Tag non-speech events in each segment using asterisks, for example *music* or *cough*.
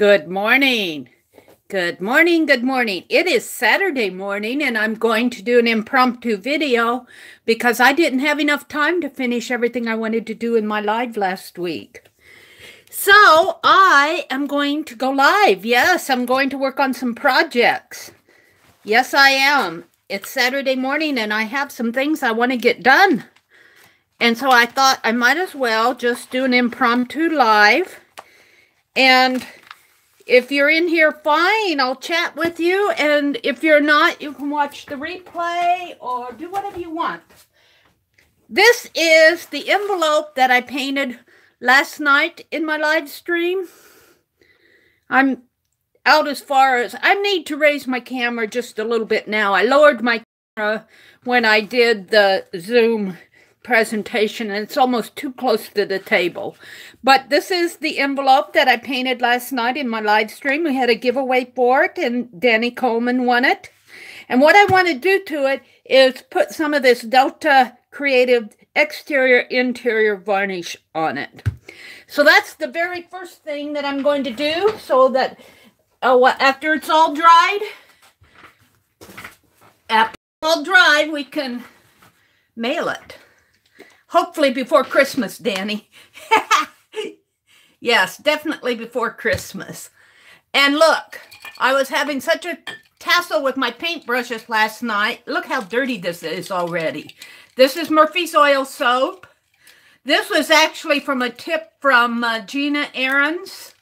Good morning. Good morning. Good morning. It is Saturday morning, and I'm going to do an impromptu video because I didn't have enough time to finish everything I wanted to do in my live last week. So I am going to go live. Yes, I'm going to work on some projects. Yes, I am. It's Saturday morning, and I have some things I want to get done. And so I thought I might as well just do an impromptu live. And if you're in here, fine, I'll chat with you. And if you're not, you can watch the replay or do whatever you want. This is the envelope that I painted last night in my live stream. I'm out as far as I need to raise my camera just a little bit now. I lowered my camera when I did the Zoom presentation and it's almost too close to the table. But this is the envelope that I painted last night in my live stream. We had a giveaway for it and Danny Coleman won it. And what I want to do to it is put some of this Delta Creative exterior interior varnish on it. So that's the very first thing that I'm going to do so that oh, after it's all dried, after it's all dried, we can mail it. Hopefully before Christmas, Danny. *laughs* yes, definitely before Christmas. And look, I was having such a tassel with my paintbrushes last night. Look how dirty this is already. This is Murphy's Oil Soap. This was actually from a tip from uh, Gina Aarons.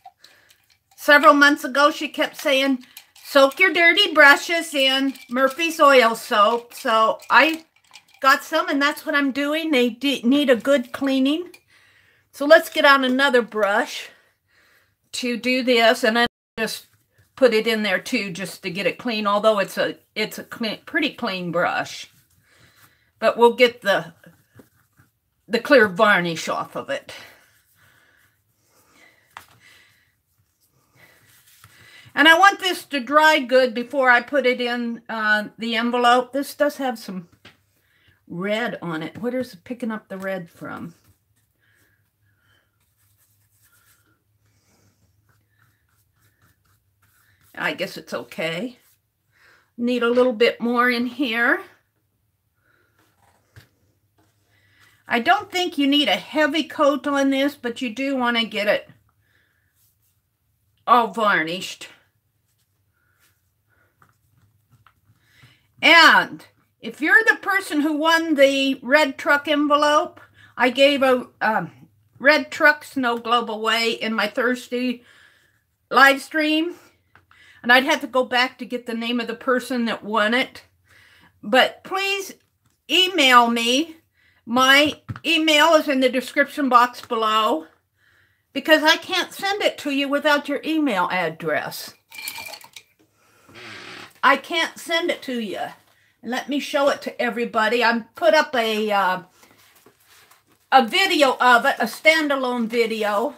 Several months ago, she kept saying, soak your dirty brushes in Murphy's Oil Soap. So I got some and that's what I'm doing. They need a good cleaning. So let's get on another brush to do this and I just put it in there too just to get it clean although it's a it's a clean, pretty clean brush. But we'll get the the clear varnish off of it. And I want this to dry good before I put it in uh, the envelope. This does have some red on it. What is picking up the red from? I guess it's okay. Need a little bit more in here. I don't think you need a heavy coat on this, but you do want to get it all varnished. And if you're the person who won the red truck envelope, I gave a um, red truck snow globe away in my Thursday live stream. And I'd have to go back to get the name of the person that won it. But please email me. My email is in the description box below because I can't send it to you without your email address. I can't send it to you. Let me show it to everybody. I put up a uh, a video of it, a standalone video.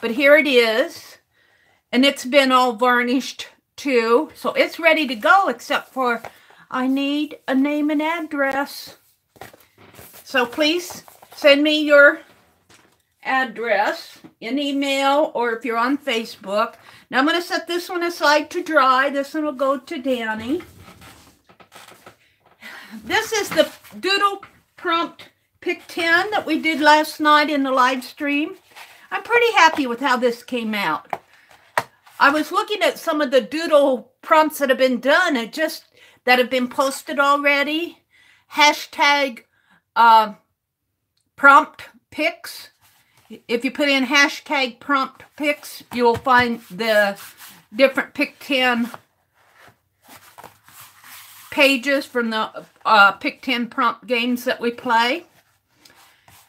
But here it is. And it's been all varnished too. So it's ready to go except for I need a name and address. So please send me your address in email or if you're on Facebook. Now I'm going to set this one aside to dry. This one will go to Danny. This is the Doodle Prompt Pick 10 that we did last night in the live stream. I'm pretty happy with how this came out. I was looking at some of the doodle prompts that have been done and just that have been posted already. Hashtag uh, prompt picks. If you put in hashtag prompt picks, you'll find the different pick 10 pages from the uh, Pick 10 prompt games that we play.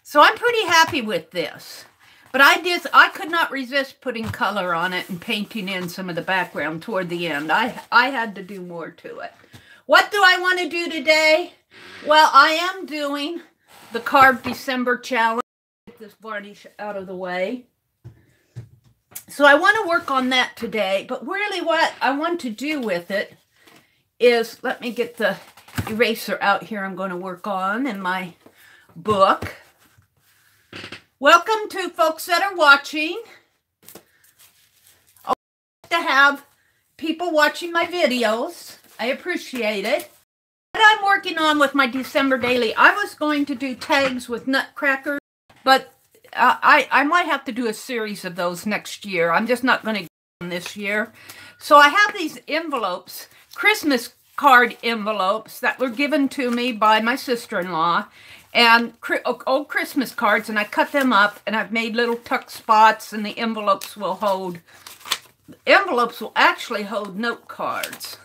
So I'm pretty happy with this. But I did, I could not resist putting color on it and painting in some of the background toward the end. I I had to do more to it. What do I want to do today? Well, I am doing the Carve December challenge. Get this varnish out of the way. So I want to work on that today, but really what I want to do with it is, let me get the eraser out here I'm going to work on in my book. Welcome to folks that are watching. to have people watching my videos. I appreciate it. What I'm working on with my December daily, I was going to do tags with nutcrackers, but uh, I, I might have to do a series of those next year. I'm just not going to them this year. So I have these envelopes, Christmas card envelopes that were given to me by my sister-in-law and old Christmas cards and I cut them up and I've made little tuck spots and the envelopes will hold envelopes will actually hold note cards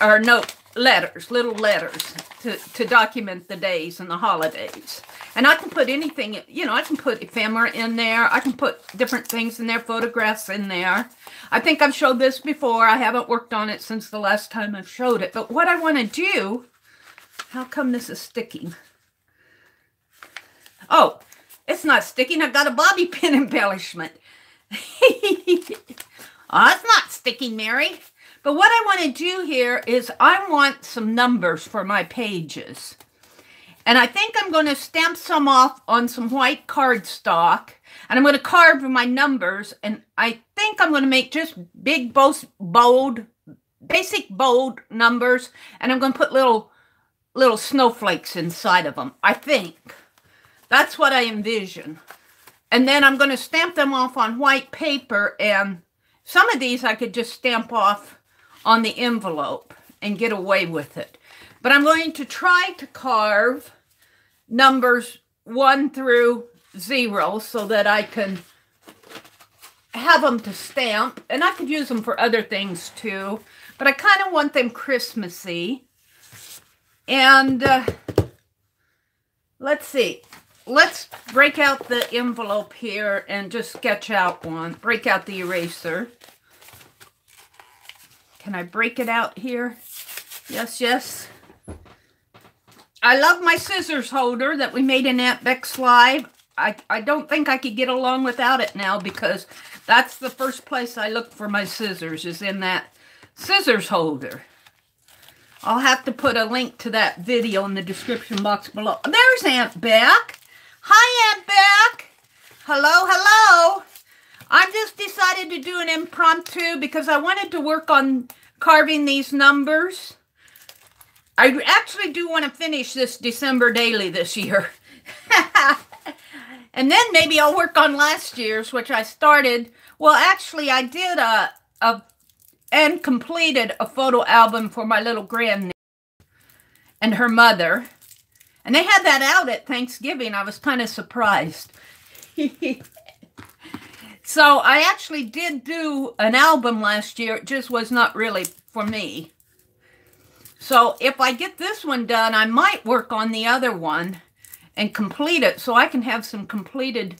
or note letters, little letters to, to document the days and the holidays. And I can put anything, you know, I can put ephemera in there. I can put different things in there, photographs in there. I think I've showed this before. I haven't worked on it since the last time I've showed it. But what I want to do, how come this is sticking? Oh, it's not sticking. I've got a bobby *laughs* pin embellishment. *laughs* oh, it's not sticking, Meri. But what I want to do here is I want some numbers for my pages. And I think I'm going to stamp some off on some white cardstock. And I'm going to carve my numbers. And I think I'm going to make just big, bold, basic bold numbers. And I'm going to put little, little snowflakes inside of them. I think. That's what I envision. And then I'm going to stamp them off on white paper. And some of these I could just stamp off on the envelope and get away with it. But I'm going to try to carve numbers 1 through 0 so that I can have them to stamp. And I could use them for other things too. But I kind of want them Christmassy. And uh, let's see. Let's break out the envelope here and just sketch out one. Break out the eraser. Can I break it out here? Yes, yes. I love my scissors holder that we made in Aunt Beck's Live. I, I don't think I could get along without it now because that's the first place I look for my scissors is in that scissors holder. I'll have to put a link to that video in the description box below. There's Aunt Beck. Hi, Aunt Beck. Hello, hello. I just decided to do an impromptu because I wanted to work on carving these numbers. I actually do want to finish this December daily this year. *laughs* and then maybe I'll work on last year's, which I started. Well, actually, I did a, a and completed a photo album for my little grandniece and her mother. And they had that out at Thanksgiving. I was kind of surprised. *laughs* So I actually did do an album last year. It just was not really for me. So if I get this one done, I might work on the other one and complete it so I can have some completed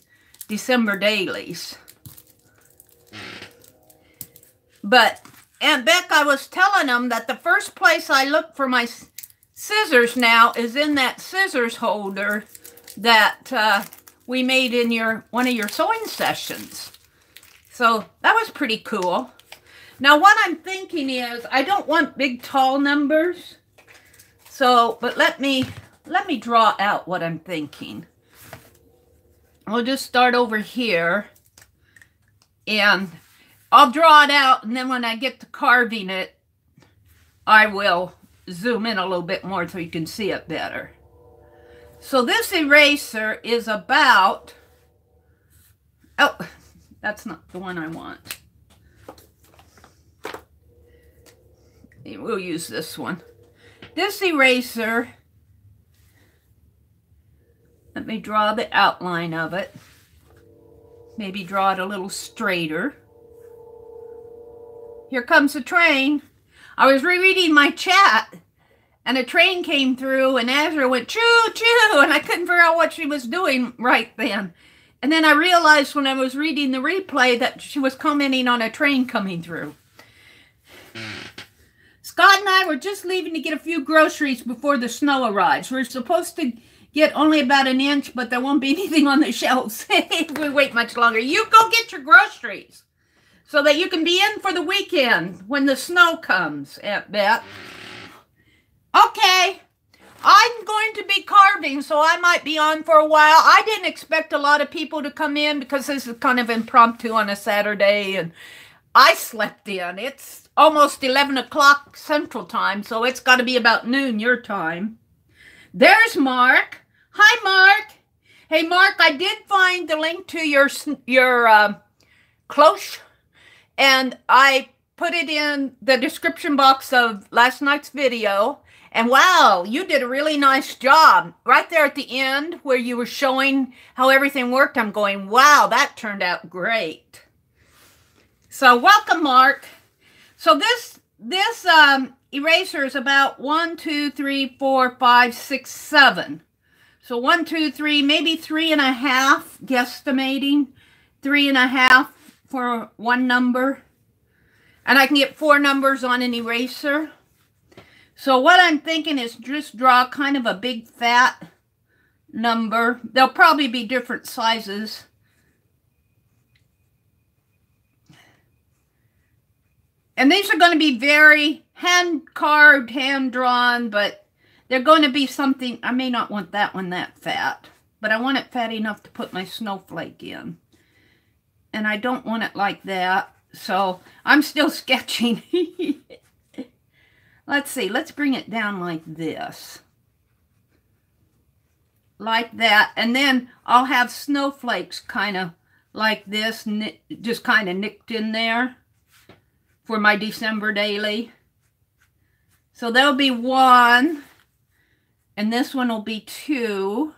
December dailies. But Aunt Beck, I was telling them that the first place I look for my scissors now is in that scissors holder that uh, we made in your one of your sewing sessions. So that was pretty cool. Now what I'm thinking is I don't want big tall numbers. So, but let me let me draw out what I'm thinking. We'll just start over here and I'll draw it out and then when I get to carving it, I will zoom in a little bit more so you can see it better. So this eraser is about, oh, that's not the one I want. We'll use this one. This eraser, let me draw the outline of it. Maybe draw it a little straighter. Here comes a train. I was rereading my chat and a train came through and Azra went choo choo and I couldn't figure out what she was doing right then. And then I realized when I was reading the replay that she was commenting on a train coming through. Scott and I were just leaving to get a few groceries before the snow arrives. We're supposed to get only about an inch, but there won't be *laughs* anything on the shelves *laughs* if we wait much longer. You go get your groceries so that you can be in for the weekend when the snow comes, Aunt Beth. Okay. I'm going to be carving, so I might be on for a while. I didn't expect a lot of people to come in because this is kind of impromptu on a Saturday, and I slept in. It's almost 11 o'clock Central Time, so it's got to be about noon your time. There's Mark. Hi, Mark. Hey, Mark, I did find the link to your your uh, cloche, and I put it in the description box of last night's video. And wow, you did a really nice job. Right there at the end where you were showing how everything worked, I'm going, wow, that turned out great. So welcome, Mark. So this this um, eraser is about one, two, three, four, five, six, seven. So one, two, three, maybe three and a half, guesstimating. Three and a half for one number. And I can get four numbers on an eraser. So what I'm thinking is just draw kind of a big fat number. They'll probably be different sizes. And these are going to be very hand carved, hand drawn, but they're going to be something, I may not want that one that fat, but I want it fat enough to put my snowflake in. And I don't want it like that, so I'm still *laughs* sketching. let's see, let's bring it down like this. Like that, and then I'll have snowflakes kind of like this, just kind of nicked in there for my December daily. So there'll be one. And this one will be two.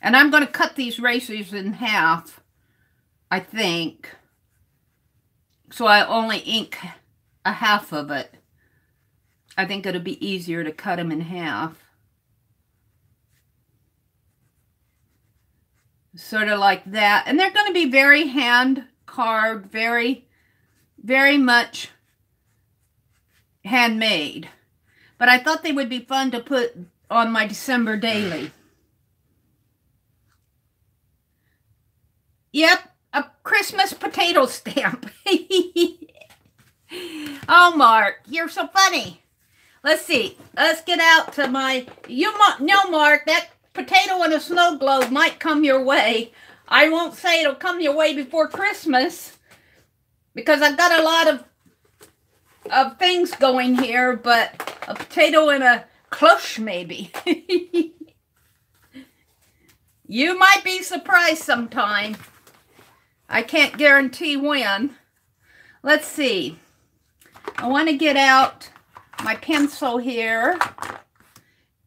And I'm going to cut these racers in half, I think. So I only ink a half of it. I think it'll be easier to cut them in half. Sort of like that. And they're going to be very hand carved, very, very much handmade. But I thought they would be fun to put on my December daily. Yep, a Christmas potato stamp. *laughs* oh, Mark, you're so funny. Let's see. Let's get out to my... You know, Mark, that potato and a snow globe might come your way. I won't say it'll come your way before Christmas because I've got a lot of of things going here, but a potato and a cloche maybe. *laughs* you might be surprised sometime. I can't guarantee when. Let's see. I want to get out my pencil here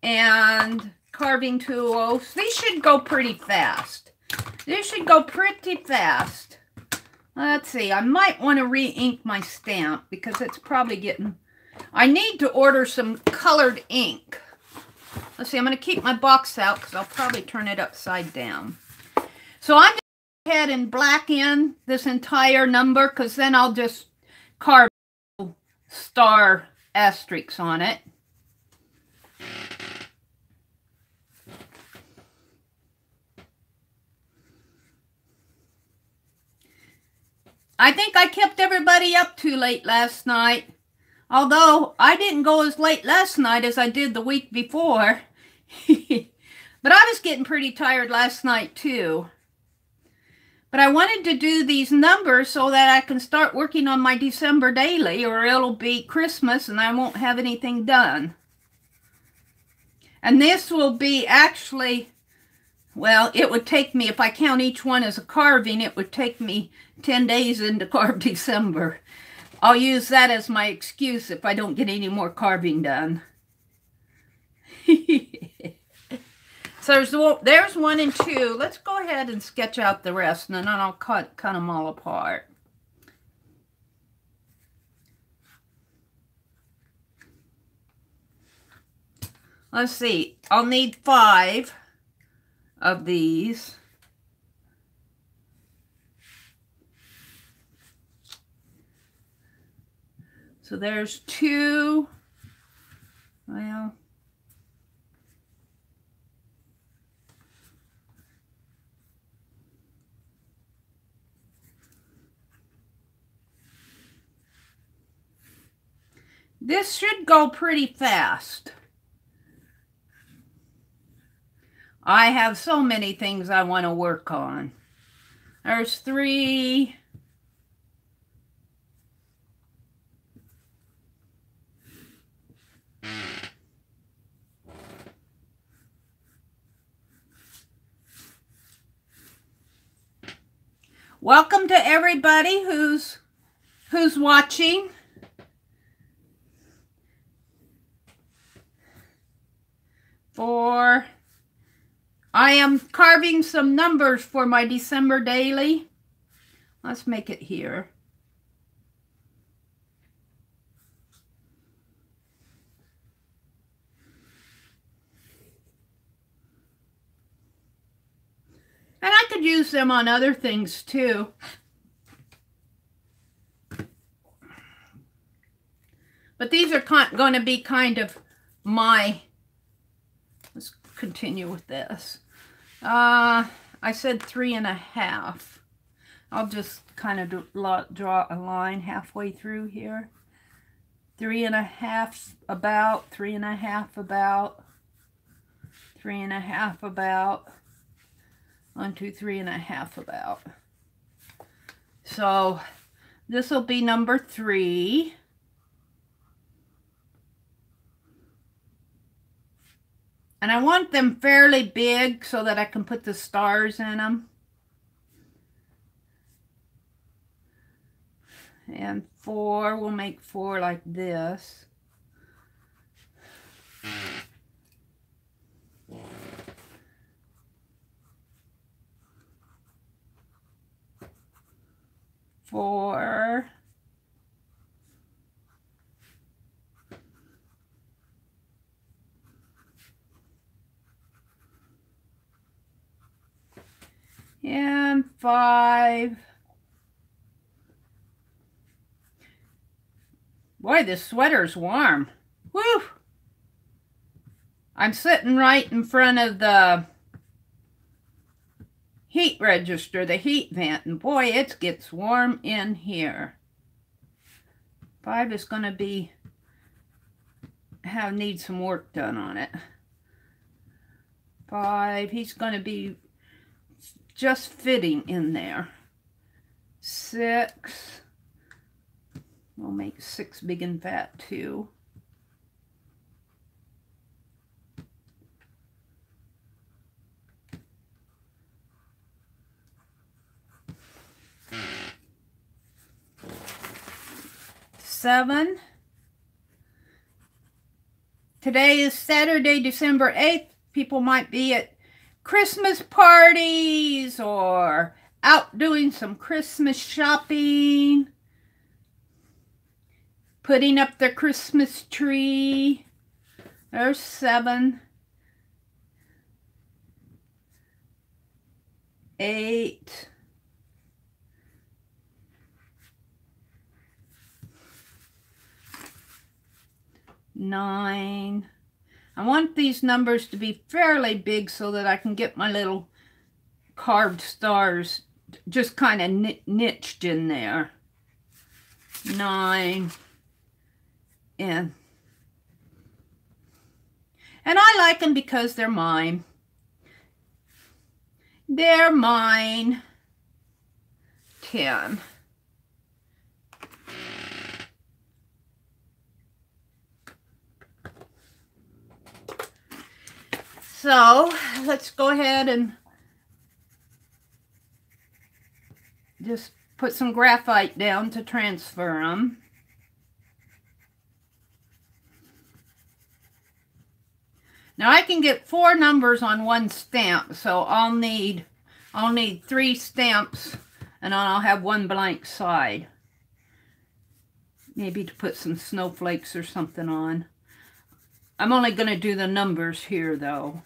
and carving tools. These should go pretty fast. These should go pretty fast. Let's see, I might want to re-ink my stamp because it's probably getting... I need to order some colored ink. Let's see, I'm going to keep my box out because I'll probably turn it upside down. So I'm going to go ahead and black in this entire number because then I'll just carve star asterisks on it. I think I kept everybody up too late last night. Although I didn't go as late last night as I did the week before. *laughs* but I was getting pretty tired last night too. But I wanted to do these numbers so that I can start working on my December daily or it'll be Christmas and I won't have anything done. And this will be actually well, it would take me, if I count each one as a carving, it would take me 10 days into carve *laughs* December. I'll use that as my excuse if I don't get any more carving done. *laughs* so there's, there's one and two. Let's go ahead and sketch out the rest, and then I'll cut, cut them all apart. Let's see. I'll need five of these. So there's two, well, this should go pretty fast. I have so many things I want to work on. There's three. Welcome to everybody who's who's watching. For I am carving some numbers for my December daily. Let's make it here. And I could use them on other things too. But these are going to be kind of my, let's continue with this. Uh, I said three and a half. I'll just kind of draw a line halfway through here. Three and a half about, three and a half about, three and a half about, one, two, three and a half about. So this will be number three. And I want them fairly big so that I can put the stars in them. And four, we'll make four like this. four, and five. Boy, this sweater's warm. Woo! I'm sitting right in front of the heat register, the heat vent, and boy, it gets warm in here. Five is going to be, have need some work done on it. Five, he's going to be just fitting in there. Six, we'll make six big and fat too. Seven. Today is Saturday, December 8th. People might be at Christmas parties or out doing some Christmas shopping, putting up their Christmas tree. There's seven. Eight. Nine. I want these numbers to be fairly big so that I can get my little carved stars just kind of niched in there. Nine. And, and I like them because they're mine. They're mine. Ten. So let's go ahead and just put some graphite down to transfer them. Now I can get four numbers on one stamp, so I'll need I'll need three stamps and then I'll have one blank side. Maybe to put some snowflakes or something on. I'm only going to do the numbers here though.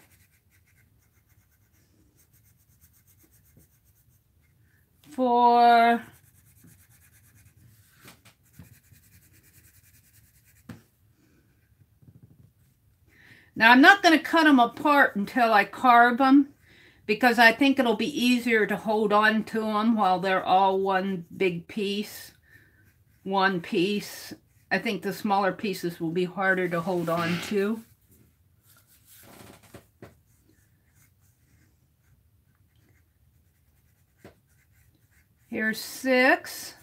For Now I'm not going to cut them apart until I carve them because I think it'll be easier to hold on to them while they're all one big piece. One piece. I think the smaller pieces will be harder to hold on to. Here's six.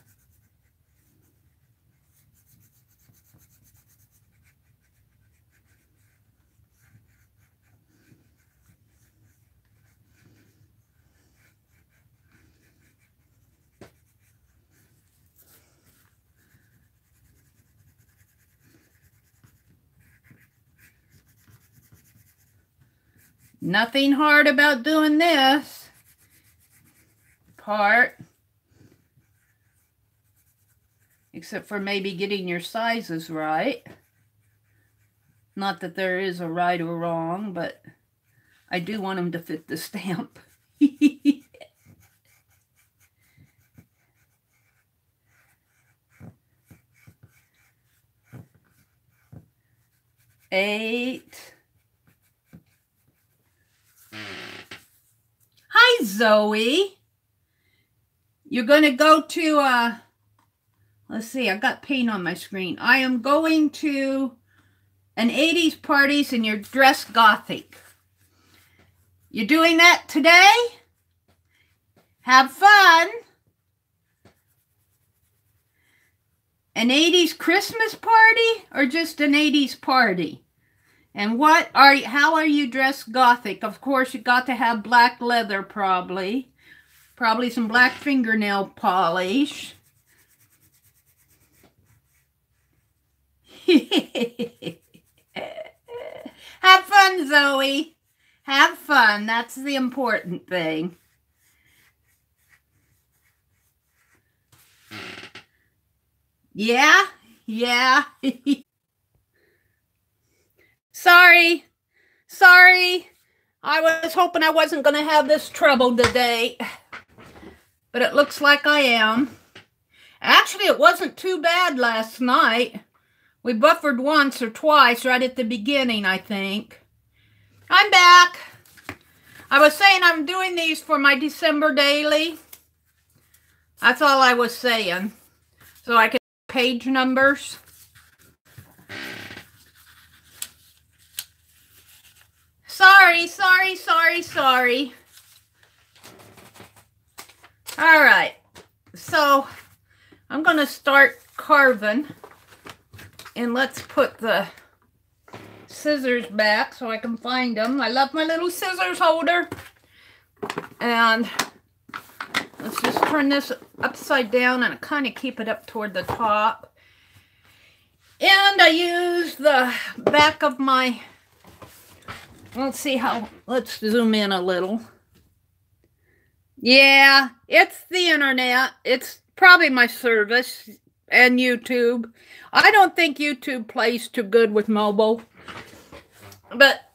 Nothing hard about doing this part. Except for maybe getting your sizes right. Not that there is a right or wrong, but I do want them to fit the stamp. *laughs* Eight. Hi, Zoe. You're going to go to, uh, let's see, I've got paint on my screen. I am going to an 80s parties and you're dressed gothic. You're doing that today? Have fun. An 80s Christmas party or just an 80s party? And what are you, how are you dressed gothic? Of course, you got to have black leather probably. Probably some black fingernail polish. Have fun, Zoe. Have fun. That's the important thing. Yeah? Yeah. *laughs* Sorry. Sorry. I was hoping I wasn't going to have this trouble today. But it looks like I am. Actually, it wasn't too bad last night. We buffered once or twice right at the beginning, I think. I'm back. I was saying I'm doing these for my December daily. That's all I was saying. So I can page numbers. Sorry, sorry, sorry, sorry. All right. So I'm going to start carving. And let's put the scissors back so I can find them. I love my little scissors holder. And let's just turn this upside down and kind of keep it up toward the top. And I use the back of my Let's see how, let's zoom in a little. Yeah, it's the internet. It's probably my service and YouTube. I don't think YouTube plays too good with mobile. But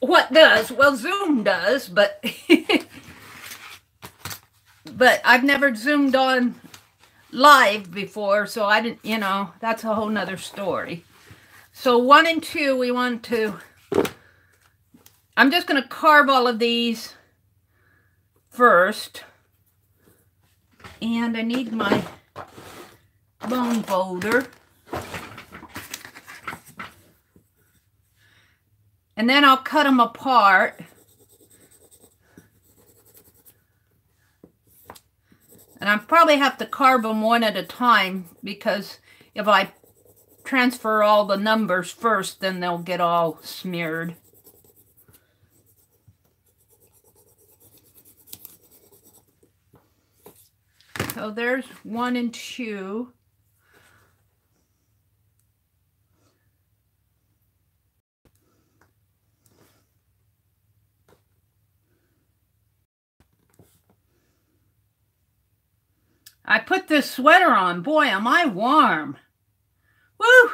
what does? Well, Zoom does, but *laughs* but I've never zoomed on live before, so I didn't, you know, that's a whole nother story. So one and two, we want to I'm just going to carve all of these first. And I need my bone folder. And then I'll cut them apart. And I probably have to carve them one at a time because if I transfer all the numbers first, then they'll get all smeared. So there's one and two. I put this sweater on. Boy, am I warm. Woo!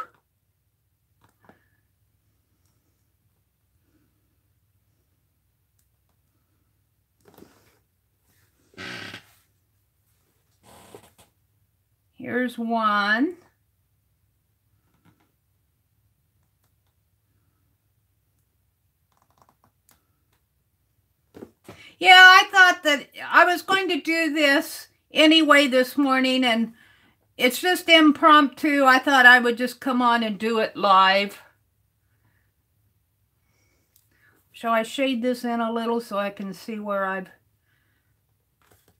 Here's one. Yeah, I thought that I was going to do this anyway this morning, and it's just impromptu. I thought I would just come on and do it live. Shall I shade this in a little so I can see where I've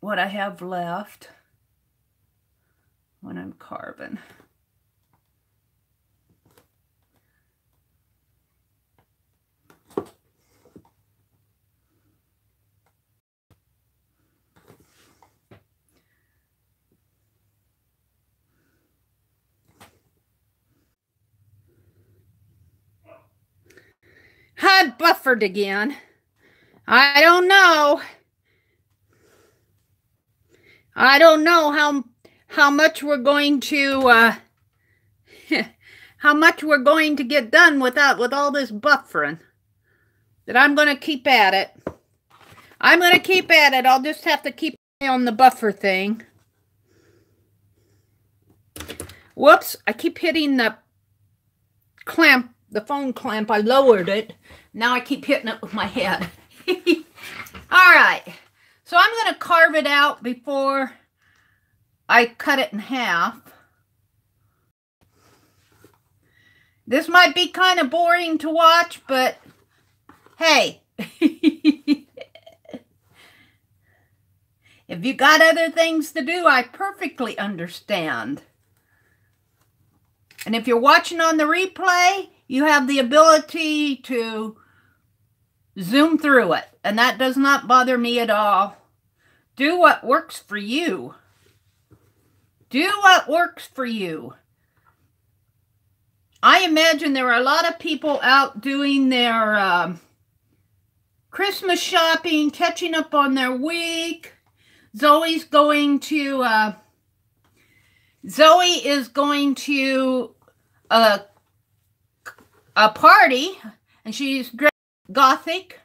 what I have left when I'm carving. I buffered again. I don't know. I don't know how how much we're going to uh *laughs* how much we're going to get done without with all this buffering. But I'm going to keep at it. I'm going to keep at it. I'll just have to keep on the buffer thing. Whoops, I keep hitting the clamp, the phone clamp. I lowered it. Now I keep hitting it with my head. *laughs* All right. So I'm going to carve it out before I cut it in half. This might be kind of boring to watch, but hey. *laughs* if you got other things to do, I perfectly understand. And if you're watching on the replay, you have the ability to zoom through it. And that does not bother me at all. Do what works for you. Do what works for you. I imagine there are a lot of people out doing their uh, Christmas shopping, catching up on their week. Zoe's going to, uh, Zoe is going to a, a party, and she's dressed gothic.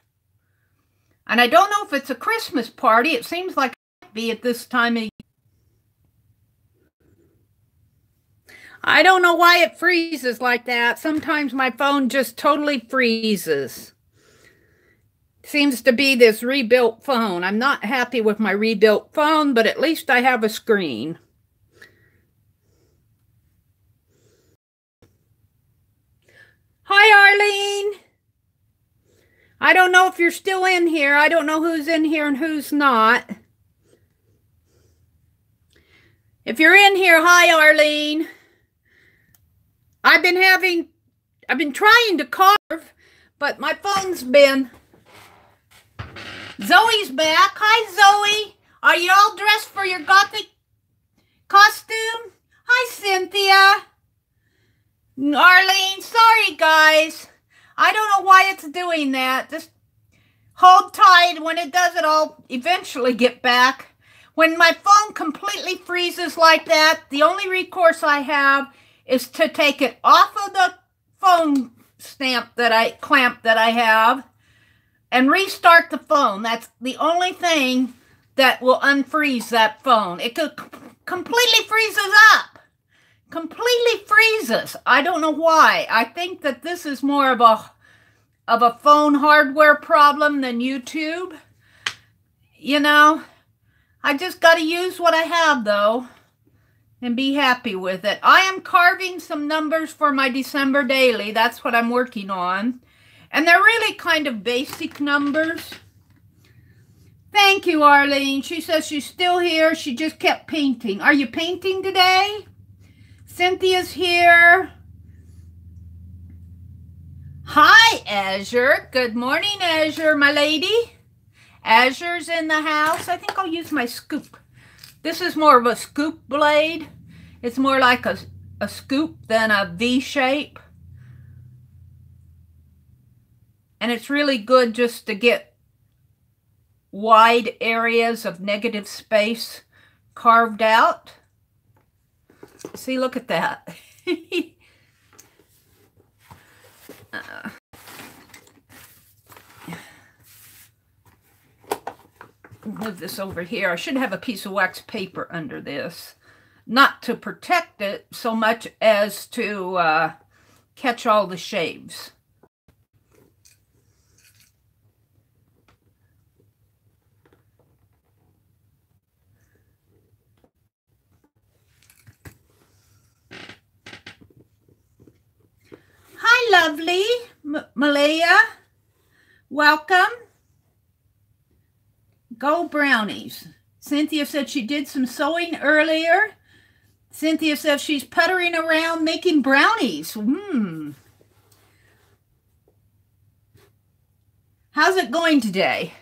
And I don't know if it's a Christmas party. It seems like it might be at this time of year. I don't know why it freezes like that. Sometimes my phone just totally freezes. Seems to be this rebuilt phone. I'm not happy with my rebuilt phone, but at least I have a screen. Hi, Arlene. I don't know if you're still in here. I don't know who's in here and who's not. If you're in here, hi, Arlene. I've been having, I've been trying to carve, but my phone's been. Zoe's back. Hi, Zoe. Are you all dressed for your gothic costume? Hi, Cynthia. Arlene, sorry, guys. I don't know why it's doing that. Just hold tight. When it does it, I'll eventually get back. When my phone completely freezes like that, the only recourse I have is to take it off of the phone stamp that I clamp that I have and restart the phone. That's the only thing that will unfreeze that phone. It completely freezes up. Completely freezes. I don't know why. I think that this is more of a of a phone hardware problem than YouTube. You know, I just got to use what I have though and be happy with it. I am carving some numbers for my December daily. That's what I'm working on. And they're really kind of basic numbers. Thank you, Arlene. She says she's still here. She just kept painting. Are you painting today? Cynthia's here. Hi, Azure. Good morning, Azure, my lady. Azure's in the house. I think I'll use my scoop. This is more of a scoop blade. It's more like a, a scoop than a V shape. And it's really good just to get wide areas of negative space carved out. See, look at that. *laughs* uh, move this over here. I should have a piece of wax paper under this not to protect it so much as to uh, catch all the shaves. Hi, lovely M Malaya. Welcome. Go brownies. Cynthia said she did some sewing earlier. Cynthia says she's puttering around making brownies. Hmm. How's it going today?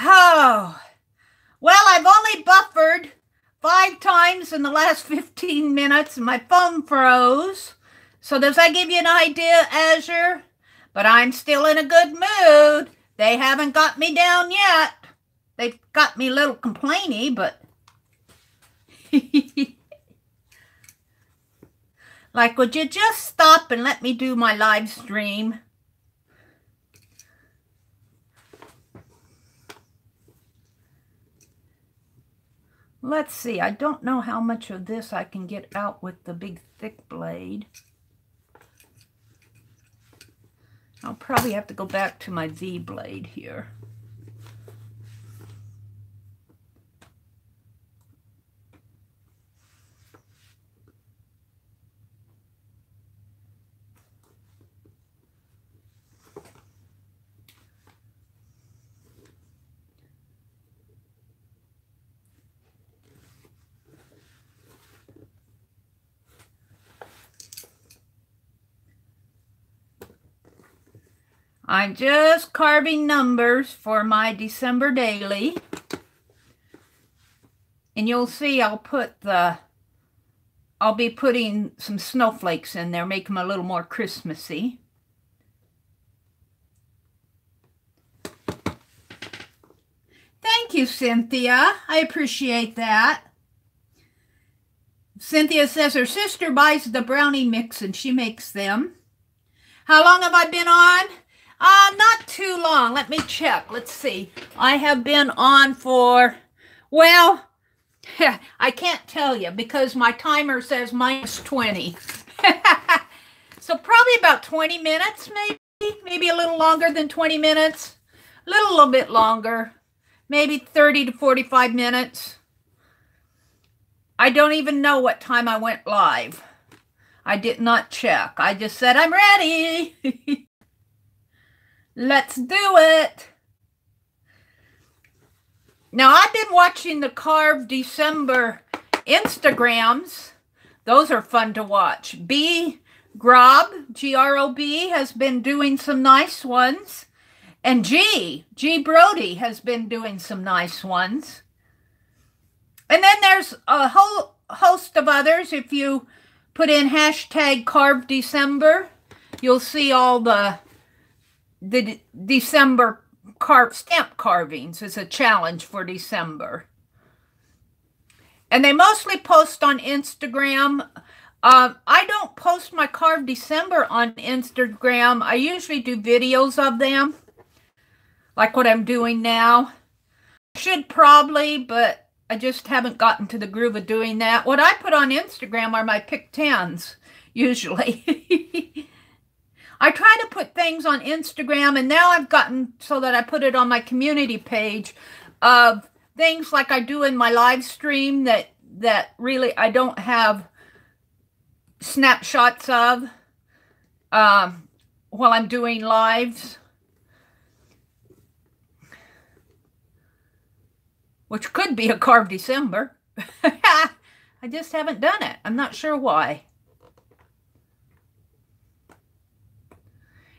Oh, well, I've only buffered five times in the last 15 minutes and my phone froze. So does that give you an idea, Azure? But I'm still in a good mood. They haven't got me down yet. They've got me a little complainy, but... *laughs* like, would you just stop and let me do my live stream? Let's see, I don't know how much of this I can get out with the big thick blade. I'll probably have to go back to my Z blade here. I'm just carving numbers for my December daily. And you'll see I'll put the, I'll be putting some snowflakes in there, make them a little more Christmassy. Thank you, Cynthia. I appreciate that. Cynthia says her sister buys the brownie mix and she makes them. How long have I been on? Uh, not too long. Let me check. Let's see. I have been on for, well, *laughs* I can't tell you because my timer says minus 20. *laughs* so probably about 20 minutes, maybe. Maybe a little longer than 20 minutes. A little, little bit longer. Maybe 30 to 45 minutes. I don't even know what time I went live. I did not check. I just said, I'm ready. *laughs* Let's do it. Now, I've been watching the Carve December Instagrams. Those are fun to watch. B. Grob, G-R-O-B, has been doing some nice ones. And G, G Brody has been doing some nice ones. And then there's a whole host of others. If you put in hashtag Carve December, you'll see all the the December carve stamp carvings is a challenge for December. And they mostly post on Instagram. Uh, I don't post my Carve December on Instagram. I usually do videos of them, like what I'm doing now. Should probably, but I just haven't gotten to the groove of doing that. What I put on Instagram are my pick tens, usually. *laughs* I try to put things on Instagram, and now I've gotten so that I put it on my community page of things like I do in my live stream that that really I don't have snapshots of um, while I'm doing lives. Which could be a carved December. *laughs* I just haven't done it. I'm not sure why.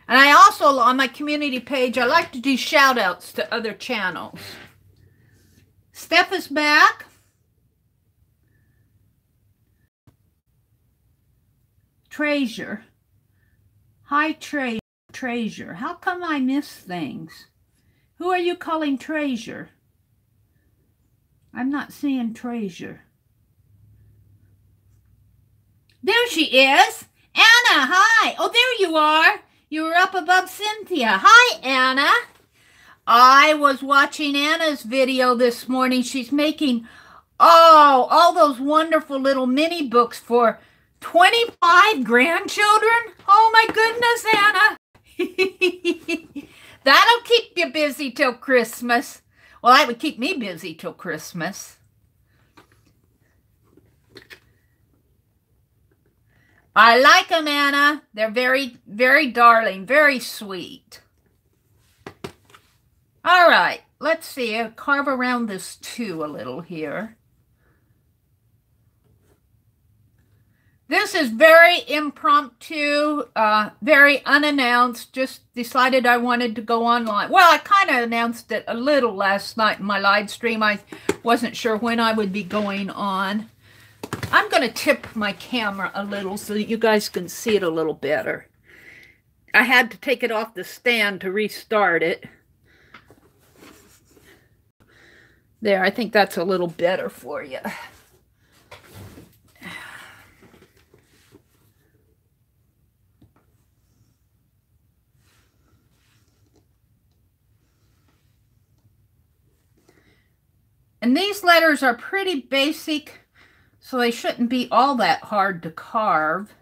And I also, on my community page, I like to do shout outs to other channels. Steph is back. Treasure. Hi, Tre Treasure. How come I miss things? Who are you calling Treasure? I'm not seeing Treasure. There she is. Anna, hi. Oh, there you are. You were up above Cynthia. Hi, Anna. I was watching Anna's video this morning. She's making, oh, all those wonderful little mini books for 25 grandchildren. Oh, my goodness, Anna. *laughs* That'll keep you busy till Christmas. Well, that would keep me busy till Christmas. I like them, Anna. They're very, very darling, very sweet. All right. let's see, I'll carve around this two a little here. This is very impromptu, uh, very unannounced. Just decided I wanted to go online. Well, I kind of announced it a little last night in my live stream. I wasn't sure when I would be going on. I'm going to tip my camera a little so that you guys can see it a little better. I had to take it off the stand to restart it. There, I think that's a little better for you. And these letters are pretty basic, so they shouldn't be all that hard to carve.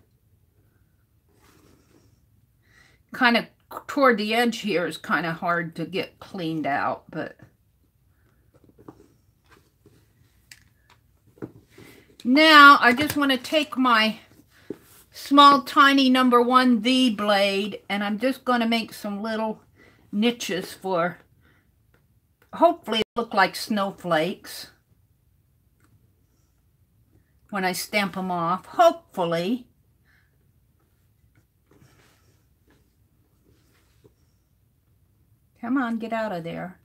Kind of toward the edge here is kind of hard to get cleaned out, but... Now, I just want to take my small, tiny number one V blade, and I'm just going to make some little niches for hopefully look like snowflakes when I stamp them off. Hopefully. Come on, get out of there.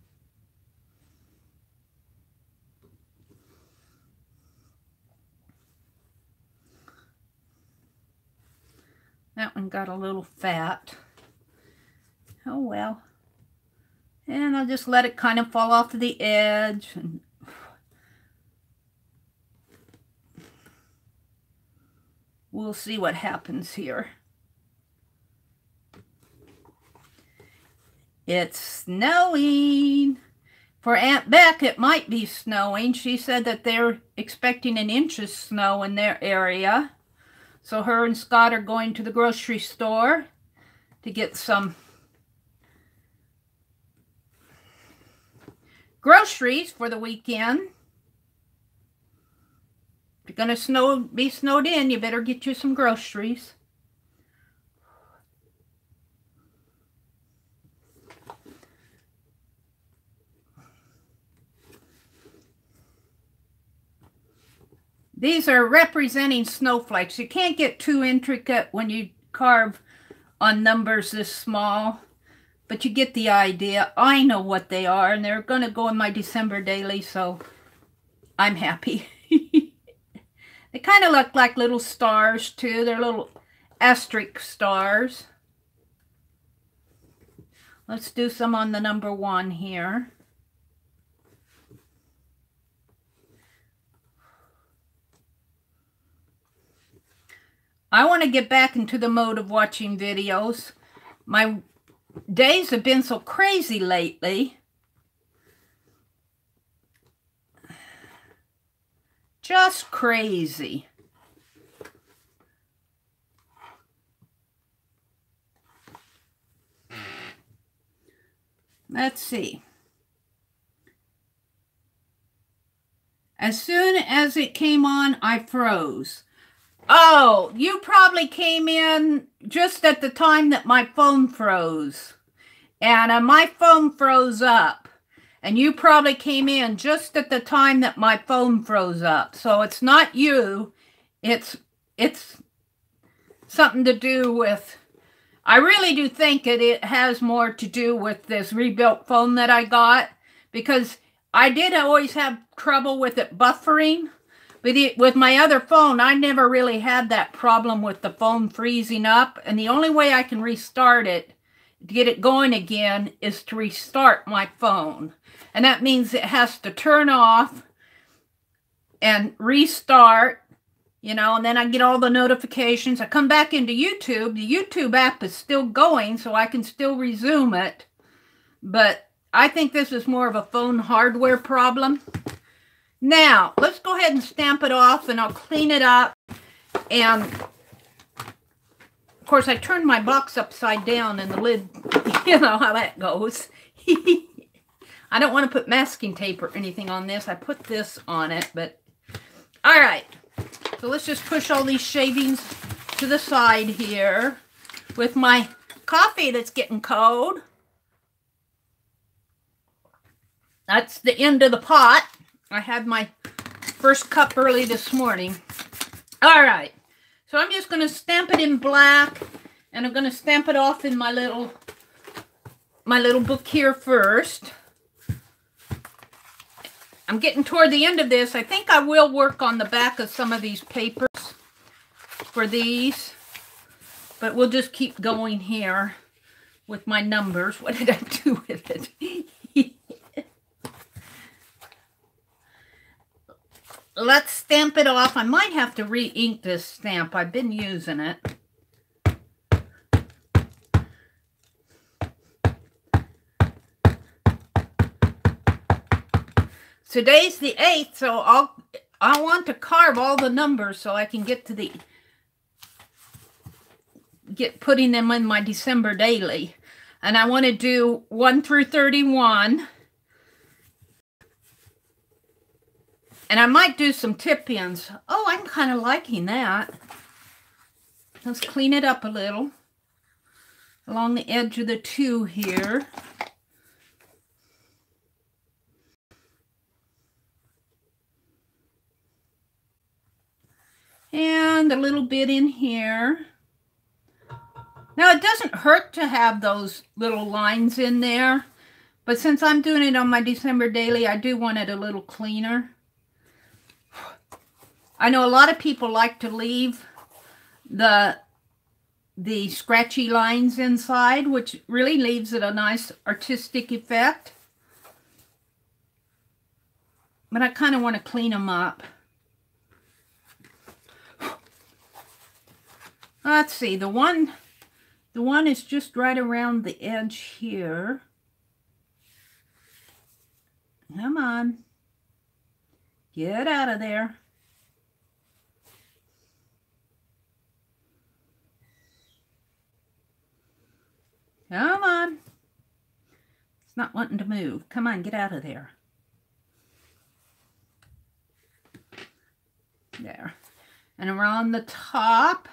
That one got a little fat. Oh well. And I'll just let it kind of fall off the edge. And we'll see what happens here. It's snowing. For Aunt Bec, it might be snowing. She said that they're expecting an inch of snow in their area. So her and Scott are going to the grocery store to get some groceries for the weekend. To snow, be snowed in, you better get you some groceries. These are representing snowflakes. You can't get too intricate when you carve on numbers this small. But you get the idea. I know what they are, and they're going to go in my December daily, so I'm happy. *laughs* they kind of look like little stars, too. They're little asterisk stars. Let's do some on the number one here. I want to get back into the mode of watching videos. My days have been so crazy lately. Just crazy. Let's see. As soon as it came on, I froze. Oh, you probably came in just at the time that my phone froze. And uh, my phone froze up. And you probably came in just at the time that my phone froze up. So it's not you. It's it's something to do with I really do think it, it has more to do with this rebuilt phone that I got because I did always have trouble with it buffering But it, with my other phone, I never really had that problem with the phone freezing up. And the only way I can restart it to get it going again is to restart my phone. And that means it has to turn off and restart, you know, and then I get all the notifications. I come back into YouTube. The YouTube app is still going, so I can still resume it. But I think this is more of a phone hardware problem. Now, let's go ahead and stamp it off and I'll clean it up. And, of course, I turned my box upside down and the lid, *laughs* you know how that goes. *laughs* I don't want to put masking tape or anything on this. I put this on it, but, all right. So let's just push all these shavings to the side here with my coffee that's getting cold. that's the end of the pot. I had my first cup early this morning. All right. So I'm just going to stamp it in black and I'm going to stamp it off in my little my little book here first. I'm getting toward the end of this. I think I will work on the back of some of these papers for these. But we'll just keep going here with my numbers. *laughs* What did I do with it? *laughs* Let's stamp it off. I might have to re-ink this stamp. I've been using it. Today's the 8th, so I'll I want to carve all the numbers so I can get to the get putting them in my December daily. And I want to do 1 through 31. And I might do some tip ins. Oh, I'm kind of liking that. Let's clean it up a little along the edge of the two here. And a little bit in here. Now, it doesn't hurt to have those little lines in there. But since I'm doing it on my December daily, I do want it a little cleaner. I know a lot of people like to leave the the scratchy lines inside, which really leaves it a nice artistic effect. But I kind of want to clean them up. Let's see, the one, the one is just right around the edge here. Come on. Get out of there. Come on. It's not wanting to move. Come on, get out of there. There. And around the top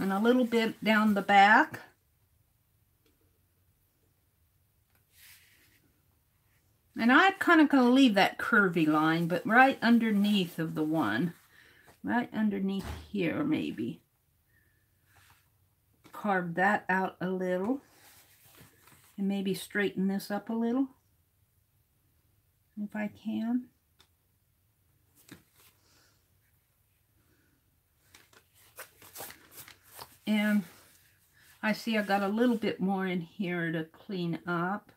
and a little bit down the back. And I'm kind of going to leave that curvy line, but right underneath of the one. Right underneath here, maybe. Carve that out a little. And maybe straighten this up a little. If I can. And I see I got a little bit more in here to clean up.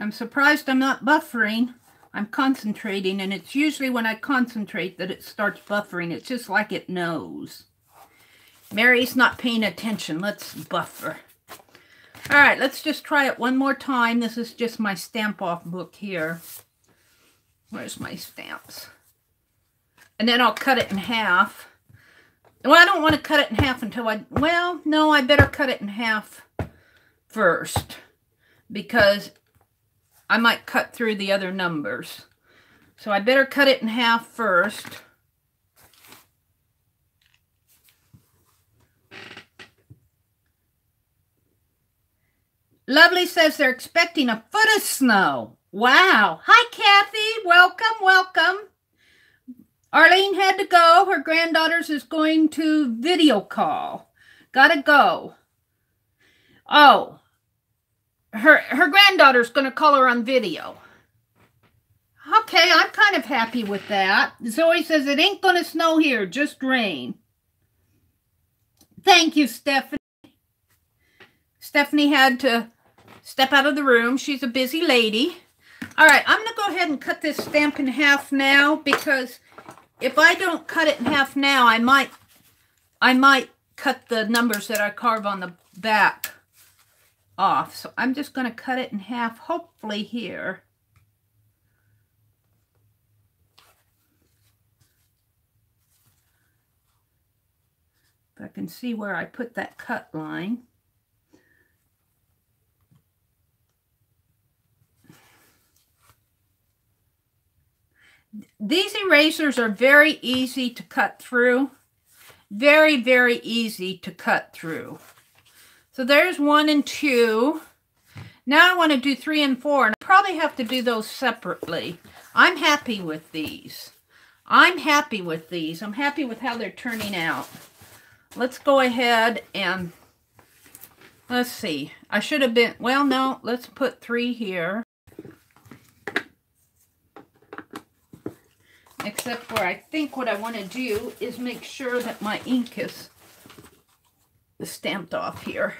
I'm surprised I'm not buffering. I'm concentrating, and it's usually when I concentrate that it starts buffering. It's just like it knows. Meri's not paying attention. Let's buffer. All right, let's just try it one more time. This is just my stamp off book here. Where's my stamps? And then I'll cut it in half. Well, I don't want to cut it in half until I, well, no, I better cut it in half first because I might cut through the other numbers. So I better cut it in half first. Lovely says they're expecting a foot of snow. Wow. Hi, Kathy. Welcome, welcome. Arlene had to go. Her granddaughter's is going to video call. Gotta go. Oh, her her granddaughter's going to call her on video. Okay, I'm kind of happy with that. Zoe says it ain't going to snow here, just rain. Thank you, Stephanie. Stephanie had to step out of the room. She's a busy lady. All right, I'm going to go ahead and cut this stamp in half now because if I don't cut it in half now, I might I might cut the numbers that I carve on the back off. So I'm just going to cut it in half, hopefully here. If I can see where I put that cut line. These erasers are very easy to cut through. Very, very easy to cut through. So there's one and two. Now I want to do three and four, and I probably have to do those separately. I'm happy with these. I'm happy with these. I'm happy with how they're turning out. Let's go ahead and let's see. I should have been, well, no, let's put three here. Except for I think what I want to do is make sure that my ink is stamped off here.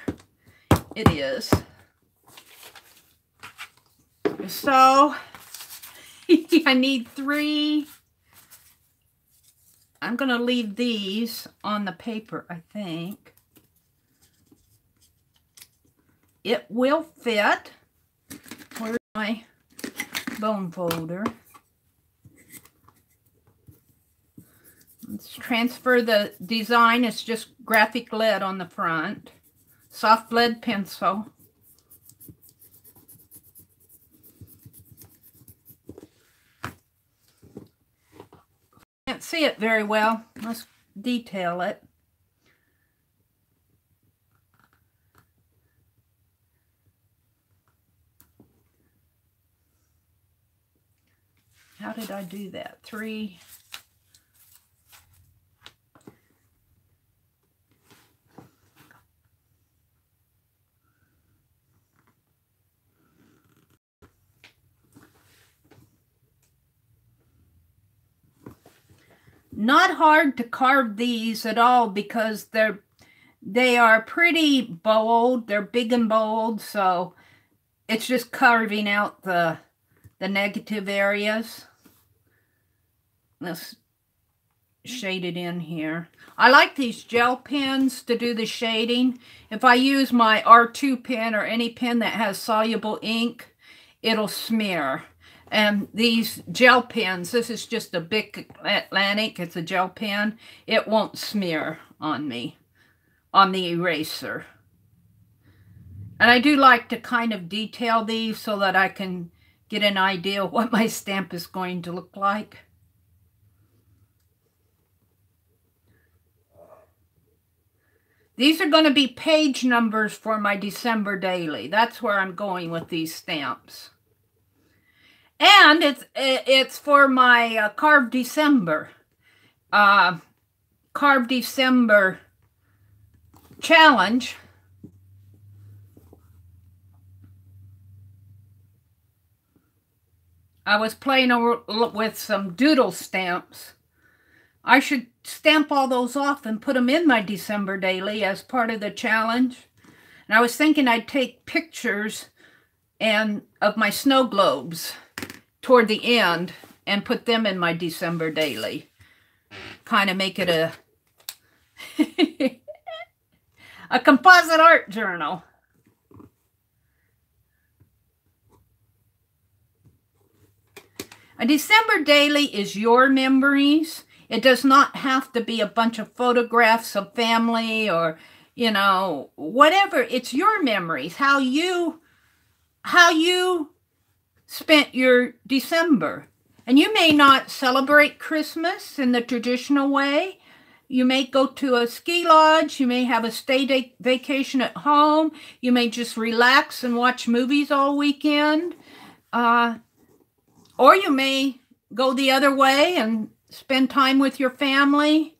It is. So, *laughs* I need three. I'm going to leave these on the paper, I think. It will fit. Where's my bone folder? Let's transfer the design. It's just graphite lead on the front. Soft lead pencil. Can't see it very well. Let's detail it. How did I do that? Three. Not hard to carve these at all because they're they are pretty bold. They're big and bold, so it's just carving out the the negative areas. Let's shade it in here. I like these gel pens to do the shading. If I use my R2 pen or any pen that has soluble ink, it'll smear. And these gel pens, this is just a Bic Atlantis, it's a gel pen. It won't smear on me, on the eraser. And I do like to kind of detail these so that I can get an idea what *laughs* my stamp is going to look like. These are going to be page numbers for my December daily. That's where I'm going with these stamps. And it's it's for my uh, Carve December. Uh, Carve December challenge. I was playing with some doodle stamps. I should stamp all those off and put them in my December daily as part of the challenge. And I was thinking I'd take pictures and of my snow globes toward the end and put them in my December daily. Kind of make it a *laughs* a composite art journal. A December daily is your memories. It does not have to be a bunch of photographs of family or, you know, whatever. It's your memories, how you how you spent your December. And you may not celebrate Christmas in the traditional way. You may go to a ski lodge. You may have a stay day vacation at home. You may just relax and watch movies all weekend. Uh, or you may go the other way and spend time with your family.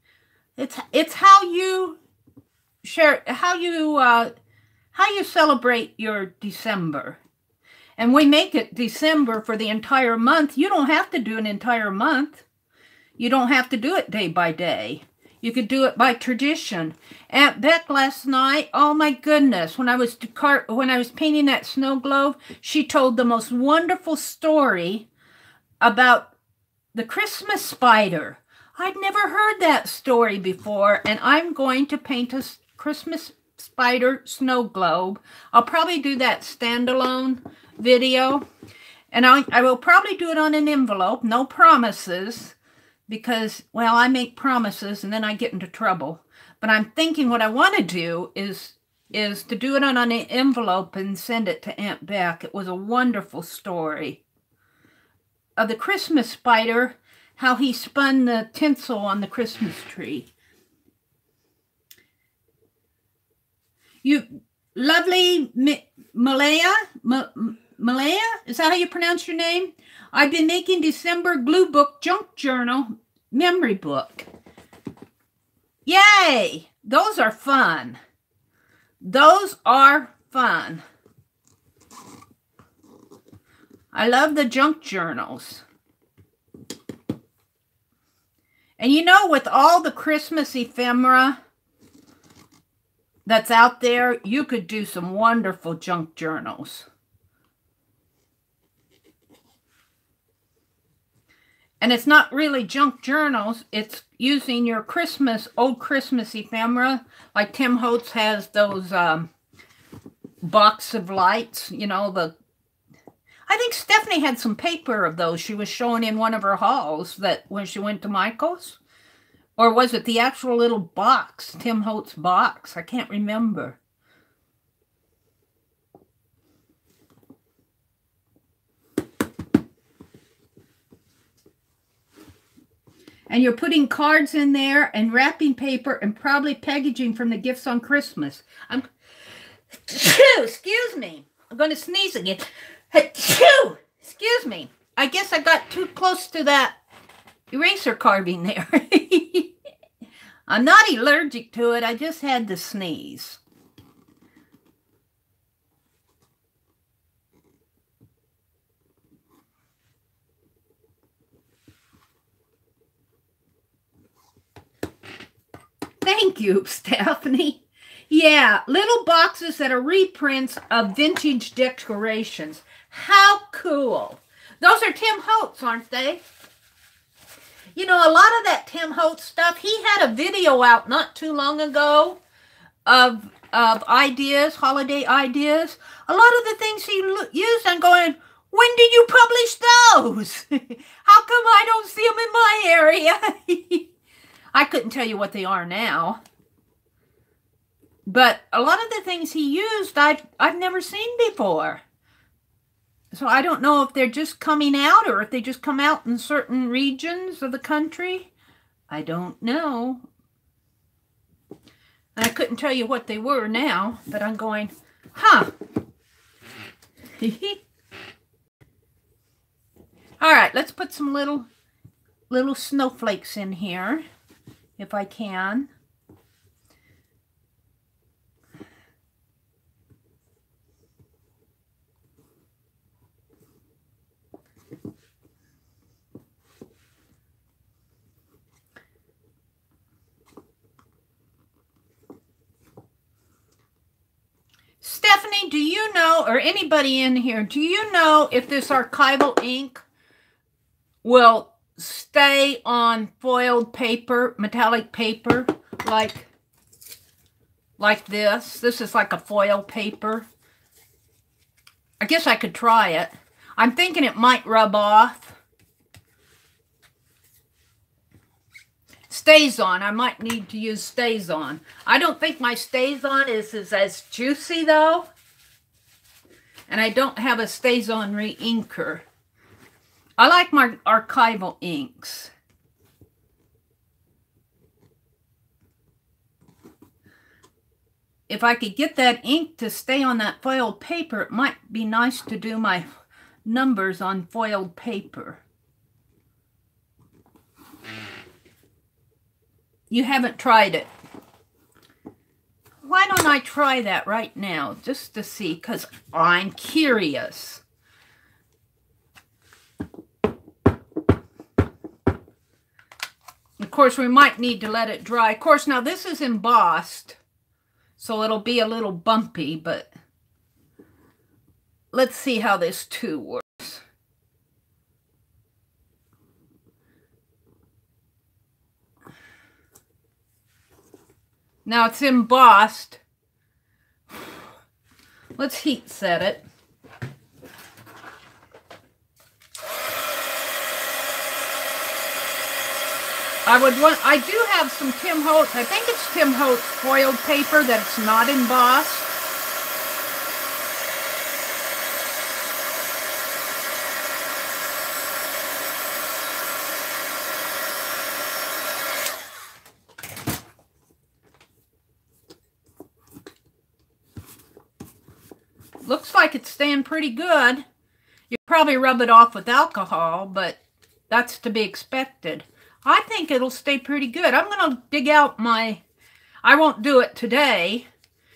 It's it's how you share how you uh, how you celebrate your December and we make it December for the entire month, you don't have to do an entire month. You don't have to do it day by day. You could do it by tradition. Aunt Bec last night, oh my goodness, when I was when I was painting that snow globe, she told the most wonderful story about the Christmas spider. I'd never heard that story before, and I'm going to paint a Christmas spider snow globe. I'll probably do that standalone video. And I, I will probably do it on an envelope, no promises, because, well, I make promises and then I get into trouble. But I'm thinking what I want to do is is to do it on an envelope and send it to Aunt Bec. It was a wonderful story. of the Christmas spider how he spun the tinsel on the Christmas tree. You lovely Malaya, Malaya, is that how you pronounce your name? I've been making December glue book junk journal memory book. Yay! Those are fun. Those are fun. I love the junk journals. And you know, with all the Christmas ephemera that's out there, you could do some wonderful junk journals. And it's not really junk journals. It's using your Christmas, old Christmas ephemera. Like Tim Holtz has those um, box of lights, you know, the I think Stephanie had some paper of those she was showing in one of her halls that when she went to Michael's. Or was it the actual little box, Tim Holtz box? I can't remember. And you're putting cards in there and wrapping paper and probably packaging from the gifts on Christmas. I'm excuse me. I'm going to sneeze again. Excuse me. I guess I got too close to that eraser carving there. *laughs* I'm not allergic to it. I just had to sneeze. Thank you, *laughs* Stephanie. Yeah, little boxes that are reprints of vintage decorations. How cool. Those are Tim Holtz, aren't they? You know, a lot of that Tim Holtz stuff, he had a video out not too long ago of of ideas, holiday ideas. A lot of the things he used, I'm going, when did you publish those? *laughs* How come I don't see them in my area? *laughs* I couldn't tell you what they are now. But a lot of the things he used, I've, I've never seen before. So I don't know if they're just coming out or if they just come out in certain regions of the country. I don't know. I couldn't tell you what they were now, but I'm going, huh. *laughs* All right, let's put some little little snowflakes in here if I can. Stephanie, do you know, or anybody in here, do you know if this archival ink will stay on foiled paper, metallic paper, like, like this. This is like a foil paper. I guess I could try it. I'm thinking it might rub off. StazOn. I might need to use StazOn. I don't think my StazOn is, is as juicy though. And I don't have a StazOn re-inker. I like my archival inks. If I could get that ink to stay on that foiled paper, it might be nice to do my numbers on foiled paper. You haven't tried it. Why don't I try that right now just to see because I'm curious. Of course, we might need to let it dry. Of course, now this is embossed, so it'll be a little bumpy, but let's see how this too works. Now it's embossed. Let's heat set it. I would want, I do have some Tim Holtz, I think it's Tim Holtz foiled paper that's not embossed. Looks like it's staying pretty good. You probably rub it off with alcohol, but that's to be expected. I think it'll stay pretty good. I'm going to dig out my, I won't do it today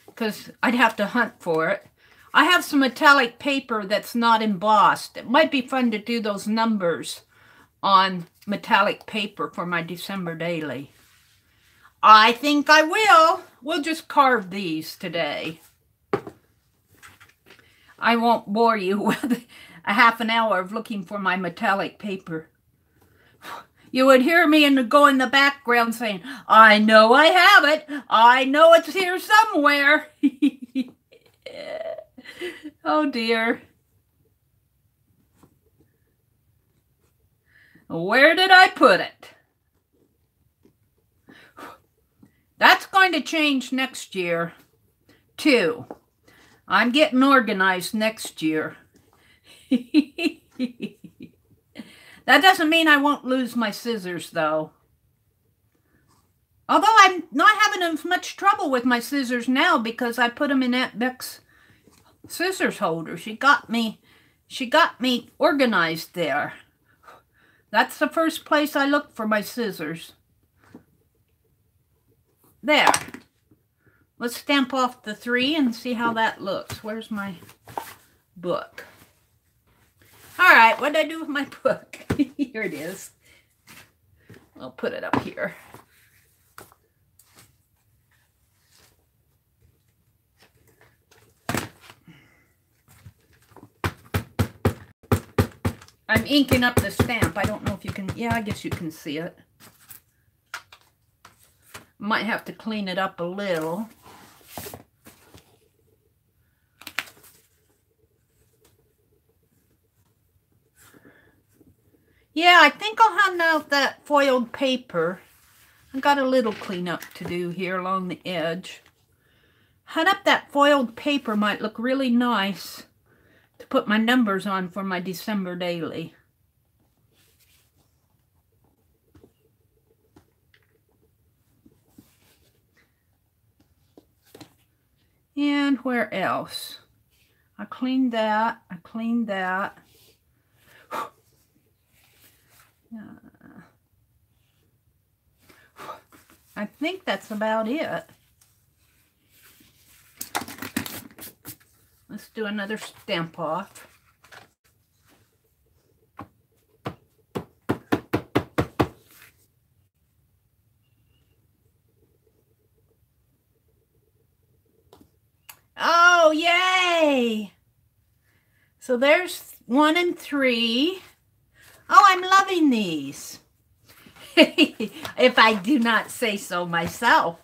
because I'd have to hunt for it. I have some metallic paper that's not embossed. It might be fun to do those numbers on metallic paper for my December daily. I think I will. We'll just carve these today. I won't bore you *laughs* with a half an hour of looking for my metallic paper. You would hear me in the, go in the background saying, I know I have it. I know it's here somewhere. *laughs* oh dear. Where did I put it? That's going to change next year, too. I'm getting organized next year. *laughs* that doesn't mean I won't lose my scissors, though. Although I'm not having as much trouble with my scissors now because I put them in Aunt Bec's scissors holder. She got me, she got me organized there. That's the first place I look for my scissors. There. Let's stamp off the three and see how that looks. Where's my book? All right, what did I do with my book? *laughs* here it is. I'll put it up here. I'm inking up the stamp. I don't know if you can, yeah, I guess you can see it. Might have to clean it up a little. Yeah, I think I'll hand out that foiled paper. I got a little cleanup to do here along the edge. Hand up that foiled paper might look really nice to put my numbers on for my December daily. And where else? I cleaned that. I cleaned that. I think that's about it. Let's do another stamp off. Oh, yay! So there's one and three. Oh, I'm loving these. *laughs* if I do not say so myself.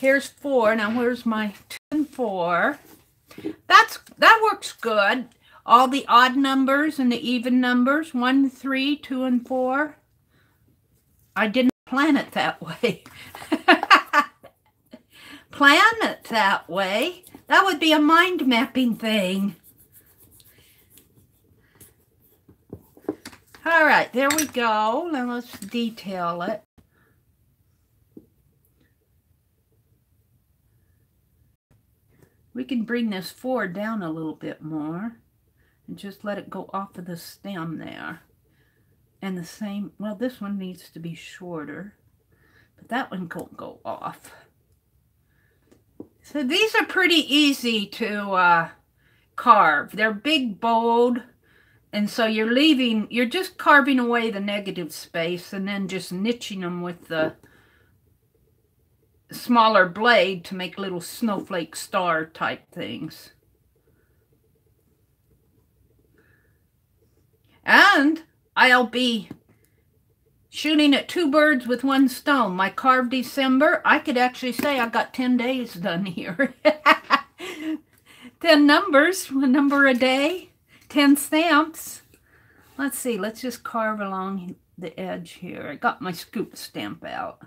Here's four. Now, where's my two and four? That's That works good. All the odd numbers and the even numbers, one, three, two, and four. I didn't plan it that *laughs* way. plan it that way. That would be a mind mapping thing. All right, there we go. Now let's detail it. We can bring this forward down a little bit more and just let it go off of the stem there. And the same, well, this one needs to be shorter, but that one won't go off. So these are pretty easy to uh, carve. They're big, bold, and so you're leaving, you're just carving away the negative space and then just niching them with the smaller blade to make little snowflake star type things. And I'll be shooting at two birds with one stone. My carved December, I could actually say I got 10 days done here. *laughs* 10 numbers, one number a day. 10 stamps. Let's see, let's just carve along the edge here. I got my scoop stamp out.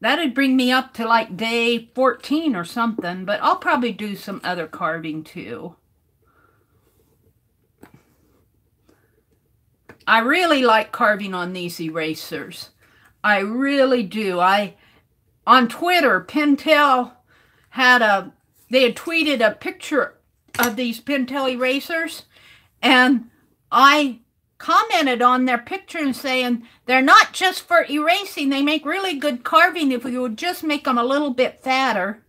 That'd bring me up to like day 14 or something, but I'll probably do some other carving too. I really like carving on these erasers. I really do. I On Twitter, Pentel had a, they had tweeted a picture of these Pentel erasers, and I commented on their picture and saying they're not just for erasing, they make really good carving if we would just make them a little bit fatter.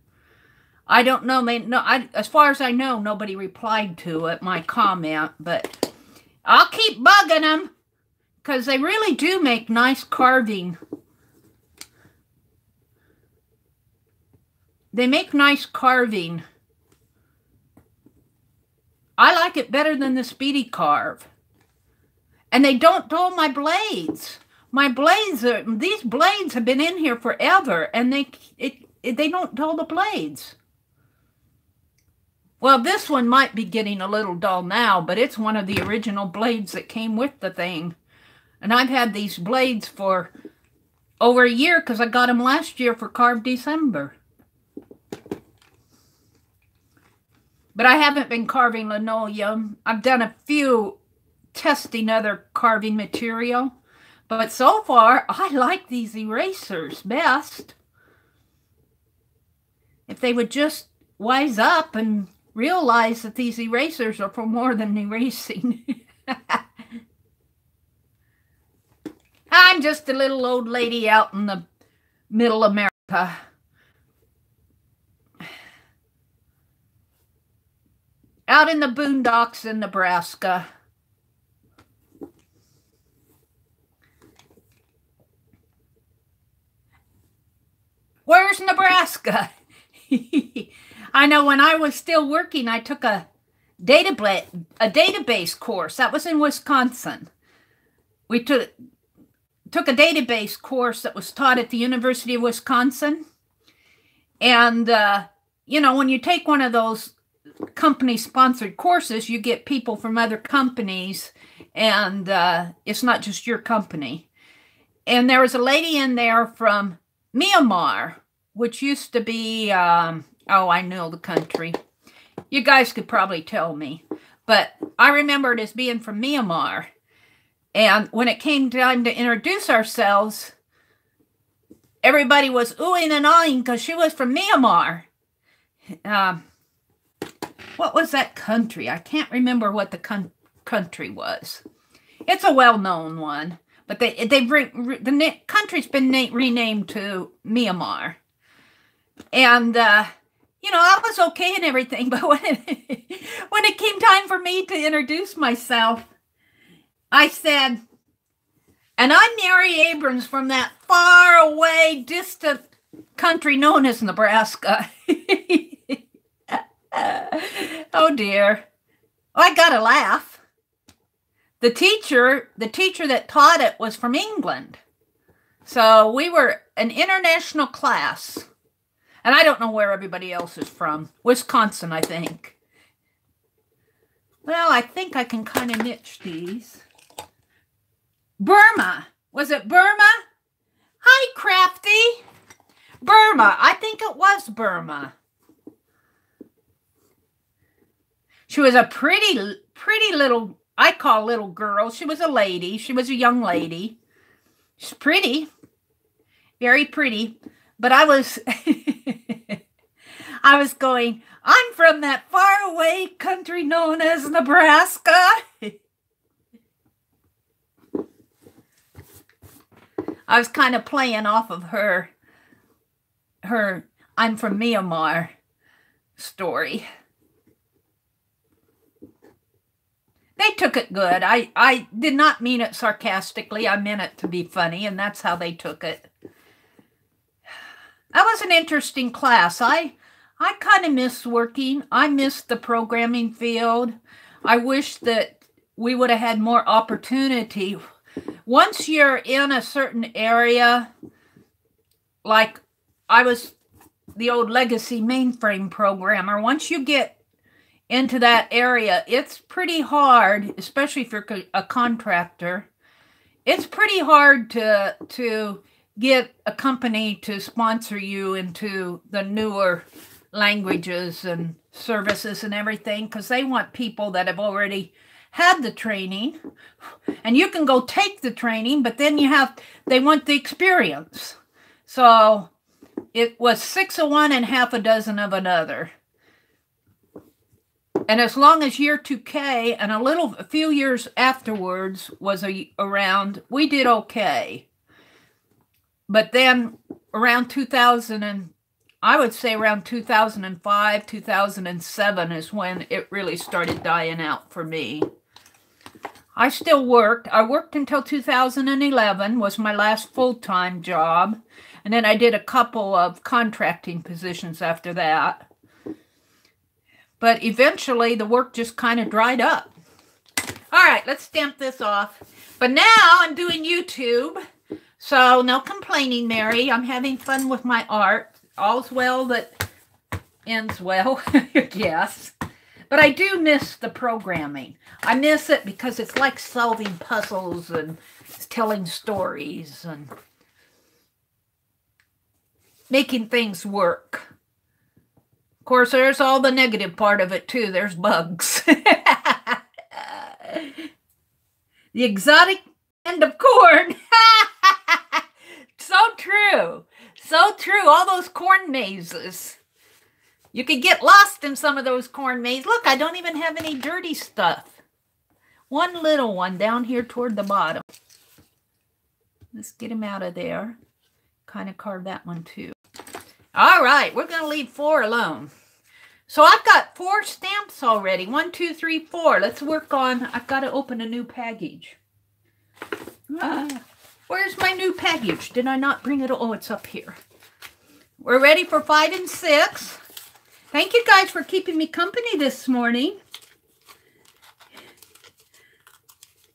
I don't know. They no. I, as far as I know, nobody replied to it. My comment, but I'll keep bugging them because they really do make nice carving. They make nice carving. I like it better than the Speedy Carve. And they don't dull my blades. My blades are, these blades have been in here forever and they, it, it, they don't dull the blades. Well, this one might be getting a little dull now, but it's one of the original blades that came with the thing. And I've had these blades for over a year because I got them last year for Carve December. But I haven't been carving linoleum. I've done a few testing other carving material. But so far, I like these erasers best. If they would just wise up and realize that these erasers are for more than erasing. *laughs* I'm just a little old lady out in the middle America. Out in the boondocks in Nebraska. Where's Nebraska? *laughs* I know when I was still working, I took a data a database course. That was in Wisconsin. We took took a database course that was taught at the University of Wisconsin. And uh, you know, when you take one of those company sponsored courses, you get people from other companies, and uh, it's not just your company. And there was a lady in there from Myanmar, which used to be um, Oh, I know the country. You guys could probably tell me. But I remember it as being from Myanmar. And when it came time to introduce ourselves, everybody was oohing and ahhing because she was from Myanmar. Um, what was that country? I can't remember what the country was. It's a well-known one, but they they the country's been renamed to Myanmar, and uh, you know, I was okay and everything, *laughs* but when it, when it came time for me to introduce myself, I said, and I'm Meri Abrams from that far away, distant country known as Nebraska. *laughs* *laughs* oh dear. Oh, I got a laugh. The teacher, the teacher that taught it was from England. So we were an international class. And I don't know where everybody else is from. Wisconsin, I think. Well, I think I can kind of niche these. Burma. Was it Burma? Hi, Crafty. Burma. I think it was Burma. She was a pretty, pretty little, I call little girl. She was a lady. She was a young lady. She's pretty. Very pretty. But I was, *laughs* I was going, I'm from that faraway country known as Nebraska. I was kind of playing off of her, her, I'm from Myanmar story. They took it good. I, I did not mean it sarcastically. I meant it to be funny, and that's how they took it that was an interesting class. I I kind of miss working. I miss the programming field. I wish that we would have had more opportunity. Once you're in a certain area, like I was the old legacy mainframe programmer, once you get into that area, it's pretty hard, especially if you're a contractor. It's pretty hard to to get a company to sponsor you into the newer languages and services and everything because they want people that have already had the training and you can go take the training but then you have they want the experience so it was six of one and half a dozen of another. And as long as year 2K and a little, a few years afterwards was a, around, we did okay. But then around 2000 and I would say around 2005, 2007 is when it really started dying out for me. I still worked. I worked until 2011 was my last full-time job. And then I did a couple of contracting positions after that. But eventually the work just kind of dried up. All right, let's stamp this off. But now I'm doing YouTube. So no complaining, Meri. I'm having fun with my art. All's well that ends well, *laughs* yes. But I do miss the programming. I miss it because it's like solving puzzles and telling stories and making things work. Of course, there's all the negative part of it too. There's bugs. *laughs* the exotic end of corn. *laughs* so true. So true. All those corn mazes. You could get lost in some of those corn mazes. Look, I don't even have any dirty stuff. One little one down here toward the bottom. Let's get him out of there. Kind of carve that one too. All right, we're going to leave four alone. So I've got four stamps already. One, two, three, four. Let's work on, I've got to open a new package. Uh, where's my new package? Did I not bring it? Oh, it's up here. We're ready for five and six. Thank you guys for keeping me company this morning. *laughs*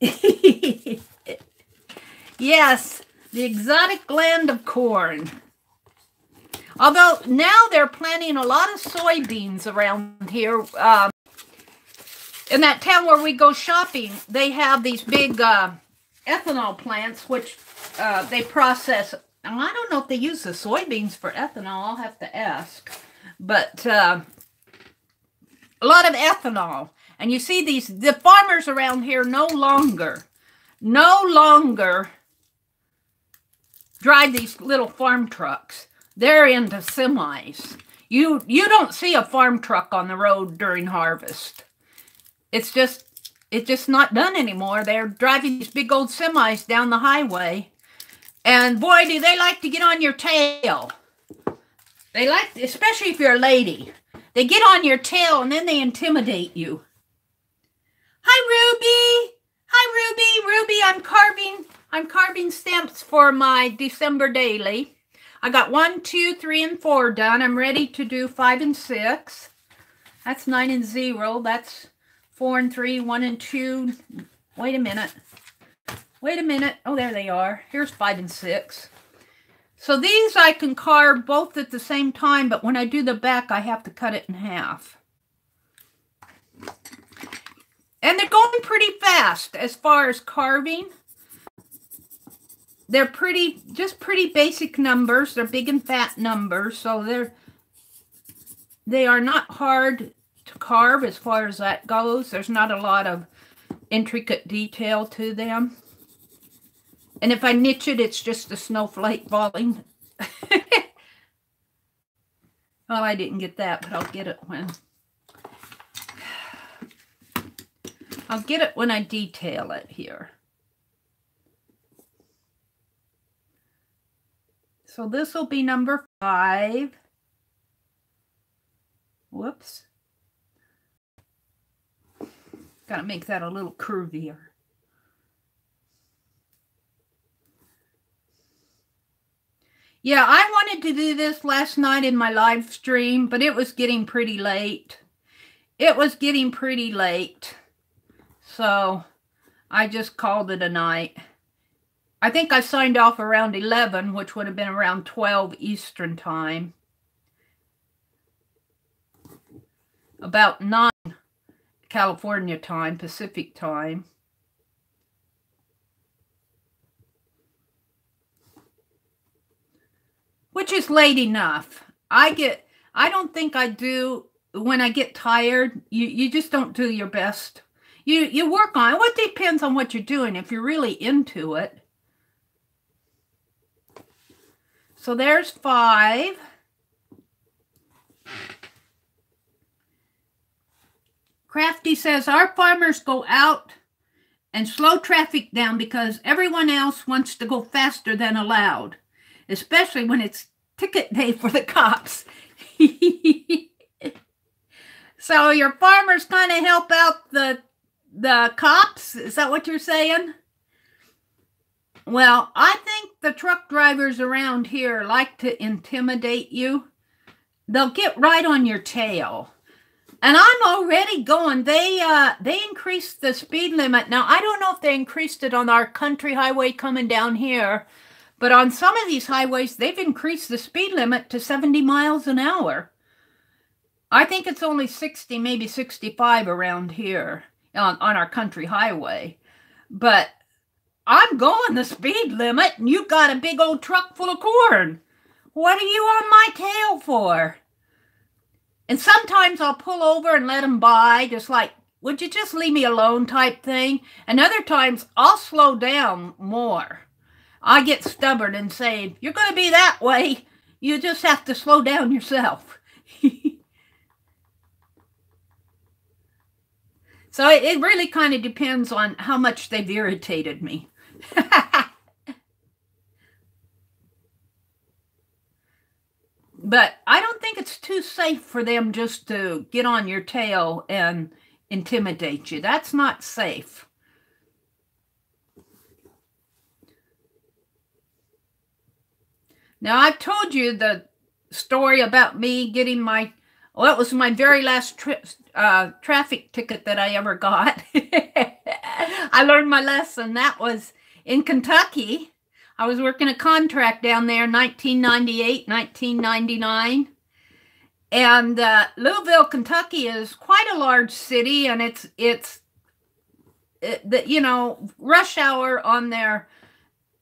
yes, the exotic land of corn. Although now they're planting a lot of soybeans around here. Um, in that town where we go shopping, they have these big uh, ethanol plants, which uh, they process. I don't know if they use the soybeans for ethanol. I'll have to ask but uh, a lot of ethanol. And you see these, the farmers around here no longer, no longer drive these little farm trucks. They're into semis. You, you don't see a farm truck on the road during harvest. It's just, it's just not done anymore. They're driving these big old semis down the highway. And boy, do they like to get on your tail. They like, especially if you're a lady, they get on your tail and then they intimidate you. Hi, Ruby. Hi, Ruby. Ruby, I'm carving, I'm carving stamps for my December daily. I got one, two, three, and four done. I'm ready to do five and six. That's nine and zero. That's four and three, one and two. Wait a minute. Wait a minute. Oh, there they are. Here's five and six. So these I can carve both at the same time, but when I do the back, I have to cut it in half. And they're going pretty fast as far as carving. They're pretty, just pretty basic numbers. They're big and fat numbers, so they're, they are not hard to carve as far as that goes. There's not a lot of intricate detail to them. And if I niche it, it's just a snowflake falling. *laughs* well, I didn't get that, but I'll get it when... I'll get it when I detail it here. So this will be number five. Whoops. Got to make that a little curvier. Yeah, I wanted to do this last night in my live stream, but it was getting pretty late. It was getting pretty late. So I just called it a night. I think I signed off around 11, which would have been around 12 Eastern time. About 9 California time, Pacific time. which is late enough. I get, I don't think I do, when I get tired, you, you just don't do your best. You, you work on it. What depends on what you're doing. If you're really into it. So there's five. Crafty says our farmers go out and slow traffic down because everyone else wants to go faster than allowed, especially when it's ticket day for the cops. *laughs* so your farmers kind of help out the the cops. Is that what you're saying? Well, I think the truck drivers around here like to intimidate you. They'll get right on your tail. And I'm already going. They uh they increased the speed limit. Now, I don't know if they increased it on our country highway coming down here, but on some of these highways they've increased the speed limit to 70 miles an hour. I think it's only 60, maybe 65 around here on, on our country highway. But I'm going the speed limit and you've got a big old truck full of corn. What are you on my tail for? And sometimes I'll pull over and let them by, just like, would you just leave me alone type thing. And other times I'll slow down more. I get stubborn and say, you're going to be that way. You just have to slow down yourself. *laughs* so it, it really kind of depends on how much they've irritated me. *laughs* but I don't think it's too safe for them just to get on your tail and intimidate you. That's not safe. Now, I've told you the story about me getting my, well, it was my very last tri uh, traffic ticket that I ever got. *laughs* I learned my lesson. That was in Kentucky. I was working a contract down there in 1998, 1999. And uh, Louisville, Kentucky is quite a large city and it's, it's, it, uh, the, you know, rush hour on their,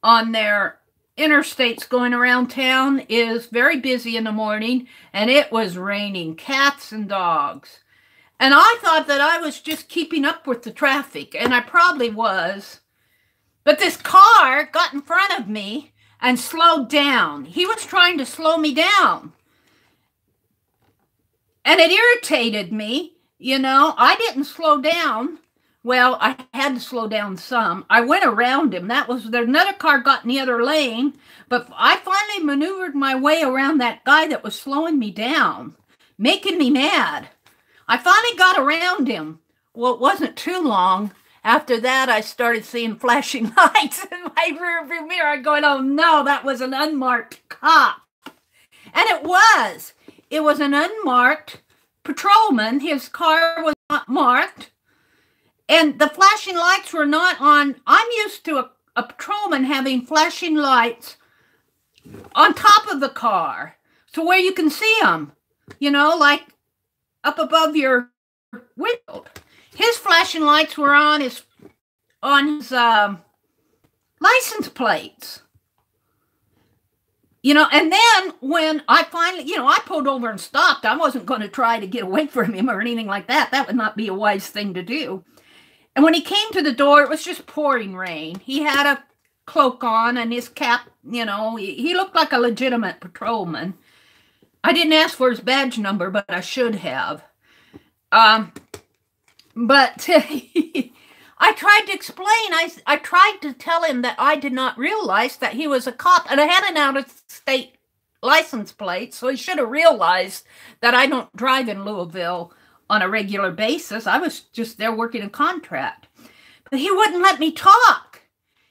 on their interstates going around town is very busy in the morning and it was raining cats and dogs. And I thought that I was just keeping up with the traffic and I probably was. But this car got in front of me and slowed down. He was trying to slow me down. And it irritated me. You know, I didn't slow down. Well, I had to slow down some. I went around him. That was there. Another car got in the other lane, but I finally maneuvered my way around that guy that was slowing me down, making me mad. I finally got around him. Well, it wasn't too long after that, I started seeing flashing *laughs* lights in my rearview mirror, going, oh no, that was an unmarked cop. And it was. It was an unmarked patrolman. His car was not marked. And the flashing lights were not on. I'm used to a, a patrolman having flashing lights on top of the car. So where you can see them, you know, like up above your window. His flashing lights were on his on his um, license plates. You know, and then when I finally, you know, I pulled over and stopped. I wasn't going to try to get away *laughs* from him or anything like that. That would not be a wise thing to do. And when he came to the door, it was just pouring rain. He had a cloak on and his cap, you know, he looked like a legitimate patrolman. I didn't ask for his badge number, but I should have. Um, but *laughs* I tried to explain. I, I tried to tell him that I did not realize that he was a cop and I had an out of state license plate. So he should have realized that I don't drive in Louisville on a regular basis. I was just there working a contract. But he wouldn't let me talk.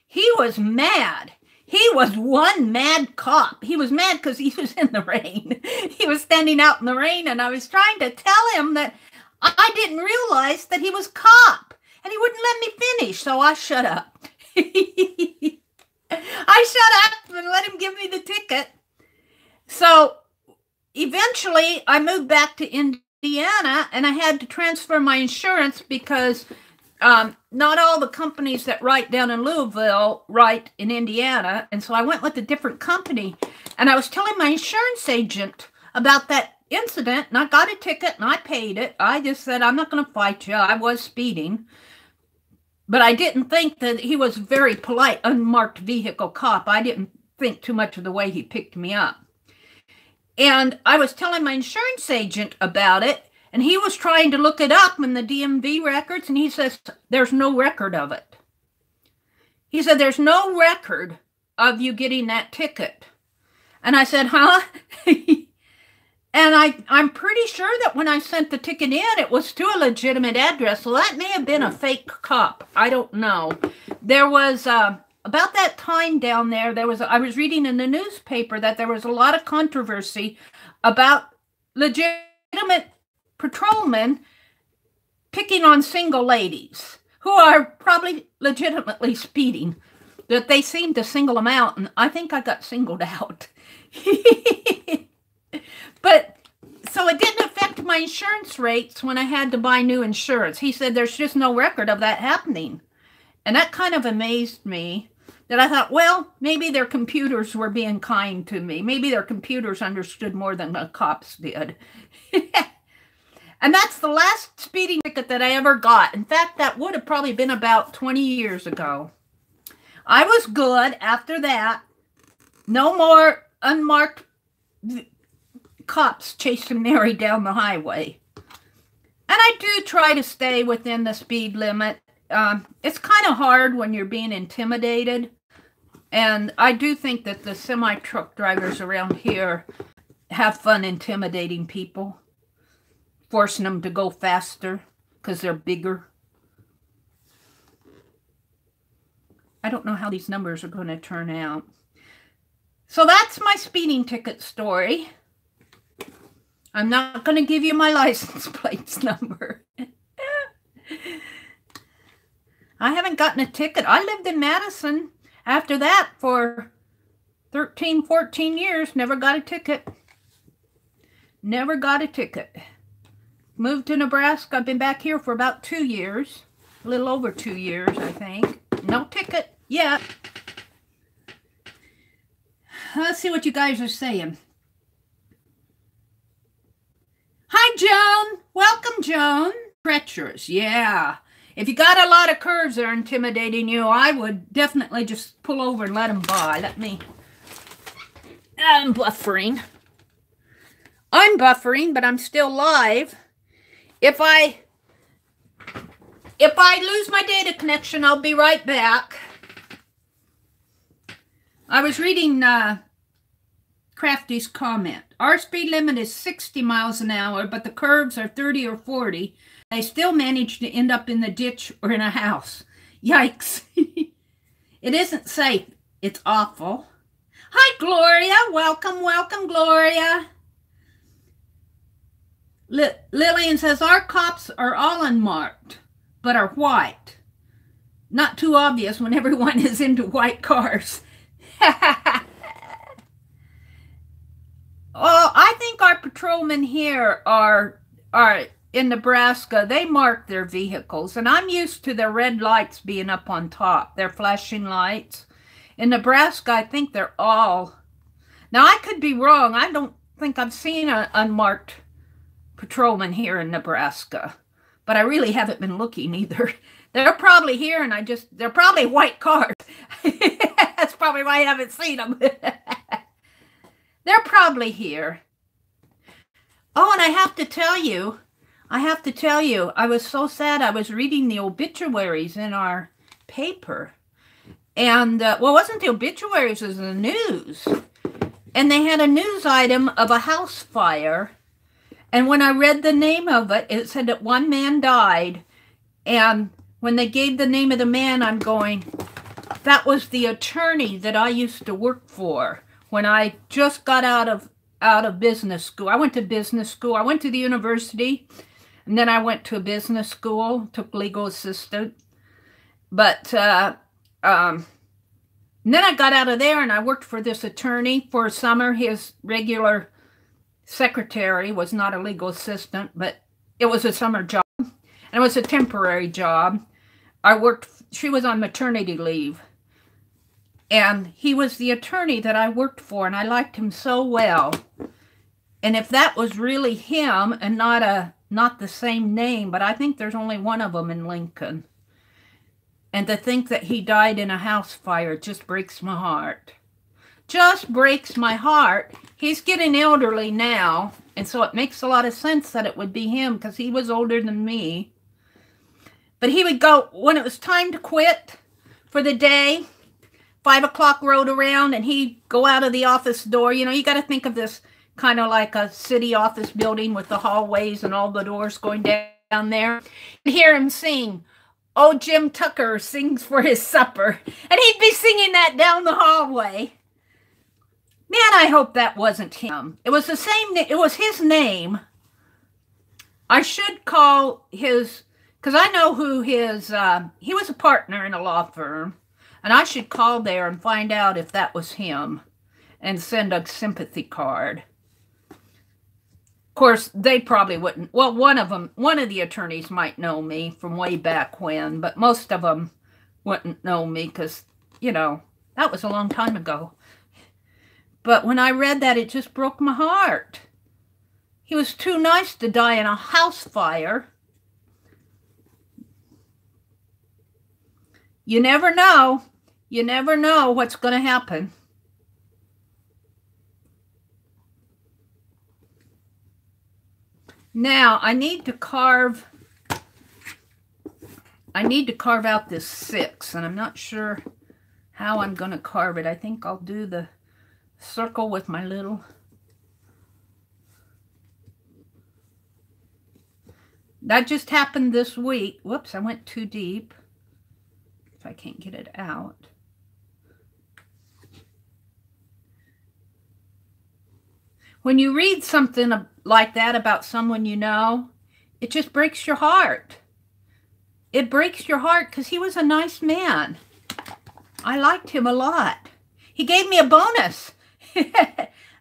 He was mad. He was one mad cop. He was mad because he *laughs* was in the rain. he was standing out in the rain, and I was trying to tell him that I didn't realize that he was cop and he wouldn't let me finish, so I shut up. *laughs* I shut up and let him give me the ticket. So eventually I moved back to Indiana and I had to transfer my insurance because um, not all the companies that write down in Louisville write in Indiana. And so I went with a different company and I was telling my insurance agent about that incident and I got a ticket and I paid it. I just said, I'm not going to fight you. I was speeding. But I didn't think that he was very polite, unmarked vehicle cop. I didn't think too much of the way he picked me up. And I was telling my insurance agent about it, and he was trying to look it up in the DMV records, and he says there's no record of it. He said there's no record of you getting that ticket. And I said, huh? *laughs* And I, I'm pretty sure that when I sent the ticket in, it was to a legitimate address. So that may have been a fake cop. I don't know. There was uh, about that time down there. There was I was reading in the newspaper that there was a lot of controversy about legitimate patrolmen picking on single ladies who are probably legitimately speeding. That they seemed to single them out, and I think I got singled *laughs* out. *laughs* But so it didn't affect my insurance rates when I had to buy new insurance. He said there's just no record of that happening. And that kind of amazed me that I thought, well, maybe their computers were being kind to me. Maybe their computers understood more than the cops did. *laughs* and that's the last speeding ticket that I ever got. In fact, that would have probably been about 20 years ago. I was good after that. No more unmarked cops chasing Meri down the highway. And I do try to stay within the speed limit. Um, it's kind of hard when you're being intimidated. And I do think that the semi truck drivers around here have fun intimidating people, forcing them to go faster because they're bigger. I don't know how these numbers are going to turn out. So that's my speeding ticket story. I'm not going to give you my *laughs* license plates number. I haven't gotten a ticket. I lived in Madison after that for 13, 14 years. Never got a ticket. Never got a ticket. Moved to Nebraska. I've been back here for about two years. A little over two years, I think. No ticket yet. Let's see what you guys are saying. Hi, Joan. Welcome, Joan. Treacherous, yeah. If you got a lot of curves that are intimidating you, I would definitely just pull over and let them by. Let me... I'm buffering. I'm buffering, but I'm still live. If I... If I lose my data connection, I'll be right back. I was reading uh, Crafty's comment. Our speed limit is 60 miles an hour, but the curves are 30 or 40. They still manage to end up in the ditch or in a house. *laughs* Yikes. *laughs* it isn't safe. It's awful. Hi, Gloria. Welcome, welcome, Gloria. Lillian says, our cops are all unmarked, but are white. Not too obvious when everyone *laughs* is into white cars. Well, I think our patrolmen here are are in Nebraska. They mark their vehicles, and I'm used to their red lights being up on top. Their flashing lights. In Nebraska, I think they're all. Now I could be wrong. I don't think I've seen an unmarked patrolman here in Nebraska, but I really haven't been looking either. *laughs* They're probably here, and I just, they're probably white cars. *laughs* That's probably why I haven't seen them. *laughs* They're probably here. Oh, and I have to tell you, I have to tell you, I was so sad. I was reading the obituaries in our paper. And, uh, well, wasn't the obituaries, it was the news. And they had a news item of a house fire. And when I read the name of it, it said that one man died. And when they gave the name of the man, I'm going, that was the attorney that I used to work for when I just got out of out of business school. I went to business school. I went to the university, and then I went to a business school, took legal assistant. But uh, um, then I got out of there and I worked for this attorney for a summer. His regular secretary was not a legal assistant, but it was a summer job. And it was a temporary job. I worked, she was on maternity leave. And he was the attorney that I worked for, and I liked him so well. And if that was really him and not a not the same name, but I think there's only one of them in Lincoln. And to think that he died in a house fire just breaks my heart. just breaks my heart. He's getting elderly now, and so it makes a lot of sense that it would be him because he was older than me. But he would go, when it was time to quit for the day, five o'clock rolled around and he'd go out of the office door. You know, you got to think of this kind of like a city office building with the hallways and all the doors going down there. And hear him sing, Oh, Jim Tucker sings for his supper. And he'd be singing that down the hallway. Man, I hope that wasn't him. It was the same, it was his name. I should call his, because I know who his, uh, he was a partner in a law firm. And I should call there and find out if that was him and send a sympathy card. Of course, they probably wouldn't. Well, one of them, one of the attorneys might know me from way back when, but most of them wouldn't know me because, you know, that was a long time ago. But when I read that, it just broke my heart. He was too nice to die in a house fire. You never know. You never know what's going to happen. Now, I need to carve, I need to carve out this six, and I'm not sure how I'm going to carve it. I think I'll do the circle with my little That just happened this week. Whoops, I went too deep. If I can't get it out. When you read something like that about someone you know, it just breaks your heart. It breaks your heart because he was a nice man. I liked him a lot. He gave me a bonus. *laughs*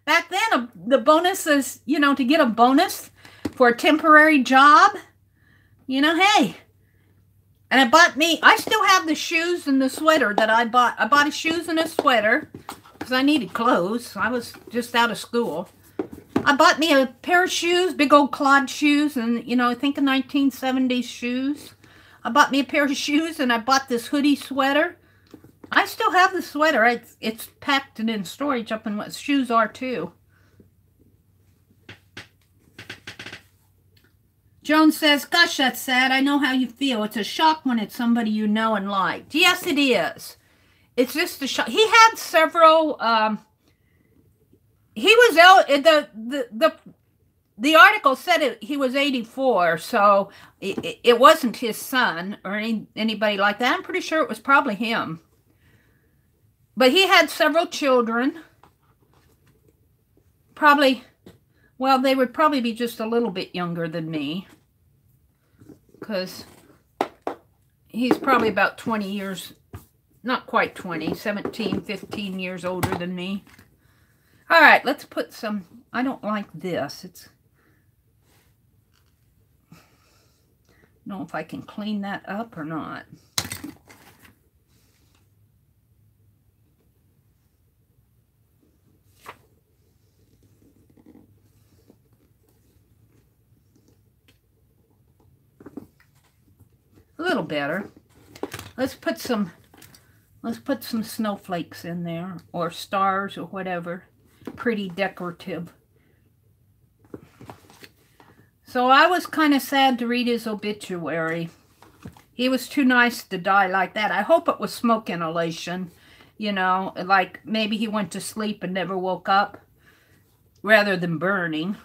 Back then, the bonus is, you know, to get a bonus for a temporary job. You know, hey. And I bought me, I still have the shoes and the sweater that I bought. I bought a shoes and a sweater because I needed clothes. I was just out of school. I bought me a pair of shoes, big old clod shoes, and, you know, I think a 1970s shoes. I bought me a pair of *laughs* shoes, and I bought this hoodie sweater. I still have the sweater. It's, it's packed and in storage up in what shoes are, too. Joan says, gosh, that's sad. I know how you feel. It's a shock when it's somebody you know and liked. Yes, it is. It's just a shock. He had several... Um, he was out uh, the the the the article said it, he was 84 so it, it wasn't his son or any, anybody like that. I'm pretty sure it was probably him. But he had several children. Probably well they would probably be just a little bit younger than me. Because he's probably about 20 years not quite 20 17 15 years older than me all right, let's put some, I don't like this. It's, Don't know if I can clean that up or not. A little better. Let's put some, let's put some snowflakes in there or stars or whatever pretty decorative. So I was kind of sad to read his obituary. He was too nice to die like that. I hope it was smoke inhalation, you know, like maybe he went to sleep and never woke up rather than burning.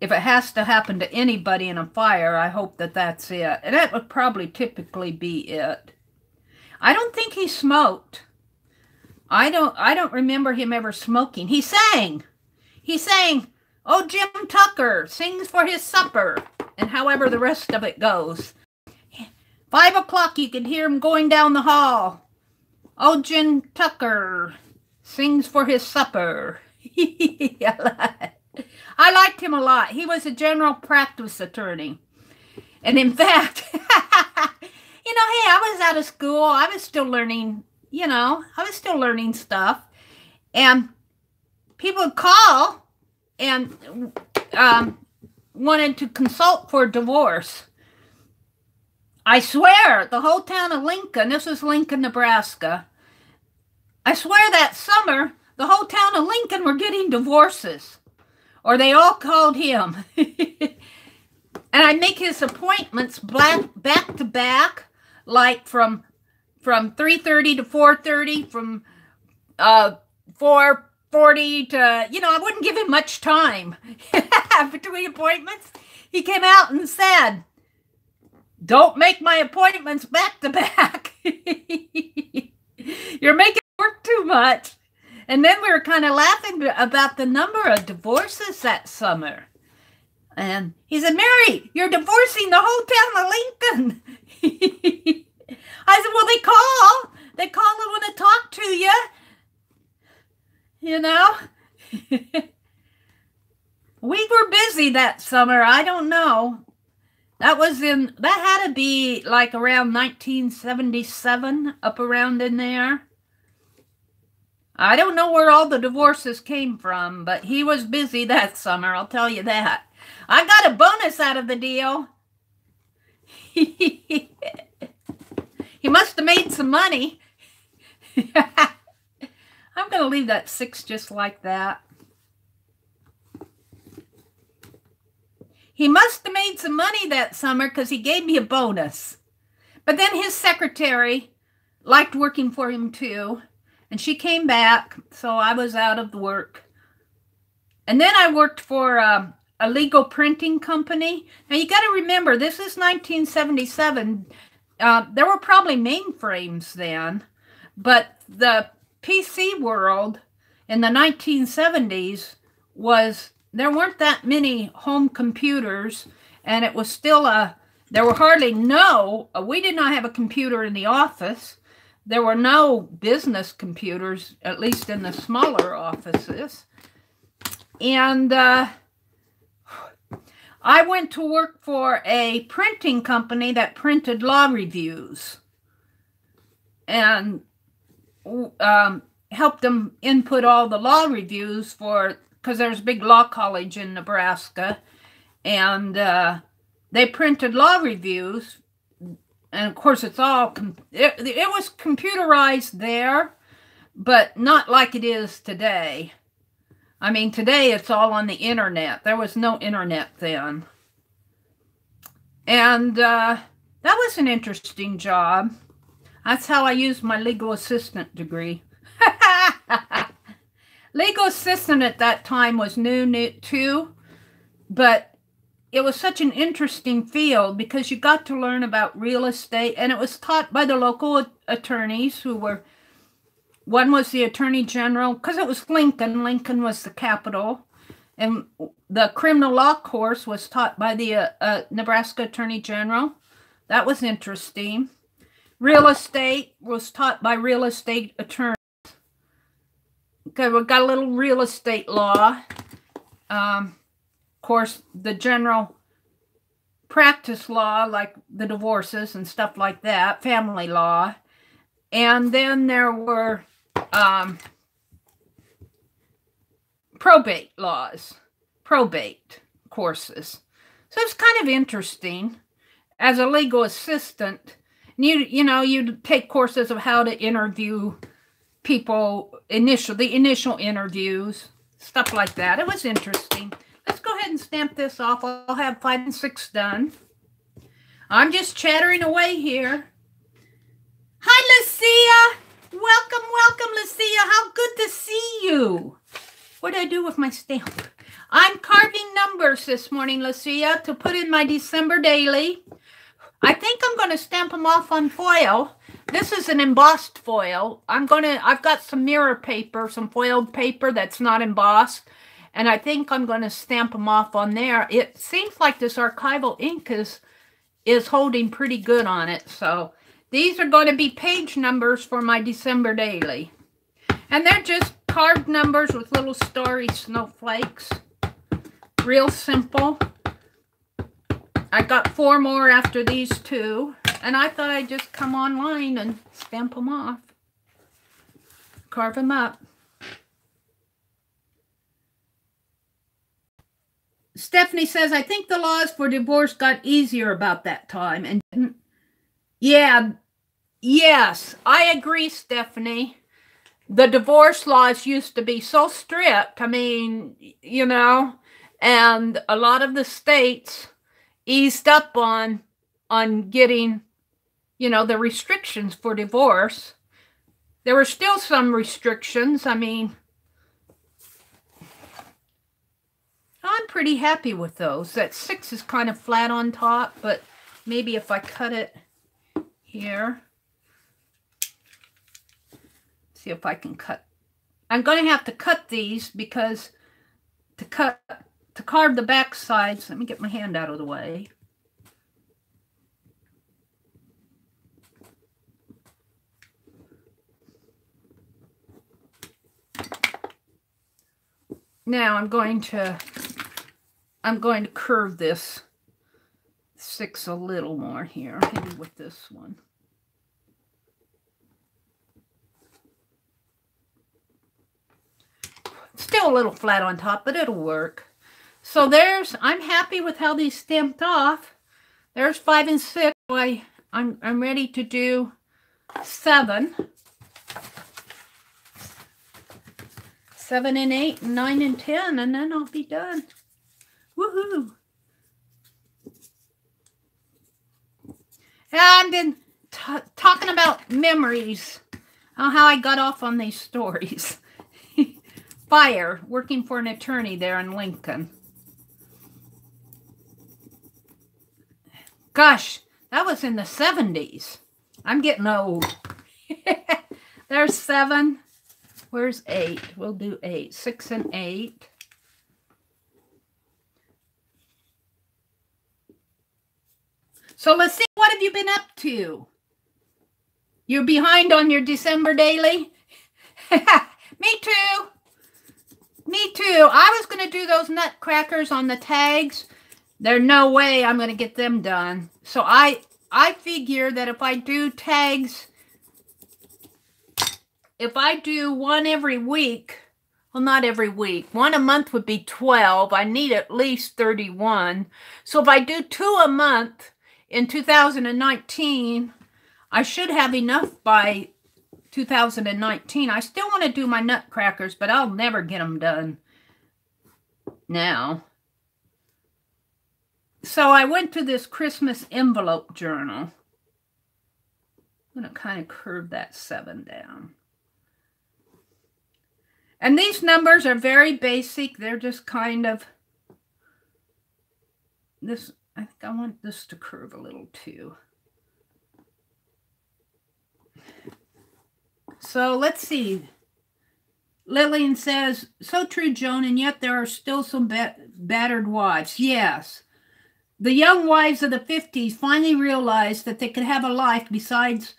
If it has to happen to anybody in a fire, I hope that that's it. And that would probably typically be it. I don't think he smoked. I don't I don't remember him ever smoking. He sang. He sang, Oh Jim Tucker sings for his supper. And however the rest of it goes. Five o'clock you could hear him going down the hall. Oh Jim Tucker sings for his supper. *laughs* I liked him a lot. He was a general practice attorney. And in fact, *laughs* you know, hey, I was out of school. I was still learning, you know, I was still learning stuff. And people would call and um, wanted to consult for divorce. I swear, the whole town of Lincoln, this is Lincoln, Nebraska. I swear that summer, the whole town of Lincoln were getting divorces. Or they all called him. *laughs* and I'd make his appointments back to back, like from from 3.30 to 4.30, from uh, 4.40 to, you know, I wouldn't give him much time *laughs* between appointments. He came out and said, don't make my appointments back to back. *laughs* You're making work too much. And then we were kind of laughing about the number of divorces that summer. And he said, Meri, you're divorcing the whole town of Lincoln. *laughs* I said, well, they call. They call and want to talk to you. You know? *laughs* we were busy that summer. I don't know. That was in, that had to be like around 1977, up around in there. I don't know where all the divorces came from, but he was busy that summer, I'll tell you that. I got a bonus out of the deal. *laughs* he must have made some money. *laughs* I'm going to leave that six just like that. He must have made some money that summer because he gave me a bonus. But then his secretary liked working for him too. And she came back, so I was out of the work. And then I worked for um, a legal printing company. Now you got to remember, this is 1977. Uh, there were probably mainframes then, but the PC world in the 1970s was there weren't that many home computers, and it was still a, there were hardly no, uh, we did not have a computer in the office. There were no business computers, at least in the smaller offices. And uh, I went to work for a printing company that printed law reviews and um, helped them input all the law reviews for because there's a big law college in Nebraska, and uh, they printed law reviews. And of course, it's all it, it was computerized there, but not like it is today. I mean, today it's all on the internet. There was no internet then. And uh, that was an interesting job. That's how I used my legal assistant degree. *laughs* Legal assistant at that time was new, new too, but it was such an interesting field because you got to learn about real estate and it was taught by the local attorneys who were one was the attorney general because it was lincoln. Lincoln was the capital. And the criminal law course was taught by the uh, uh, nebraska attorney general. That was interesting. Real estate was taught by real estate attorneys. Okay, we've got a little real estate law. Um, of course, the general practice law, like the divorces and stuff like that, family law. And then there were um, probate laws, probate courses. So it's kind of interesting. As a legal assistant, you you know, you take courses of how to interview people initial the initial interviews stuff like that. It was interesting. Let's go ahead and stamp this off. I'll have five and six done. I'm just chattering away here. Hi lucia welcome welcome lucia how good to see you what did i do with my stamp i'm carving numbers this morning lucia to put in my december daily i think i'm going to stamp them off on foil this is an embossed foil. I'm going to, I've got some mirror paper, some foiled paper that's not embossed. And I think I'm going to stamp them off on there. It seems like this archival ink is, is holding pretty good on it. So these are going to be page numbers for my December daily. And they're just carved numbers with little starry snowflakes. Real simple. I got four more after these two. And I thought I'd just come online and stamp them off. Carve them up. Stephanie says, I think the laws for divorce got easier about that time and Yeah, yes, I agree, Stephanie. The divorce laws used to be so strict. I mean, you know, and a lot of the states eased up on on getting, you know, the restrictions for divorce. There were still some restrictions. I mean, I'm pretty happy with those. That six is kind of flat on top, but maybe if I cut it here, see if I can cut. I'm going to have to cut these because to cut, to carve the back sides, let me get my hand out of the way. Now I'm going to I'm going to curve this six a little more here, maybe with this one. Still a little flat on top, but it'll work. So there's, I'm happy with how these stamped off. There's five and six. I, I'm, I'm ready to do seven. Seven and eight, nine and ten, and then I'll be done. Woohoo! And then talking about memories, how I got off on these stories. Fire, working for an attorney there in Lincoln. Gosh, that was in the 70s. I'm getting old. *laughs* There's seven. Where's eight? We'll do eight. Six and eight. So let's see, what have you been up to? You're behind on your December daily? *laughs* Me too. Me too. I was going to do those nutcrackers on the tags. There's no way I'm going to get them done. So I I figure that if I do tags, if I do one every week, well, not every week. One a month would be 12. I need at least 31. So if I do two a month, in 2019, I should have enough by 2019. I still want to do my nutcrackers, but I'll never get them done now. So I went to this Christmas envelope journal. I'm going to kind of curve that seven down. And these numbers are very basic. They're just kind of this I think I want this to curve a little too. So let's see. Lillian says, so true, Joan, and yet there are still some battered wives. Yes. The young wives of the 50s finally realized that they could have a life besides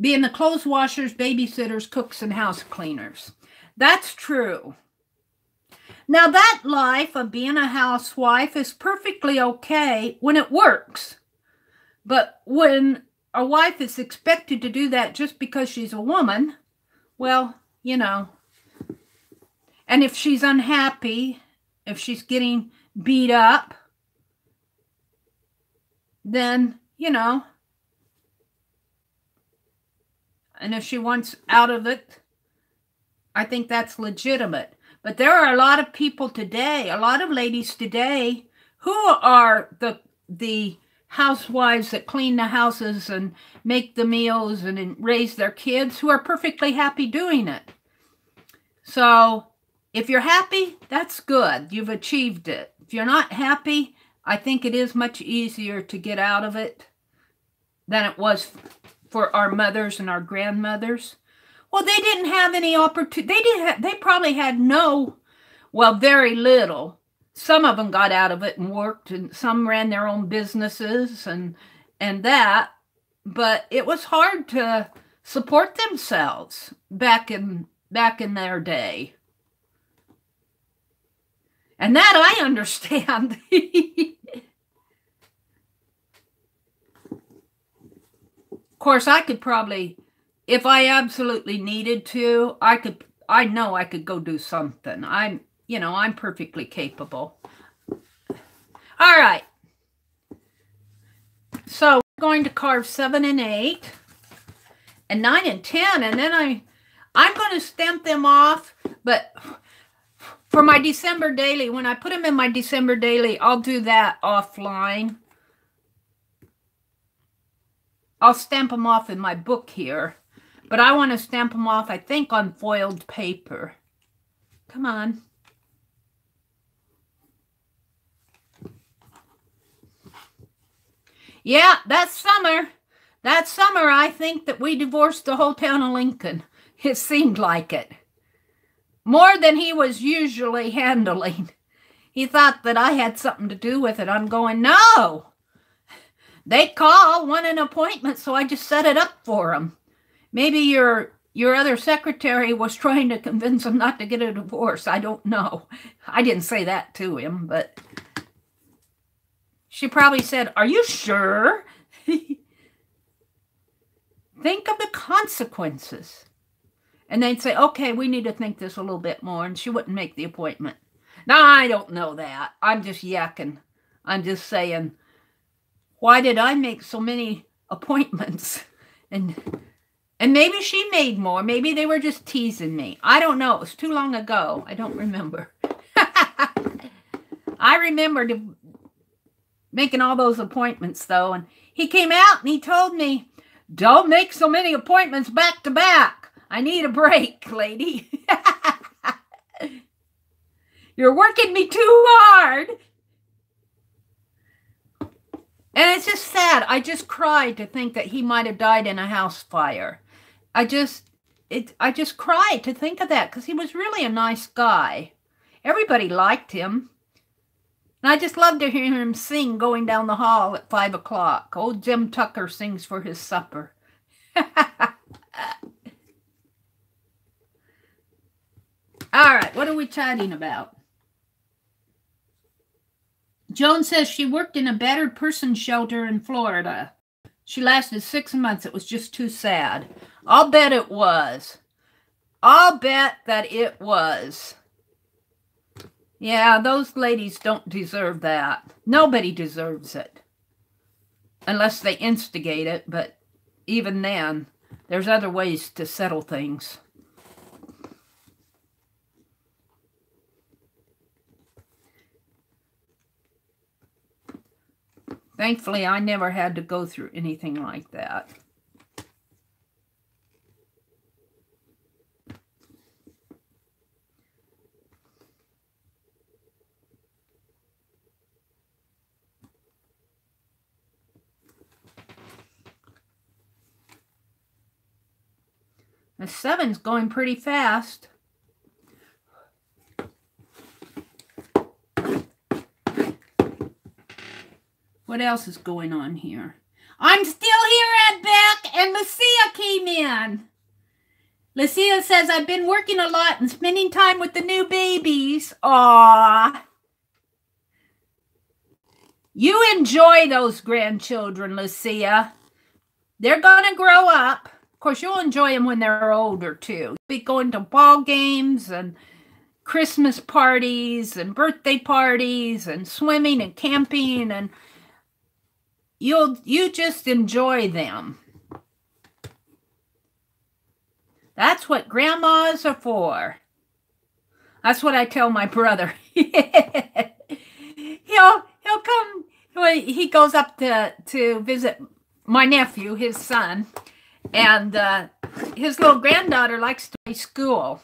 being the clothes washers, babysitters, cooks, and house cleaners. That's true. Now, that life of being a housewife is perfectly okay when it works. But when a wife is expected to do that just because she's a woman, well, you know. And if she's unhappy, if she's getting beat up, then, you know, and if she wants out of it, I think that's legitimate. But there are a lot of people today, a lot of ladies today, who are the the housewives that clean the houses and make the meals and raise their kids who are perfectly happy doing it. So if you're happy, that's good. You've achieved it. If you're not happy, I think it is much easier to get out of it than it was for our mothers and our grandmothers. Well, they didn't have any opportunity. They didn't. Have, they probably had no, well, very little. Some of them got out of it and worked, and some ran their own businesses and and that. But it was hard to support themselves back in back in their day. And that I understand. *laughs* of course, I could probably if I absolutely needed to, I could, I know I could go do something. I'm, you know, I'm perfectly capable. All right. So we're going to carve seven and eight and nine and ten, and then I I'm going to stamp them off, but for my December daily, when I put them in my December daily, I'll do that offline. I'll stamp them off in my book here, but I want to stamp them off, I think, on foiled paper. Come on. Yeah, that summer, that summer, I think that we divorced the whole town of Lincoln. *laughs* It seemed like it. More than he was usually handling. He thought that I had something to do with it. I'm going, no. They call, want an appointment, so I just set it up for them. Maybe your your other secretary was trying to convince him not to get a divorce. I don't know. I didn't say that to him, but she probably said, Are you sure? *laughs* think of the consequences. And they'd say, Okay, we need to think this a little bit more. And she wouldn't make the appointment. Now, I don't know that. I'm just yakking. I'm just saying, why did I make so many appointments? *laughs* And and maybe she made more. Maybe they were just teasing me. I don't know. It was too long ago. I don't remember. *laughs* I remember making all those appointments though. And he came out and he told me, don't make so many appointments back to back. I need a break, *laughs* lady. *laughs* You're working me too hard. And it's just sad. I just cried to think that he might have died in a house fire. I just it I just cried to think of that because he was really a nice guy. Everybody liked him. And I just love to hear him sing going down the hall at five o'clock. Old Jim Tucker sings for his supper. *laughs* All right, what are we chatting about? Joan says she worked in a battered person shelter in Florida. She lasted six months. It was just too sad. I'll bet it was. I'll bet that it was. Yeah, those ladies don't deserve that. Nobody deserves it. Unless they instigate it, but even then, there's other ways to settle things. Thankfully, I never had to go through anything like that. The seven's going pretty fast. What else is going on here? I'm still here, Aunt Bec, and Lucia came in. Lucia says, I've been working a lot and spending time with the new babies. Aww. You enjoy those grandchildren, Lucia. They're going to grow up course, you'll enjoy them when they're older too. Be going to ball games and Christmas parties and birthday parties and swimming and camping and you'll you just enjoy them. That's what grandmas are for. That's what I tell my brother. *laughs* he'll he'll come he goes up to to visit my nephew, his son, and uh, his little granddaughter likes to play school.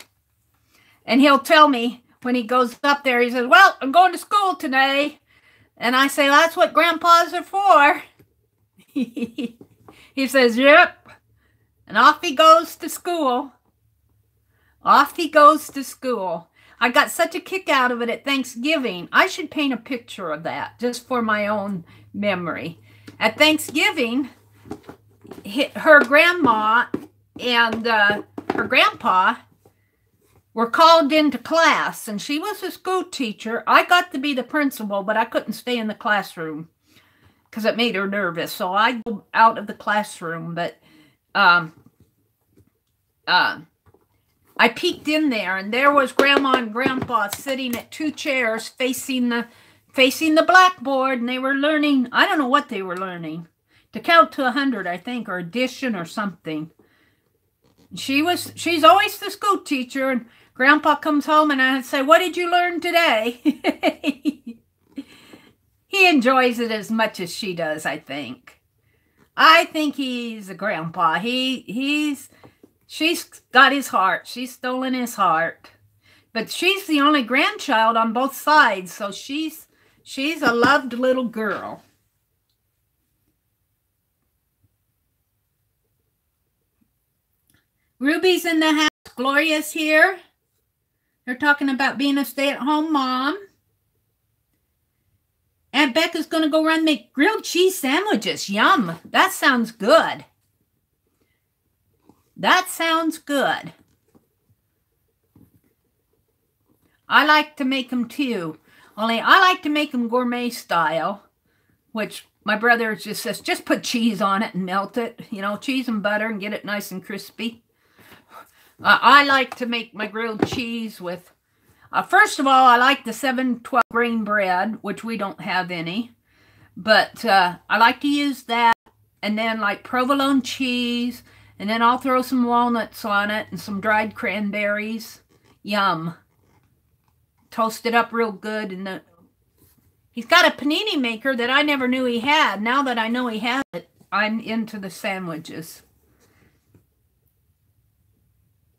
And he'll tell me when he goes up there, he says, Well, I'm going to school today. And I say, That's what grandpas are for. *laughs* he says, Yep. And off he goes to school. Off he goes to school. I got such a kick out of it at Thanksgiving. I should paint a picture of that just for my own memory. At Thanksgiving, her grandma and uh, her grandpa were called into class, and she was a school teacher. I got to be the principal, but I couldn't stay in the classroom because it made her nervous. So I go out of the classroom, but um, uh, I peeked in there, and there was Grandma and Grandpa sitting at two chairs facing the facing the blackboard, and they were learning. I don't know what they were learning to count to a hundred, I think, or addition or something. She was she's always the school teacher, and Grandpa comes home and I say, "What did you learn today?" *laughs* he enjoys it as much as she does, I think. I think he's a grandpa. He he's she's got his heart. She's stolen his heart. But she's the only grandchild on both sides, so she's she's a loved little girl. Ruby's in the house. Gloria's here. They're talking about being a stay-at-home mom. Aunt Bec's going to go run make grilled cheese sandwiches. Yum. That sounds good. That sounds good. I like to make them too. Only I like to make them gourmet style, which my brother just says, just put cheese on it and melt it. You know, cheese and butter and get it nice and crispy. Uh, I like to make my grilled cheese with, uh, first of all, I like the 712 green bread, which we don't have any. But uh, I like to use that and then like provolone cheese. And then I'll throw some walnuts on it and some dried cranberries. Yum. Toast it up real good. And the, he's got a panini maker that I never knew he had. Now that I know he has it, I'm into the sandwiches.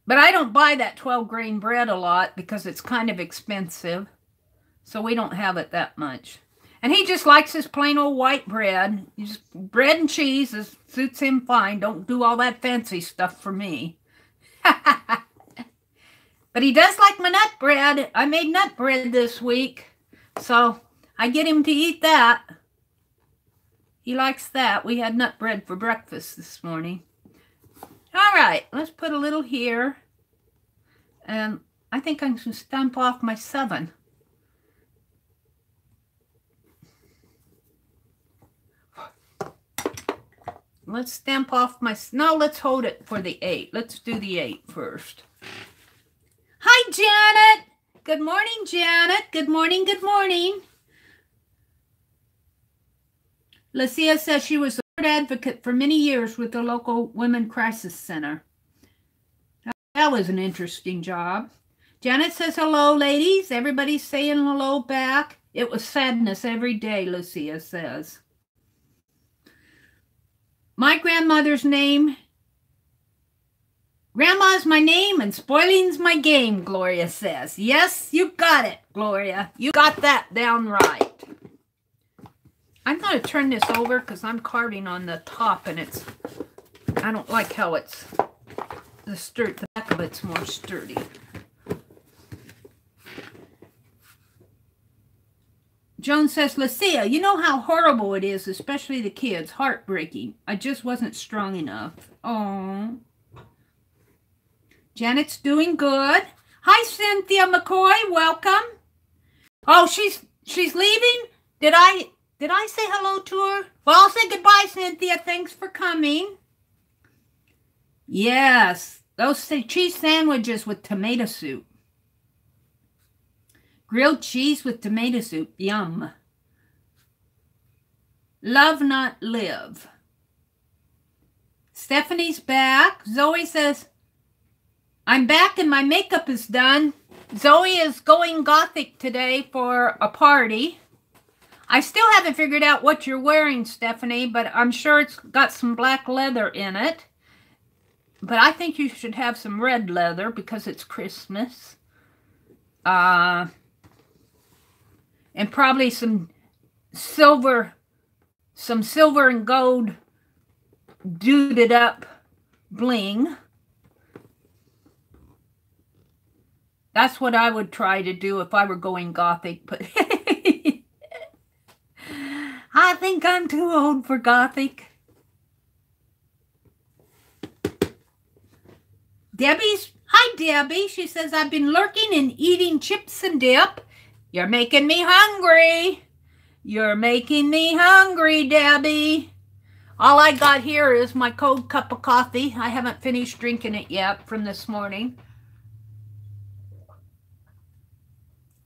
But I don't buy that 12 grain bread a lot because it's kind of expensive. So we don't have it that much. And he just likes his plain old white bread. Just bread and cheese is, suits him fine. Don't do all that fancy stuff for me. *laughs* but he does like my nut bread. I made nut bread this week. So I get him to eat that. He likes that. We had nut bread for breakfast this morning. All right, let's put a little here. And I think I'm to stamp off my seven. Let's stamp off my, no, let's hold it for the eight. Let's do the eight first. Hi, Janet. Good morning, Janet. Good morning, good morning. Lucia says she was advocate for many years with the local Women Crisis Center. That was an interesting job. Janet says, hello, ladies. Everybody's saying hello back. It was sadness every day, Lucia says. My grandmother's name. Grandma's my name and spoiling's my game, Gloria says. Yes, you got it, Gloria. You got that down right. I'm going to turn this over because I'm carving on the top and it's, I don't like how it's, the, stur the back of it's more sturdy. Joan says, Lucia, you know how horrible it is, especially the kids. Heartbreaking. I just wasn't strong enough. Oh. Janet's doing good. Hi, Cynthia McCoy. Welcome. Oh, she's she's leaving? Did I did I say hello to her? Well, I'll say goodbye, Cynthia. Thanks for coming. Yes, those cheese sandwiches with tomato soup. Grilled cheese with tomato soup. Yum. Love not live. Stephanie's back. Zoe says, I'm back and my makeup is done. Zoe is going gothic today for a party. I still haven't figured out what you're wearing, Stephanie, but I'm sure it's got some black leather in it. But I think you should have some red leather because it's Christmas. Uh, and probably some silver, some silver and gold duded up bling. That's what I would try to do if I were going gothic, but *laughs* I think I'm too old for Gothic. Debbie's, hi Debbie. She says, I've been lurking and eating chips and dip. You're making me hungry. You're making me hungry, Debbie. All I got here is my cold cup of coffee. I haven't finished drinking it yet from this morning.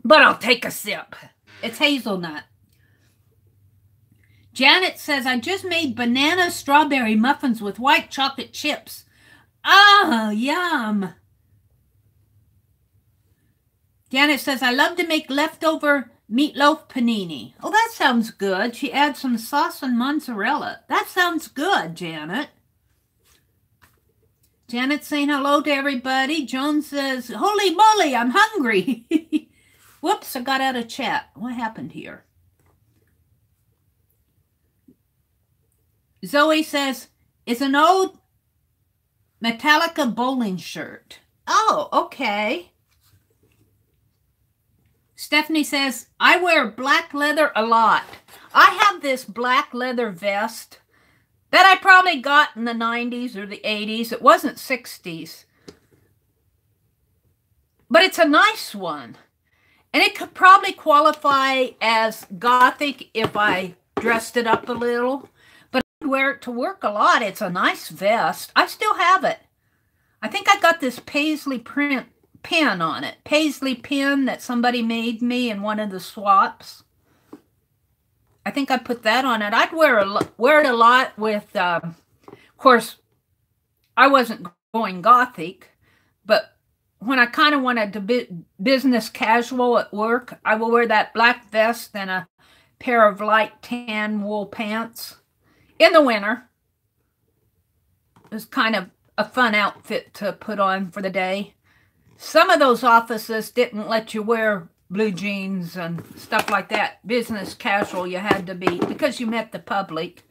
But I'll take a sip. It's hazelnut. Janet says, I just made banana strawberry muffins with white chocolate chips. Ah, yum. Janet says, I love to make leftover meatloaf panini. Oh, that sounds good. She adds some sauce and mozzarella. That sounds good, Janet. Janet saying hello to everybody. Joan says, Holy moly, I'm hungry. *laughs* Whoops, I got out of chat. What happened here? Zoe says, It's an old Metallica bowling shirt. Oh, okay. Stephanie says, I wear black leather a lot. I have this black leather vest that I probably got in the 90s or the 80s. It wasn't 60s. But it's a nice one. And it could probably qualify as gothic if I dressed it up a little. Wear it to work a lot. It's a nice vest. I still have it. I think I got this paisley print pin on it. Paisley pin that somebody made me in one of the swaps. I think I put that on it. I'd wear a wear it a lot with, um, of course, I wasn't going gothic, but when I kind of wanted to be business casual at work, I will wear that black vest and a pair of light tan wool pants in the winter. It was kind of a fun outfit to put on for the day. Some of those offices didn't let you wear blue jeans and stuff like that. Business casual, you had to be, because you met the public,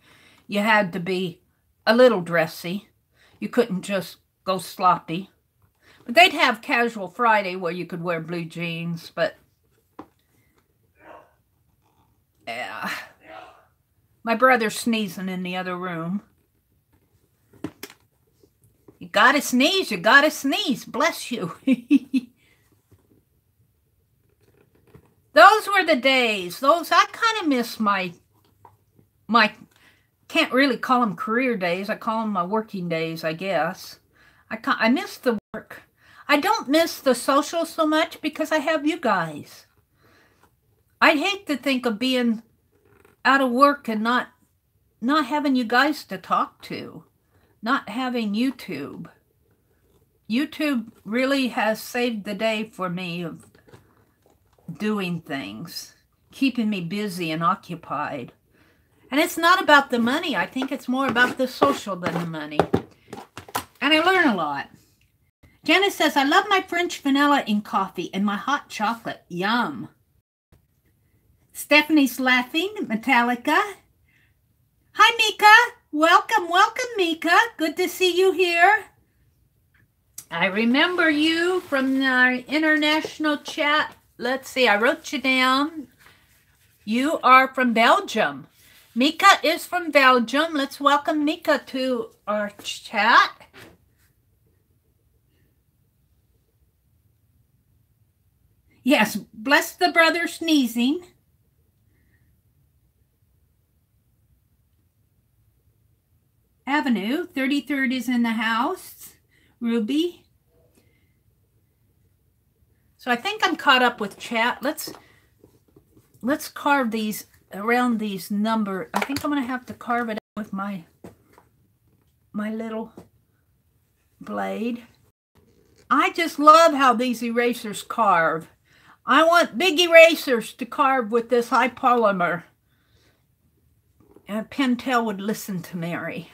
you had to be a little dressy. You couldn't just go sloppy. But they'd have casual Friday where you could wear blue jeans, but yeah. My brother's sneezing in the other room. You gotta sneeze, you gotta sneeze. Bless you. *laughs* Those were the days. Those I kind of miss my my can't really call them career days. I call them my working days, I guess. I I miss the work. I don't miss the social so much because I have you guys. I'd hate to think of being out of work and not not having you guys to talk to not having YouTube. YouTube really has saved the day for me of doing things, keeping me busy and occupied. And it's not about the money. I think it's more about the social than the money. And I learn a lot. Janice says, I love my French vanilla in coffee and my hot chocolate. Yum. Stephanie's laughing. Metallica. Hi, Mika. Welcome, welcome, Mika. Good to see you here. I remember you from our international chat. Let's see, I wrote you down. You are from Belgium. Mika is from Belgium. Let's welcome Mika to our chat. Yes, bless the brother sneezing. Avenue. 33rd is in the house. Ruby. So I think I'm caught up with chat. Let's let's carve these around these number. I think I'm going to have to carve it with my my little blade. I just love how these erasers carve. I want big erasers to carve with this high polymer. And Pentel would listen to Meri.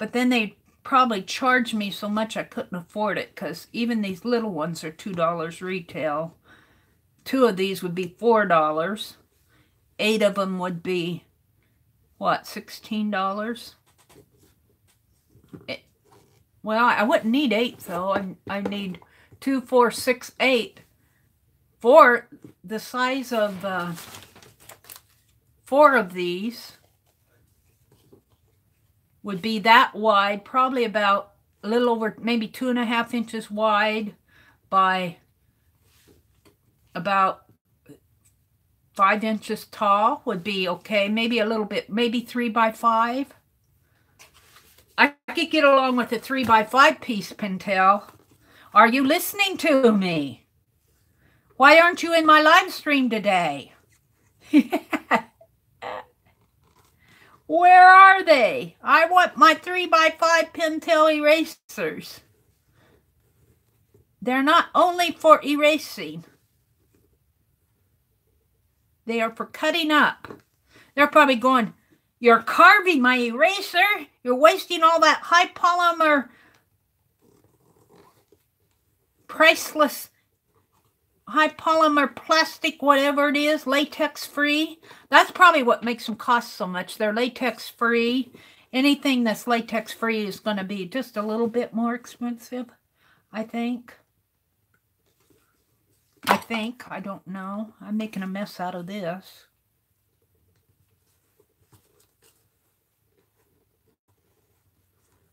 But then they probably charge me so much I couldn't afford it because even these little ones are $2 retail. Two of these would be $4. Eight of them would be, what, $16? It, well, I wouldn't need eight, though. I, I need two, four, six, eight. Four, the size of uh, four of these would be that wide, probably about a little over maybe two and a half inches wide by about five inches tall would be okay. Maybe a little bit, maybe three by five. I could get along with a three by five piece, Pentel. Are you listening to me? Why aren't you in my live stream today? *laughs* Where are they? I want my 3 by 5 Pentel erasers. They're not only for erasing. They are for cutting up. They're probably going, you're carving my eraser. You're wasting all that high polymer, priceless high polymer plastic, whatever it is, latex free. That's probably what makes them cost so much. They're latex free. Anything that's latex free is going to be just a little bit more expensive, I think. I think. I don't know. I'm making a mess out of this.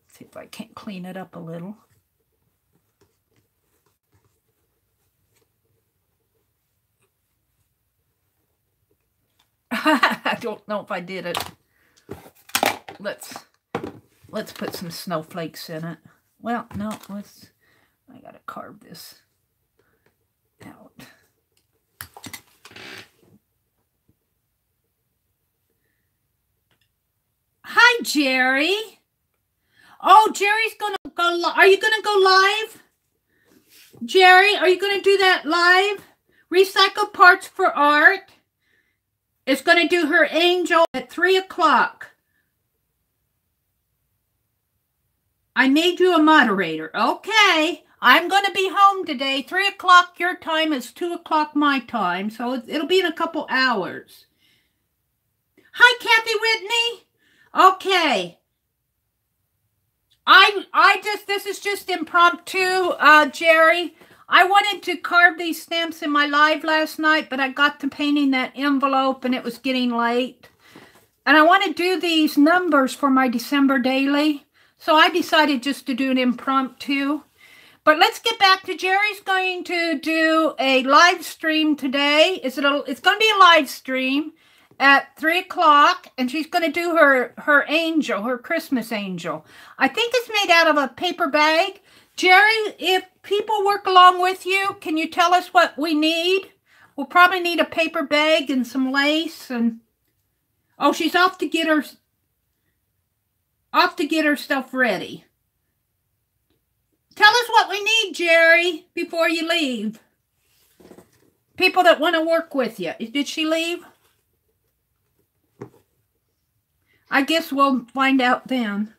See if I can't clean it up a little. *laughs* I don't know if I did it. Let's let's put some snowflakes in it. Well, no, let's I gotta carve this out. Hi, Jeri. Oh, Jeri's gonna go. Are you gonna go live? Jeri, are you gonna do that live? Recycle parts for art. It's gonna do her angel at three o'clock. I made you a moderator. Okay. I'm going to be home today. 3 o'clock your time is 2 o'clock my time. So it'll be in a couple hours. Hi, Kathy Whitney. Okay. I I just this is just impromptu, uh, Jeri. I wanted to carve these stamps in my live last night, but I got to painting that envelope and it was getting late. And I want to do these numbers for my December daily. So I decided just to do an impromptu. But let's get back to Jeri's going to do a live stream today. Is it a, it's going to be a live stream at three o'clock, and she's going to do her her angel, her Christmas angel. I think it's made out of a paper bag. Jeri, if people work along with you, can you tell us what we need? We'll probably need a paper bag and some lace and oh, she's off to get her off to get her stuff ready. Tell us what we need, Jeri, before you leave. People that want to work with you. Did she leave? I guess we'll find out then.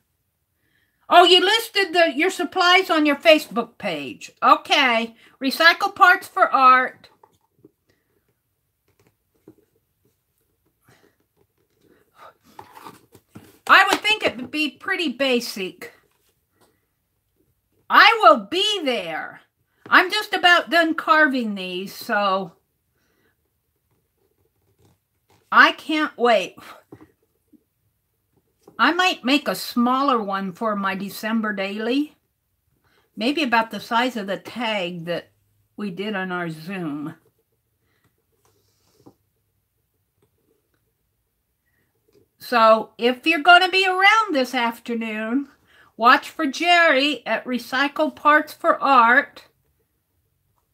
Oh, you listed the your supplies on your Facebook page. Okay. Recycle parts for art. I would think it would be pretty basic. I will be there. I'm just about done carving these, so I can't wait. I might make a smaller one for my December daily. Maybe about the size of the tag that we did on our Zoom. So if you're going to be around this afternoon, watch for Jeri at Recycle Parts for Art.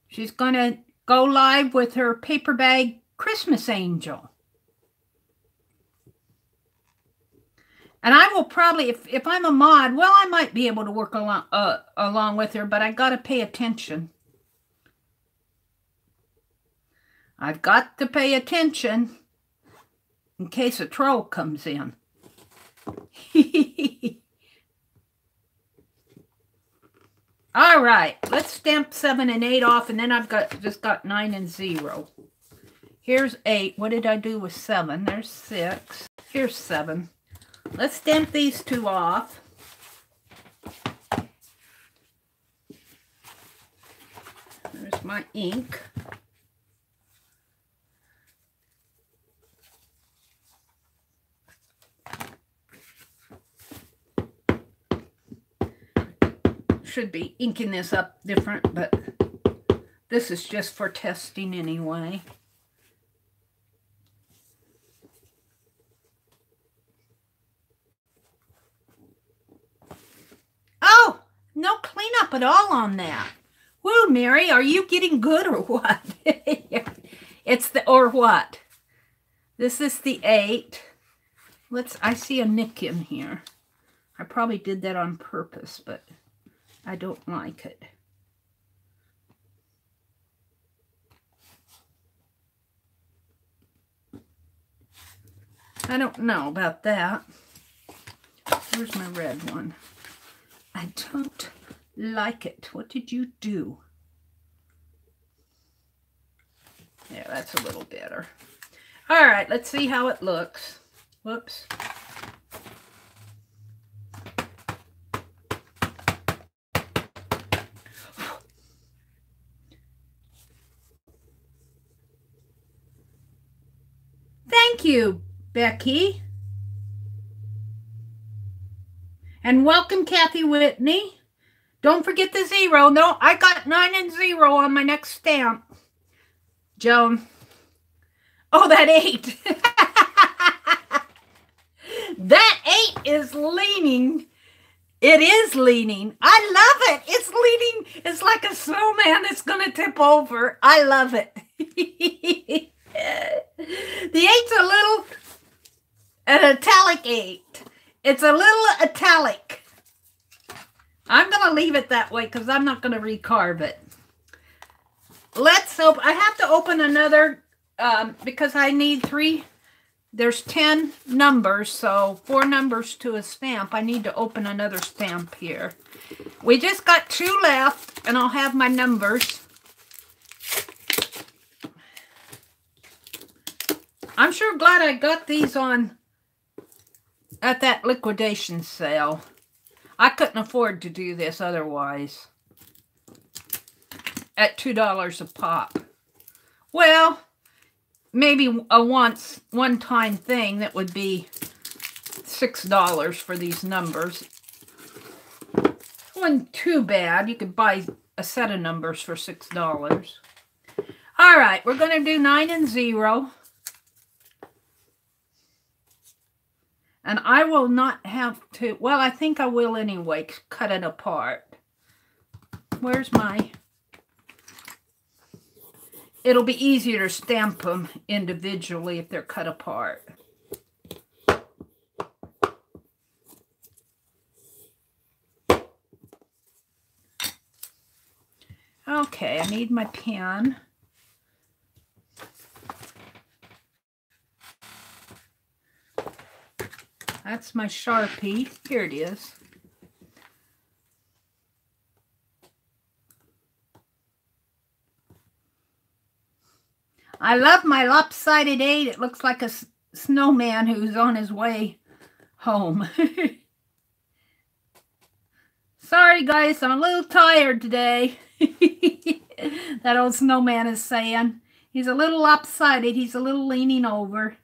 She's going to go live with her paper bag Christmas angel. And I will probably, if, if I'm a mod, well, I might be able to work along, uh, along with her, but I got to pay attention. I've got to pay attention in case a troll comes in. *laughs* All right, let's stamp seven and eight off, and then I've got just got nine and zero. Here's eight. What did I do with seven? There's six. Here's seven. Let's stamp these two off. There's my ink. Should be inking this up different, but this is just for testing anyway. Oh, no cleanup at all on that. Woo, Meri, are you getting good or what? *laughs* it's the, or what? This is the eight. let's, I see a nick in here. I probably did that on purpose, but I don't like it. I don't know about that. Where's my red one? I don't like it. What did you do? Yeah, that's a little better. All right, let's see how it looks. Whoops. Thank you, Becky. And welcome, Kathy Whitney. Don't forget the zero. No, I got nine and zero on my next stamp. Joan. Oh, that eight. *laughs* that eight is leaning. It is leaning. I love it. It's leaning. It's like a snowman that's going to tip over. I love it. *laughs* the eight's a little an italic eight. It's a little italic. I'm going to leave it that way because I'm not going to recarve it. Let's open. I have to open another um, because I need three. There's 10 numbers, so four numbers to a stamp. I need to open another stamp here. We just got two left, and I'll have my numbers. I'm sure glad I got these on at that liquidation sale. I couldn't afford to do this otherwise. At $2 a pop. Well, maybe a once, one-time thing that would be $6 for these numbers. Wasn't too bad. You could buy a set of numbers for $6. All right, we're going to do 9 and 0. And I will not have to, well, I think I will anyway, cut it apart. Where's my, it'll be easier to stamp them individually if they're cut apart. Okay, I need my pen. That's my Sharpie. Here it is. I love my lopsided eight. It looks like a snowman who's on his way home. *laughs* Sorry, guys. I'm a little tired today. *laughs* that old snowman is saying. He's a little lopsided. He's a little leaning over.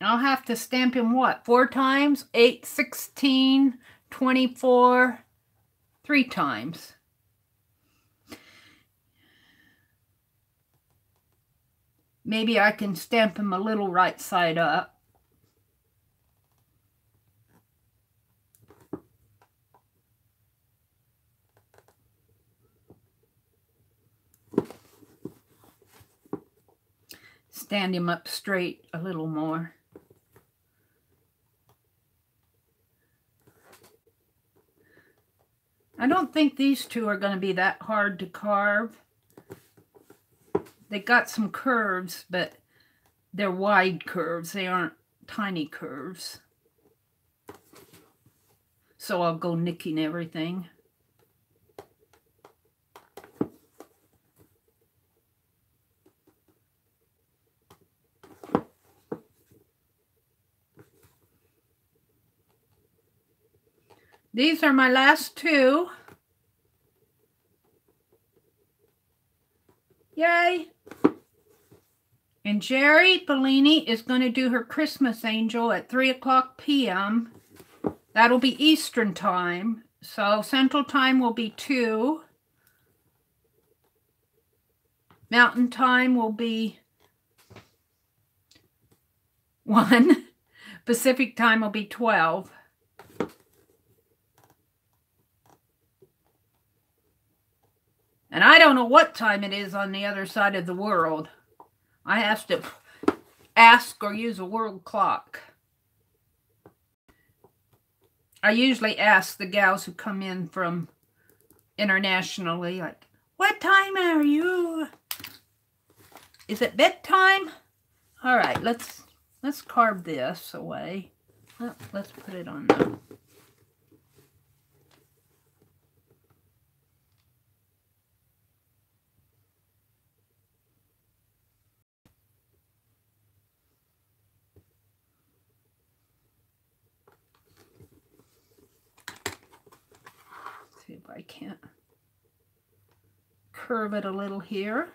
I'll have to stamp him what? Four times? Eight, 16, 24, three times. Maybe I can stamp him a little right side up. Stand him up straight a little more. I don't think these two are going to be that hard to carve. They got some curves, but they're wide curves. They aren't tiny curves. So I'll go nicking everything. These are my last two. Yay. And Jeri Bellini is going to do her Christmas Angel at 3 o'clock p.m. That'll be Eastern time. So Central time will be 2. Mountain time will be 1. *laughs* Pacific time will be 12. And I don't know what time it is on the other side of the world. I have to ask or use a world clock. I usually ask the gals who come in from internationally, like, what time are you? Is it bedtime? All right, let's let's carve this away. Let's put it on the see if I can't curve it a little here.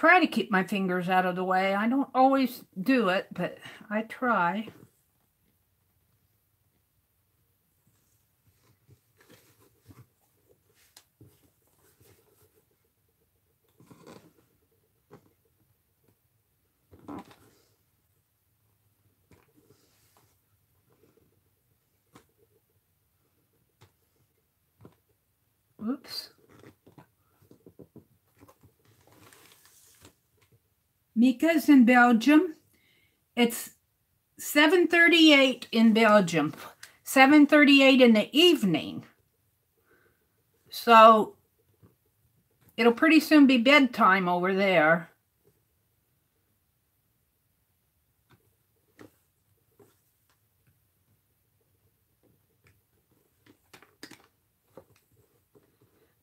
Try to keep my fingers out of the way. I don't always do it, but I try. Oops. Mika's in Belgium. It's 7.38 in Belgium. 7.38 in the evening. So it'll pretty soon be bedtime over there.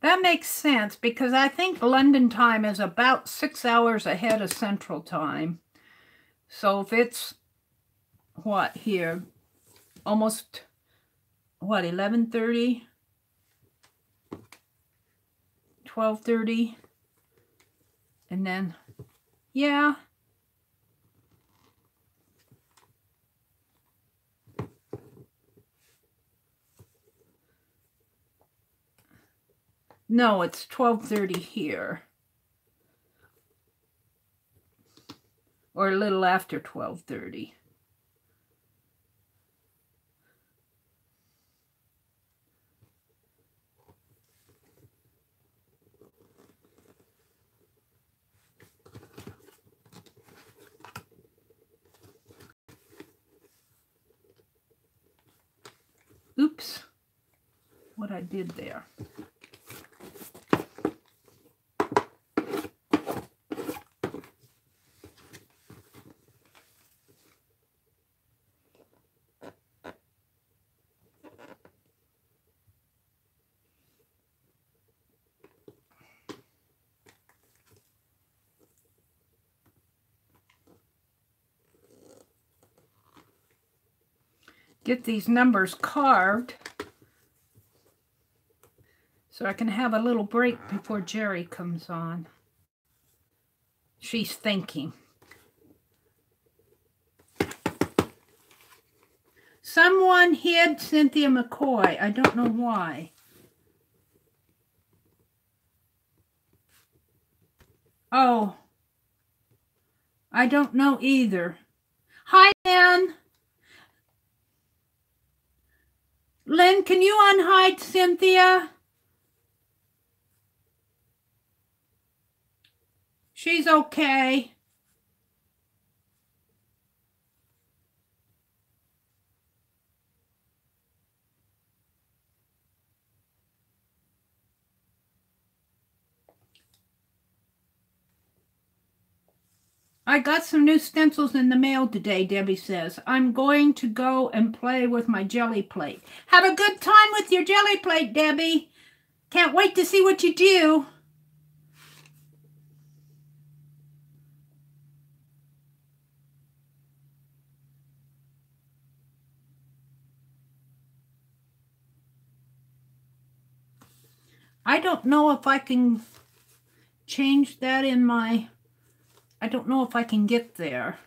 That makes sense because I think London time is about six hours ahead of Central time. So if it's, what, here, almost, what, 11.30? 12.30? And then, yeah, No, it's 12.30 here. Or a little after 12.30. Oops, what I did there. Get these numbers carved so I can have a little break before Jeri comes on. She's thinking. Someone hid Cynthia McCoy. I don't know why. Oh, I don't know either. Hi, Ann. Lynn, can you unhide Cynthia? She's okay. I got some new stencils in the mail today, Debbie says. I'm going to go and play with my jelly plate. Have a good time with your jelly plate, Debbie. Can't wait to see what you do. I don't know if I can change that in my I don't know if I can get there.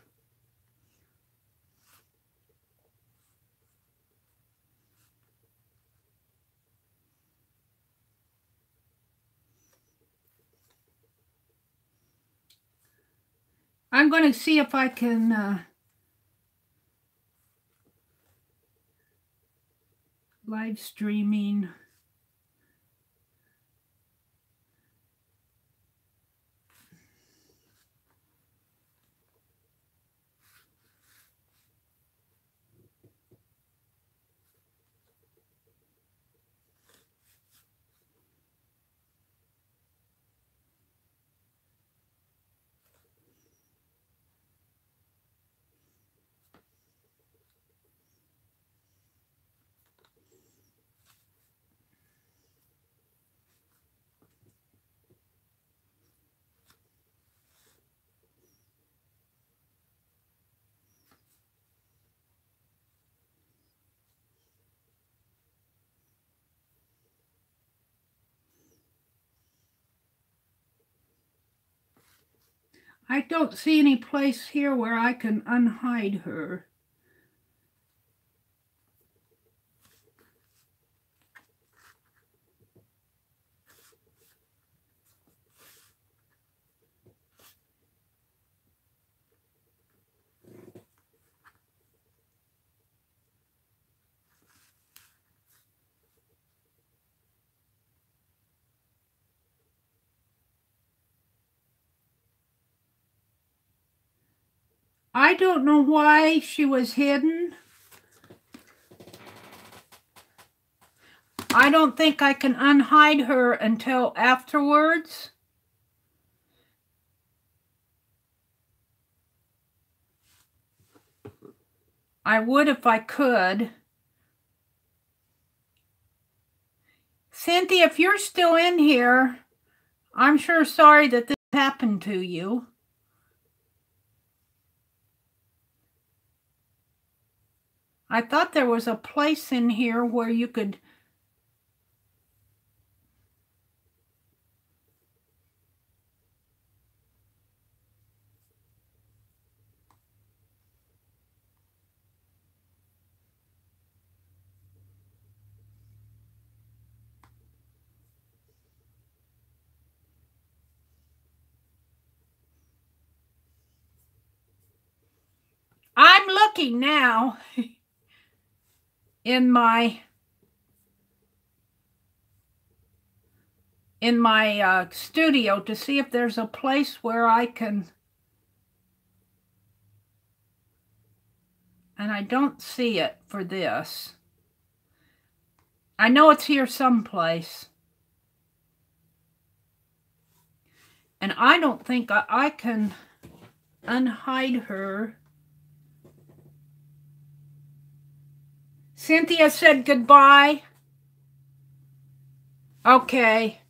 I'm going to see if I can uh, live streaming. I don't see any place here where I can unhide her. I don't know why she was hidden. I don't think I can unhide her until afterwards. I would if I could. Cynthia, if you're still in here, I'm sure sorry that this happened to you. I thought there was a place in here where you could I'm looking now. *laughs* in my in my uh, studio to see if there's a place where I can and I don't see it for this. I know it's here someplace. And I don't think I, I can unhide her Cynthia said goodbye. Okay.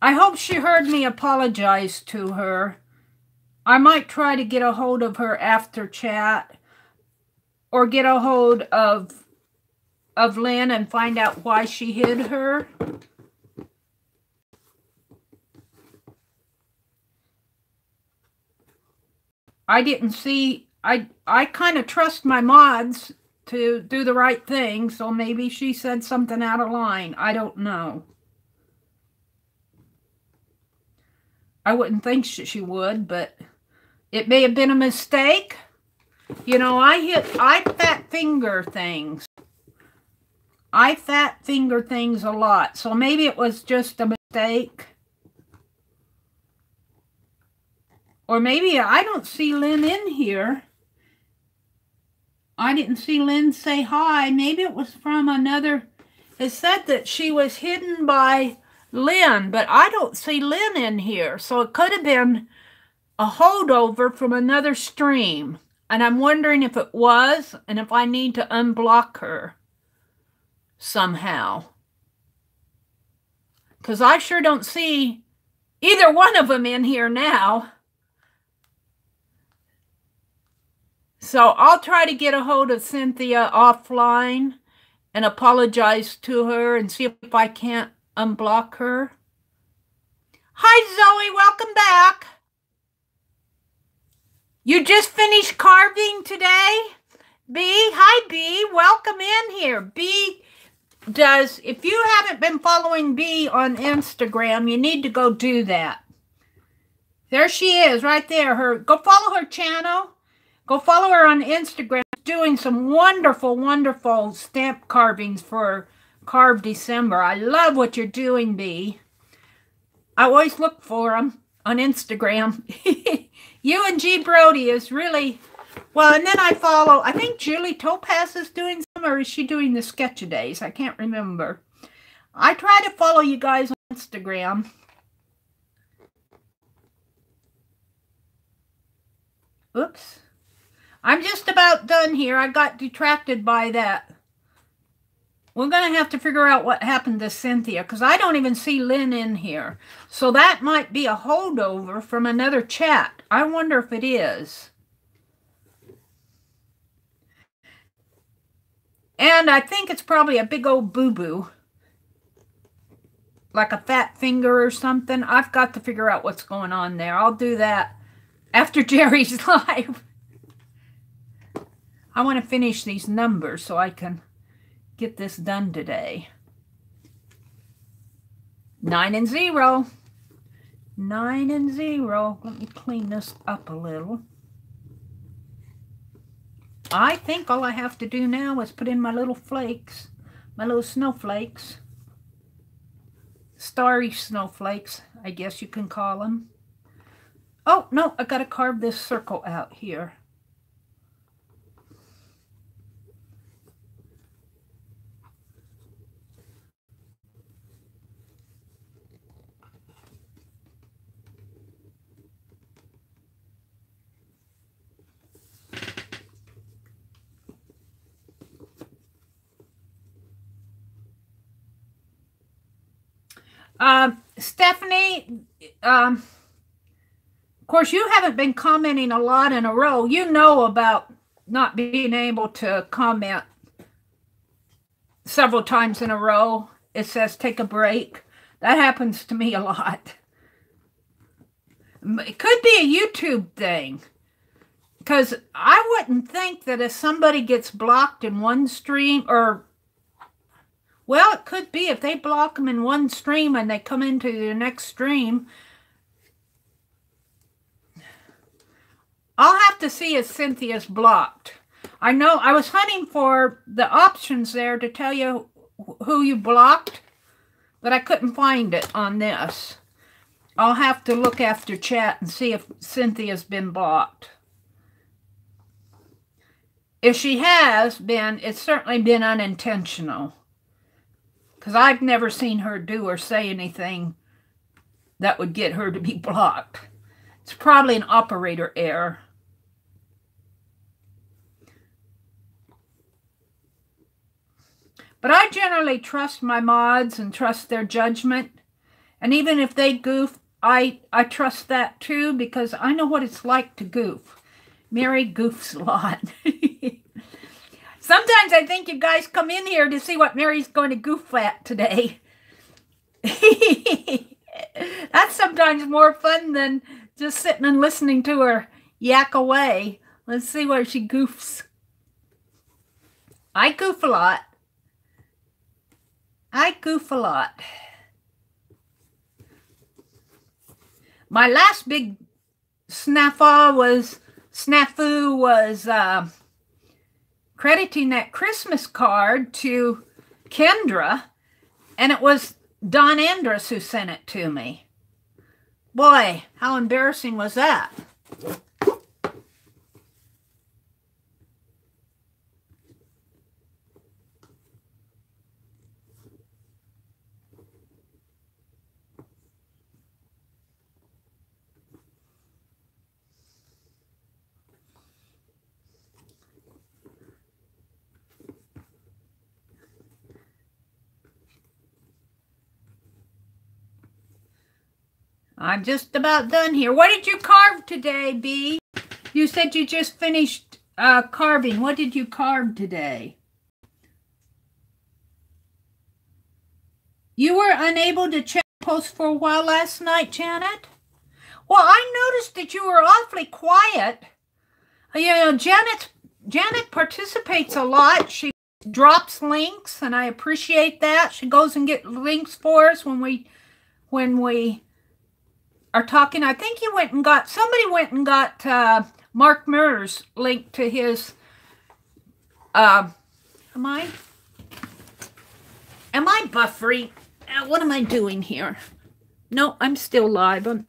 I hope she heard me apologize to her. I might try to get a hold of her after chat or get a hold of of Lynn and find out why she hid her. I didn't see I I kind of trust my mods to do the right thing, so maybe she said something out of line. I don't know. I wouldn't think she would, but it may have been a mistake. You know, I hit, I fat finger things. I fat finger things a lot, so maybe it was just a mistake. Or maybe I don't see Lynn in here. I didn't see Lynn say hi. Maybe it was from another. It said that she was hidden by Lynn, but I don't see Lynn in here. So it could have been a holdover from another stream. And I'm wondering if it was and if I need to unblock her somehow. Because I sure don't see either one of them in here now. So I'll try to get a hold of Cynthia offline and apologize to her and see if I can't unblock her. Hi, Zoe. Welcome back. You just finished carving today? B, hi, B. Welcome in here. B does, if you haven't been following B on Instagram, you need to go do that. There she is, right there. Her go follow her channel. Go follow her on Instagram. Doing some wonderful, wonderful stamp carvings for Carve December. I love what you're doing, B. I always look for them on Instagram. *laughs* you and G Brody is really well, and then I follow. I think Julie Topaz is doing some, or is she doing the sketch a days? I can't remember. I try to follow you guys on Instagram. Oops. I'm just about done here. I got detracted by that. We're going to have to figure out what happened to Cynthia because I don't even see Lynn in here. So that might be a holdover from another chat. I wonder if it is. And I think it's probably a big old boo-boo. Like a fat finger or something. I've got to figure out what's going on there. I'll do that after *laughs* Jeri's live. I want to finish these numbers so I can get this done today. Nine and zero. Nine and zero. Let me clean this up a little. I think all I have to do now is put in my little flakes, my little snowflakes. Starry snowflakes, I guess you can call them. Oh, no, I got to carve this circle out here. Um, Stephanie, um, of course, you haven't been commenting a lot in a row. You know about not being able to comment several times in a row. It says take a break. That happens to me a lot. It could be a YouTube thing. Because I wouldn't think that if somebody gets blocked in one stream or well, it could be if they block them in one stream and they come into the next stream. I'll have to see if Cynthia's blocked. I know I was hunting for the options there to tell you who you blocked, but I couldn't find it on this. I'll have to look after chat and see if Cynthia's been blocked. If she has been, it's certainly been unintentional. Because I've never seen her do or say anything that would get her to be *laughs* blocked. It's probably an operator error. But I generally trust my mods and trust their judgment. And even if they goof, I, I trust that too because I know what it's like to goof. Meri goofs a lot. *laughs* Sometimes I think you guys come in here to see what Meri's going to goof at today. *laughs* That's sometimes more fun than just sitting and listening to her yak away. Let's see where she goofs. I goof a lot. I goof a lot. My last big snafu was snafu was uh, crediting that Christmas card to Kendra, and it was Don Andrus who sent it to me. Boy, how embarrassing was that? I'm just about done here. What did you carve today, B? You said you just finished uh, carving. What did you carve today? You were unable to check post for a while last night, Janet? Well, I noticed that you were awfully quiet. Uh, you know, Janet, Janet participates a lot. She drops links, and I appreciate that. She goes and get links for us when we when we are talking. I think he went and got somebody went and got uh, Mark Murr's link to his. Uh, am I? Am I buffering? Uh, what am I doing here? No, I'm still live. I'm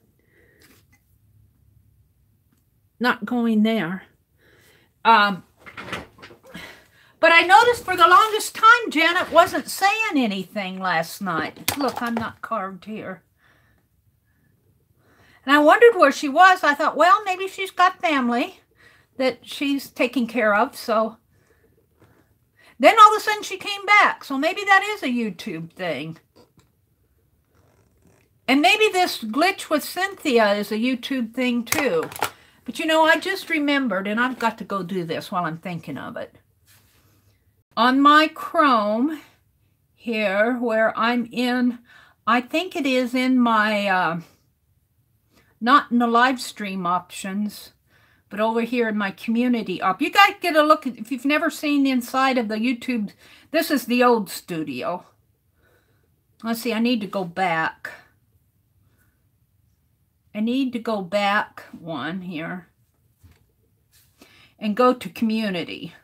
not going there. Um, but I noticed for the longest time Janet wasn't saying anything last night. Look, I'm not carved here. And I wondered where she was. I thought, well, maybe she's got family that she's taking care of. So then all of a sudden she came back. So maybe that is a YouTube thing. And maybe this glitch with Cynthia is a YouTube thing too. But you know, I just remembered, and I've got to go do this while I'm thinking of it. On my Chrome here, where I'm in, I think it is in my, uh, not in the live stream options, but over here in my community op. You guys get a look, if you've never seen the inside of the YouTube, this is the old studio. Let's see, I need to go back. I need to go back one here and go to community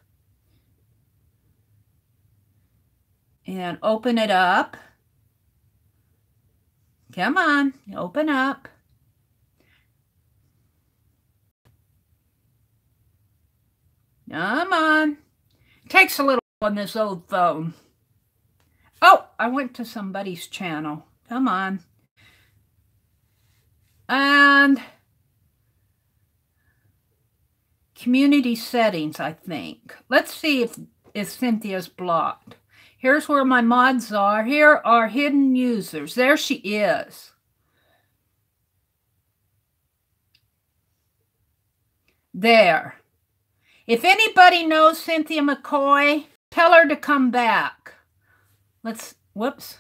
and open it up. Come on, open up. Come on. Takes a little on this old phone. Oh, I went to somebody's channel. Come on. And community settings, I think. Let's see if, if Cynthia's blocked. Here's where my mods are. Here are hidden users. There she is. There. If anybody knows Cynthia McCoy, tell her to come back. Let's, whoops.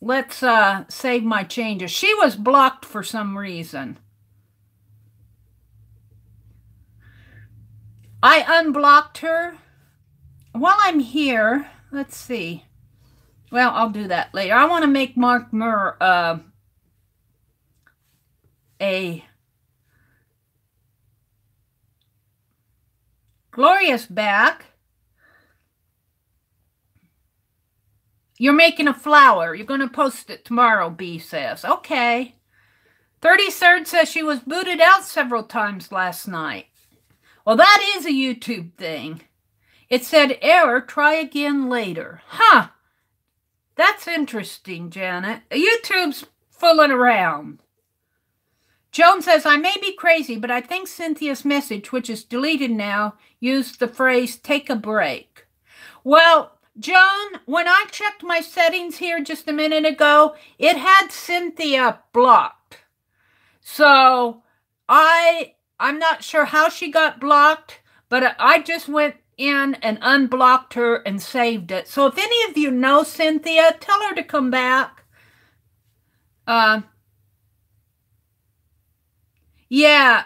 Let's uh, save my changes. She was blocked for some reason. I unblocked her. While I'm here, let's see. Well, I'll do that later. I want to make Mark Murr uh, a Gloria's back. You're making a flower. You're going to post it tomorrow, B says. Okay. 33rd says she was booted out several times last night. Well, that is a YouTube thing. It said error, try again later. Huh. That's interesting, Janet. YouTube's fooling around. Joan says, I may be crazy, but I think Cynthia's message, which is deleted now, used the phrase take a break. Well, Joan, when I checked my settings here just a minute ago, it had Cynthia blocked. So I I'm not sure how she got blocked, but I just went in and unblocked her and saved it. So if any of you know Cynthia, tell her to come back. Uh, yeah,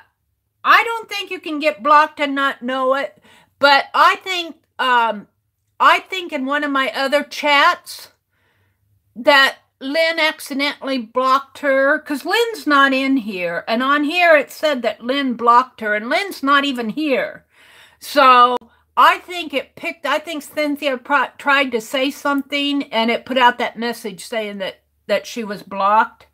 I don't think you can get blocked and not know it, but I think um, I think in one of my other chats that Lynn accidentally blocked her because Lynn's not in here, and on here it said that Lynn blocked her, and Lynn's not even here. So I think it picked. I think Cynthia tried to say something, and it put out that message saying that that she was blocked.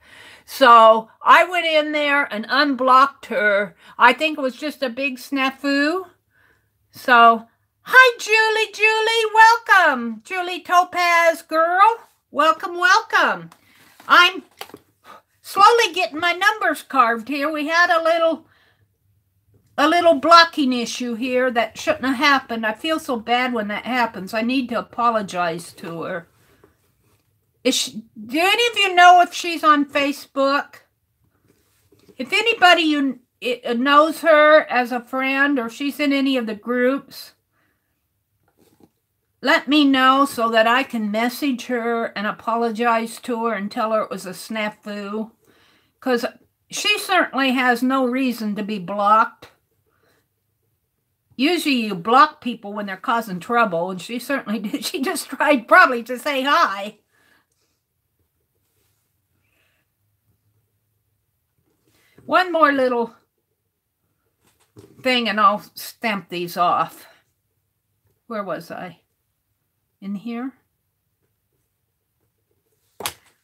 So I went in there and unblocked her. I think it was just a big snafu. So, hi, Julie, Julie, welcome. Julie Topaz girl, welcome, welcome. I'm slowly getting my numbers carved here. We had a little a little blocking issue here that shouldn't have happened. I feel so bad when that happens. I need to apologize to her. Is she, do any of you know if she's on Facebook? If anybody you uh, knows her as a friend or she's in any of the groups, let me know so that I can message her and apologize to her and tell her it was a snafu. Because she certainly has no reason to be blocked. Usually you block people when they're causing trouble, and she certainly *laughs* did. She just tried probably to say hi. One more little thing and I'll stamp these off. Where was I? In here?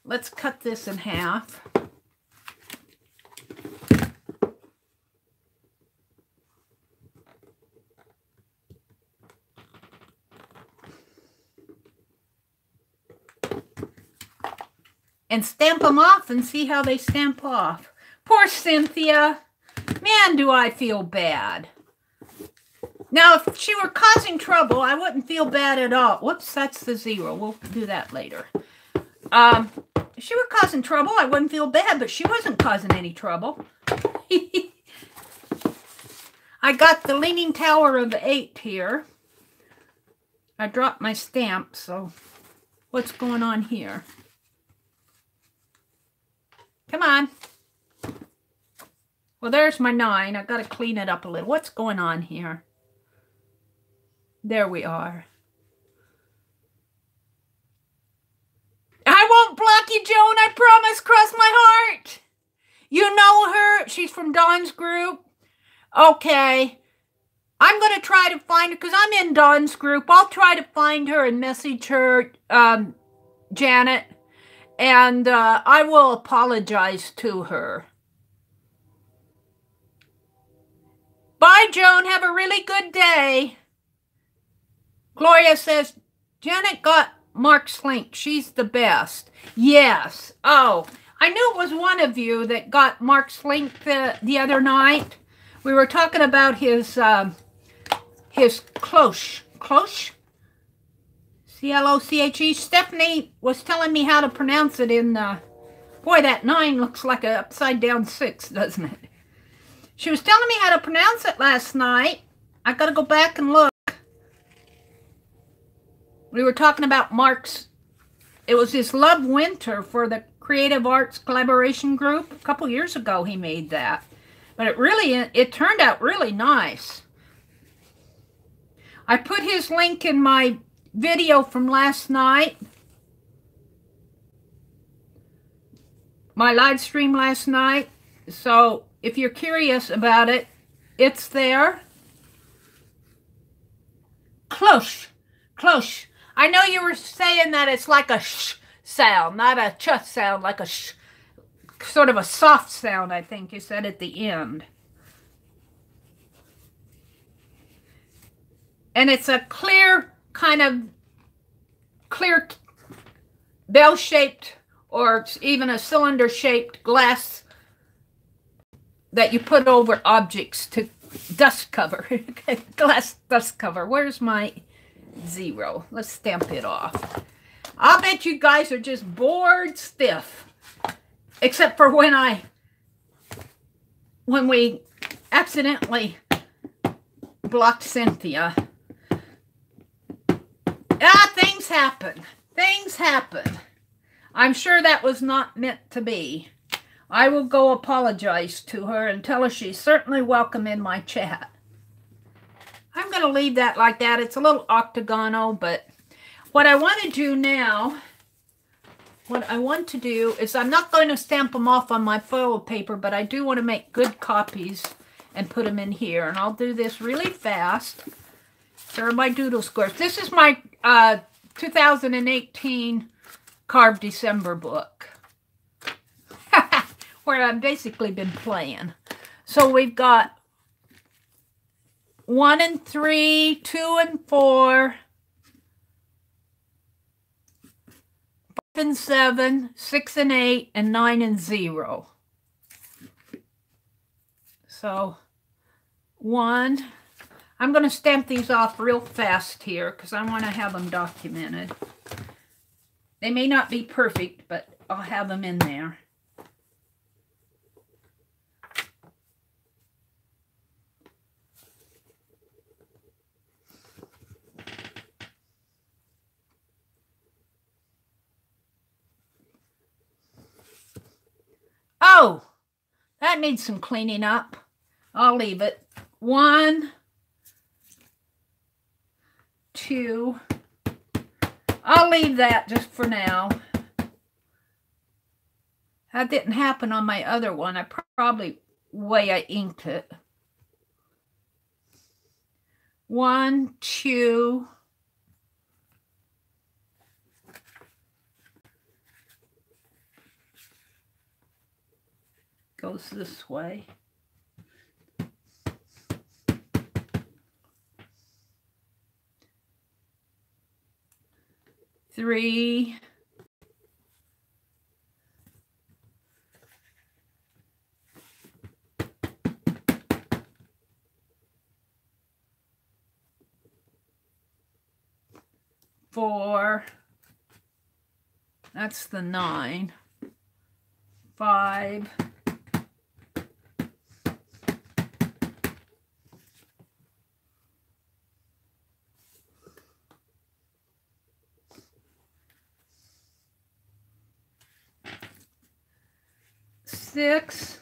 Let's cut this in half. and stamp them off and see how they stamp off. Poor Cynthia. Man, do I feel bad. Now, if she were causing trouble, I wouldn't feel bad at all. Whoops, that's the zero. We'll do that later. Um, if she were causing trouble, I wouldn't feel bad, but she wasn't causing any trouble. *laughs* I got the Leaning Tower of Eight here. I dropped my stamp, so what's going on here? Come on. Well, there's my nine. I've got to clean it up a little. What's going on here? There we are. I won't block you, Joan. I promise. Cross my heart. You know her. She's from Dawn's group. Okay. I'm going to try to find her because I'm in Dawn's group. I'll try to find her and message her, um, Janet and uh, I will apologize to her. Bye, Joan. Have a really good day. Gloria says, Janet got Mark's link. She's the best. Yes. Oh, I knew it was one of you that got Mark's link the, the other night. We were talking about his, um, his cloche. Cloche? C-L-O-C-H-E. Stephanie was telling me how to pronounce it in the... Boy, that nine looks like an upside down six, doesn't it? She was telling me how to pronounce it last night. I got to go back and look. We were talking about Mark's... It was his Love Winter for the Creative Arts Collaboration Group. A couple years ago he made that. But it really, it turned out really nice. I put his link in my video from last night. My live stream last night. So if you're curious about it, it's there. Close. Close. I know you were saying that it's like a sh sound, not a ch sound, like a sh, sort of a soft sound, I think you said at the end. And it's a clear kind of clear bell-shaped or even a cylinder-shaped glass that you put over objects to dust cover. *laughs* glass dust cover. Where's my zero? Let's stamp it off. I'll bet you guys are just bored stiff. Except for when I, when we accidentally blocked Cynthia. Ah, things happen. Things happen. I'm sure that was not meant to be. I will go apologize to her and tell her she's certainly welcome in my chat. I'm going to leave that like that. It's a little octagonal, but what I want to do now, what I want to do is I'm not going to stamp them off on my foil paper, but I do want to make good copies and put them in here. And I'll do this really fast. There are my doodle squares. This is my uh, 2018 Carved December book. Where I've basically been playing. So we've got one and three, two and four, five and seven, six and eight, and nine and zero. So one, I'm going to stamp these off real fast here because I want to have them documented. They may not be perfect, but I'll have them in there. Oh, that needs some cleaning up. I'll leave it. One, two. I'll leave that just for now. That didn't happen on my other one. I probably way I inked it. One, two, goes this way. Three, four, that's the nine, five, six,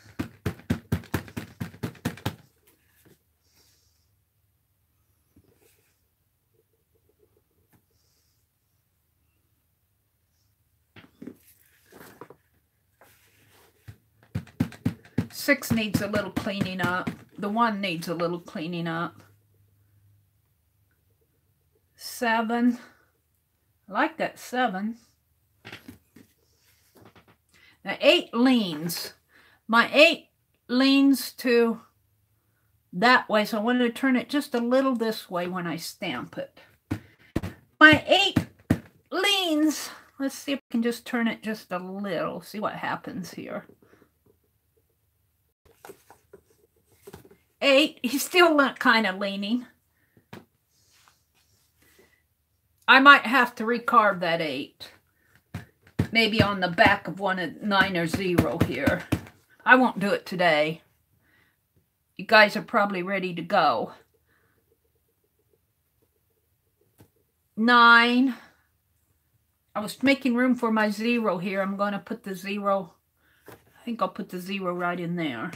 Six needs a little cleaning up. The one needs a little cleaning up. Seven. I like that seven. Now eight leans. My eight leans to that way, so I wanted to turn it just a little this way when I stamp it. My eight leans. Let's see if I can just turn it just a little. See what happens here. Eight. He's still kind of leaning. I might have to recarve that eight. Maybe on the back of one of nine or zero here. I won't do it today. You guys are probably ready to go. Nine. I was making room for my zero here. I'm going to put the zero. I think I'll put the zero right in there.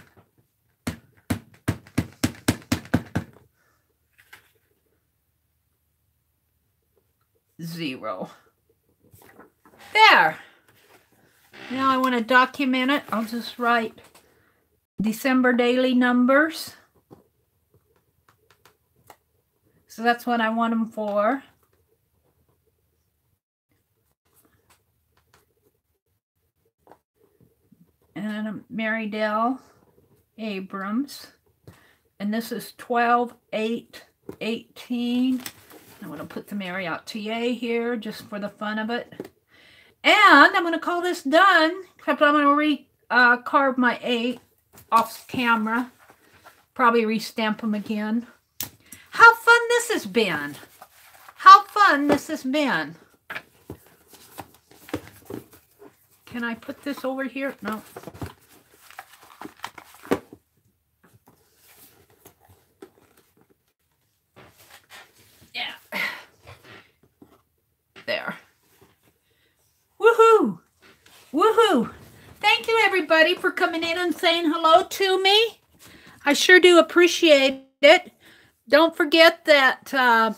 zero. There. Now I want to document it. I'll just write December daily numbers. So that's what I want them for. And Meridel Abrams. And this is 12, 8, 18. I'm going to put the Meri Atelier here just for the fun of it. And I'm going to call this done, except I'm going to re-carve uh, my eight off camera. Probably restamp them again. How fun this has been. How fun this has been. Can I put this over here? No. Everybody for coming in and saying hello to me. I sure do appreciate it. Don't forget that uh,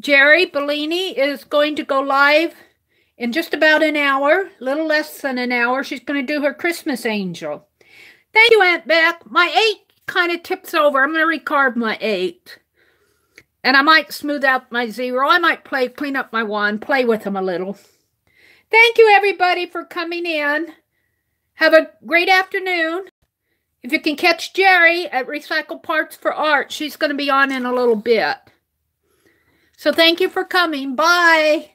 Jeri Bellini is going to go live in just about an hour, a little less than an hour. She's going to do her Christmas angel. Thank you, Aunt Bec. My eight kind of tips over. I'm going to recarve my eight. And I might smooth out my zero. I might play, clean up my one, play with them a little. Thank you, everybody, for coming in. Have a great afternoon. If you can catch Jeri at Recycle Parts for Art, she's going to be on in a little bit. So thank you for coming. Bye.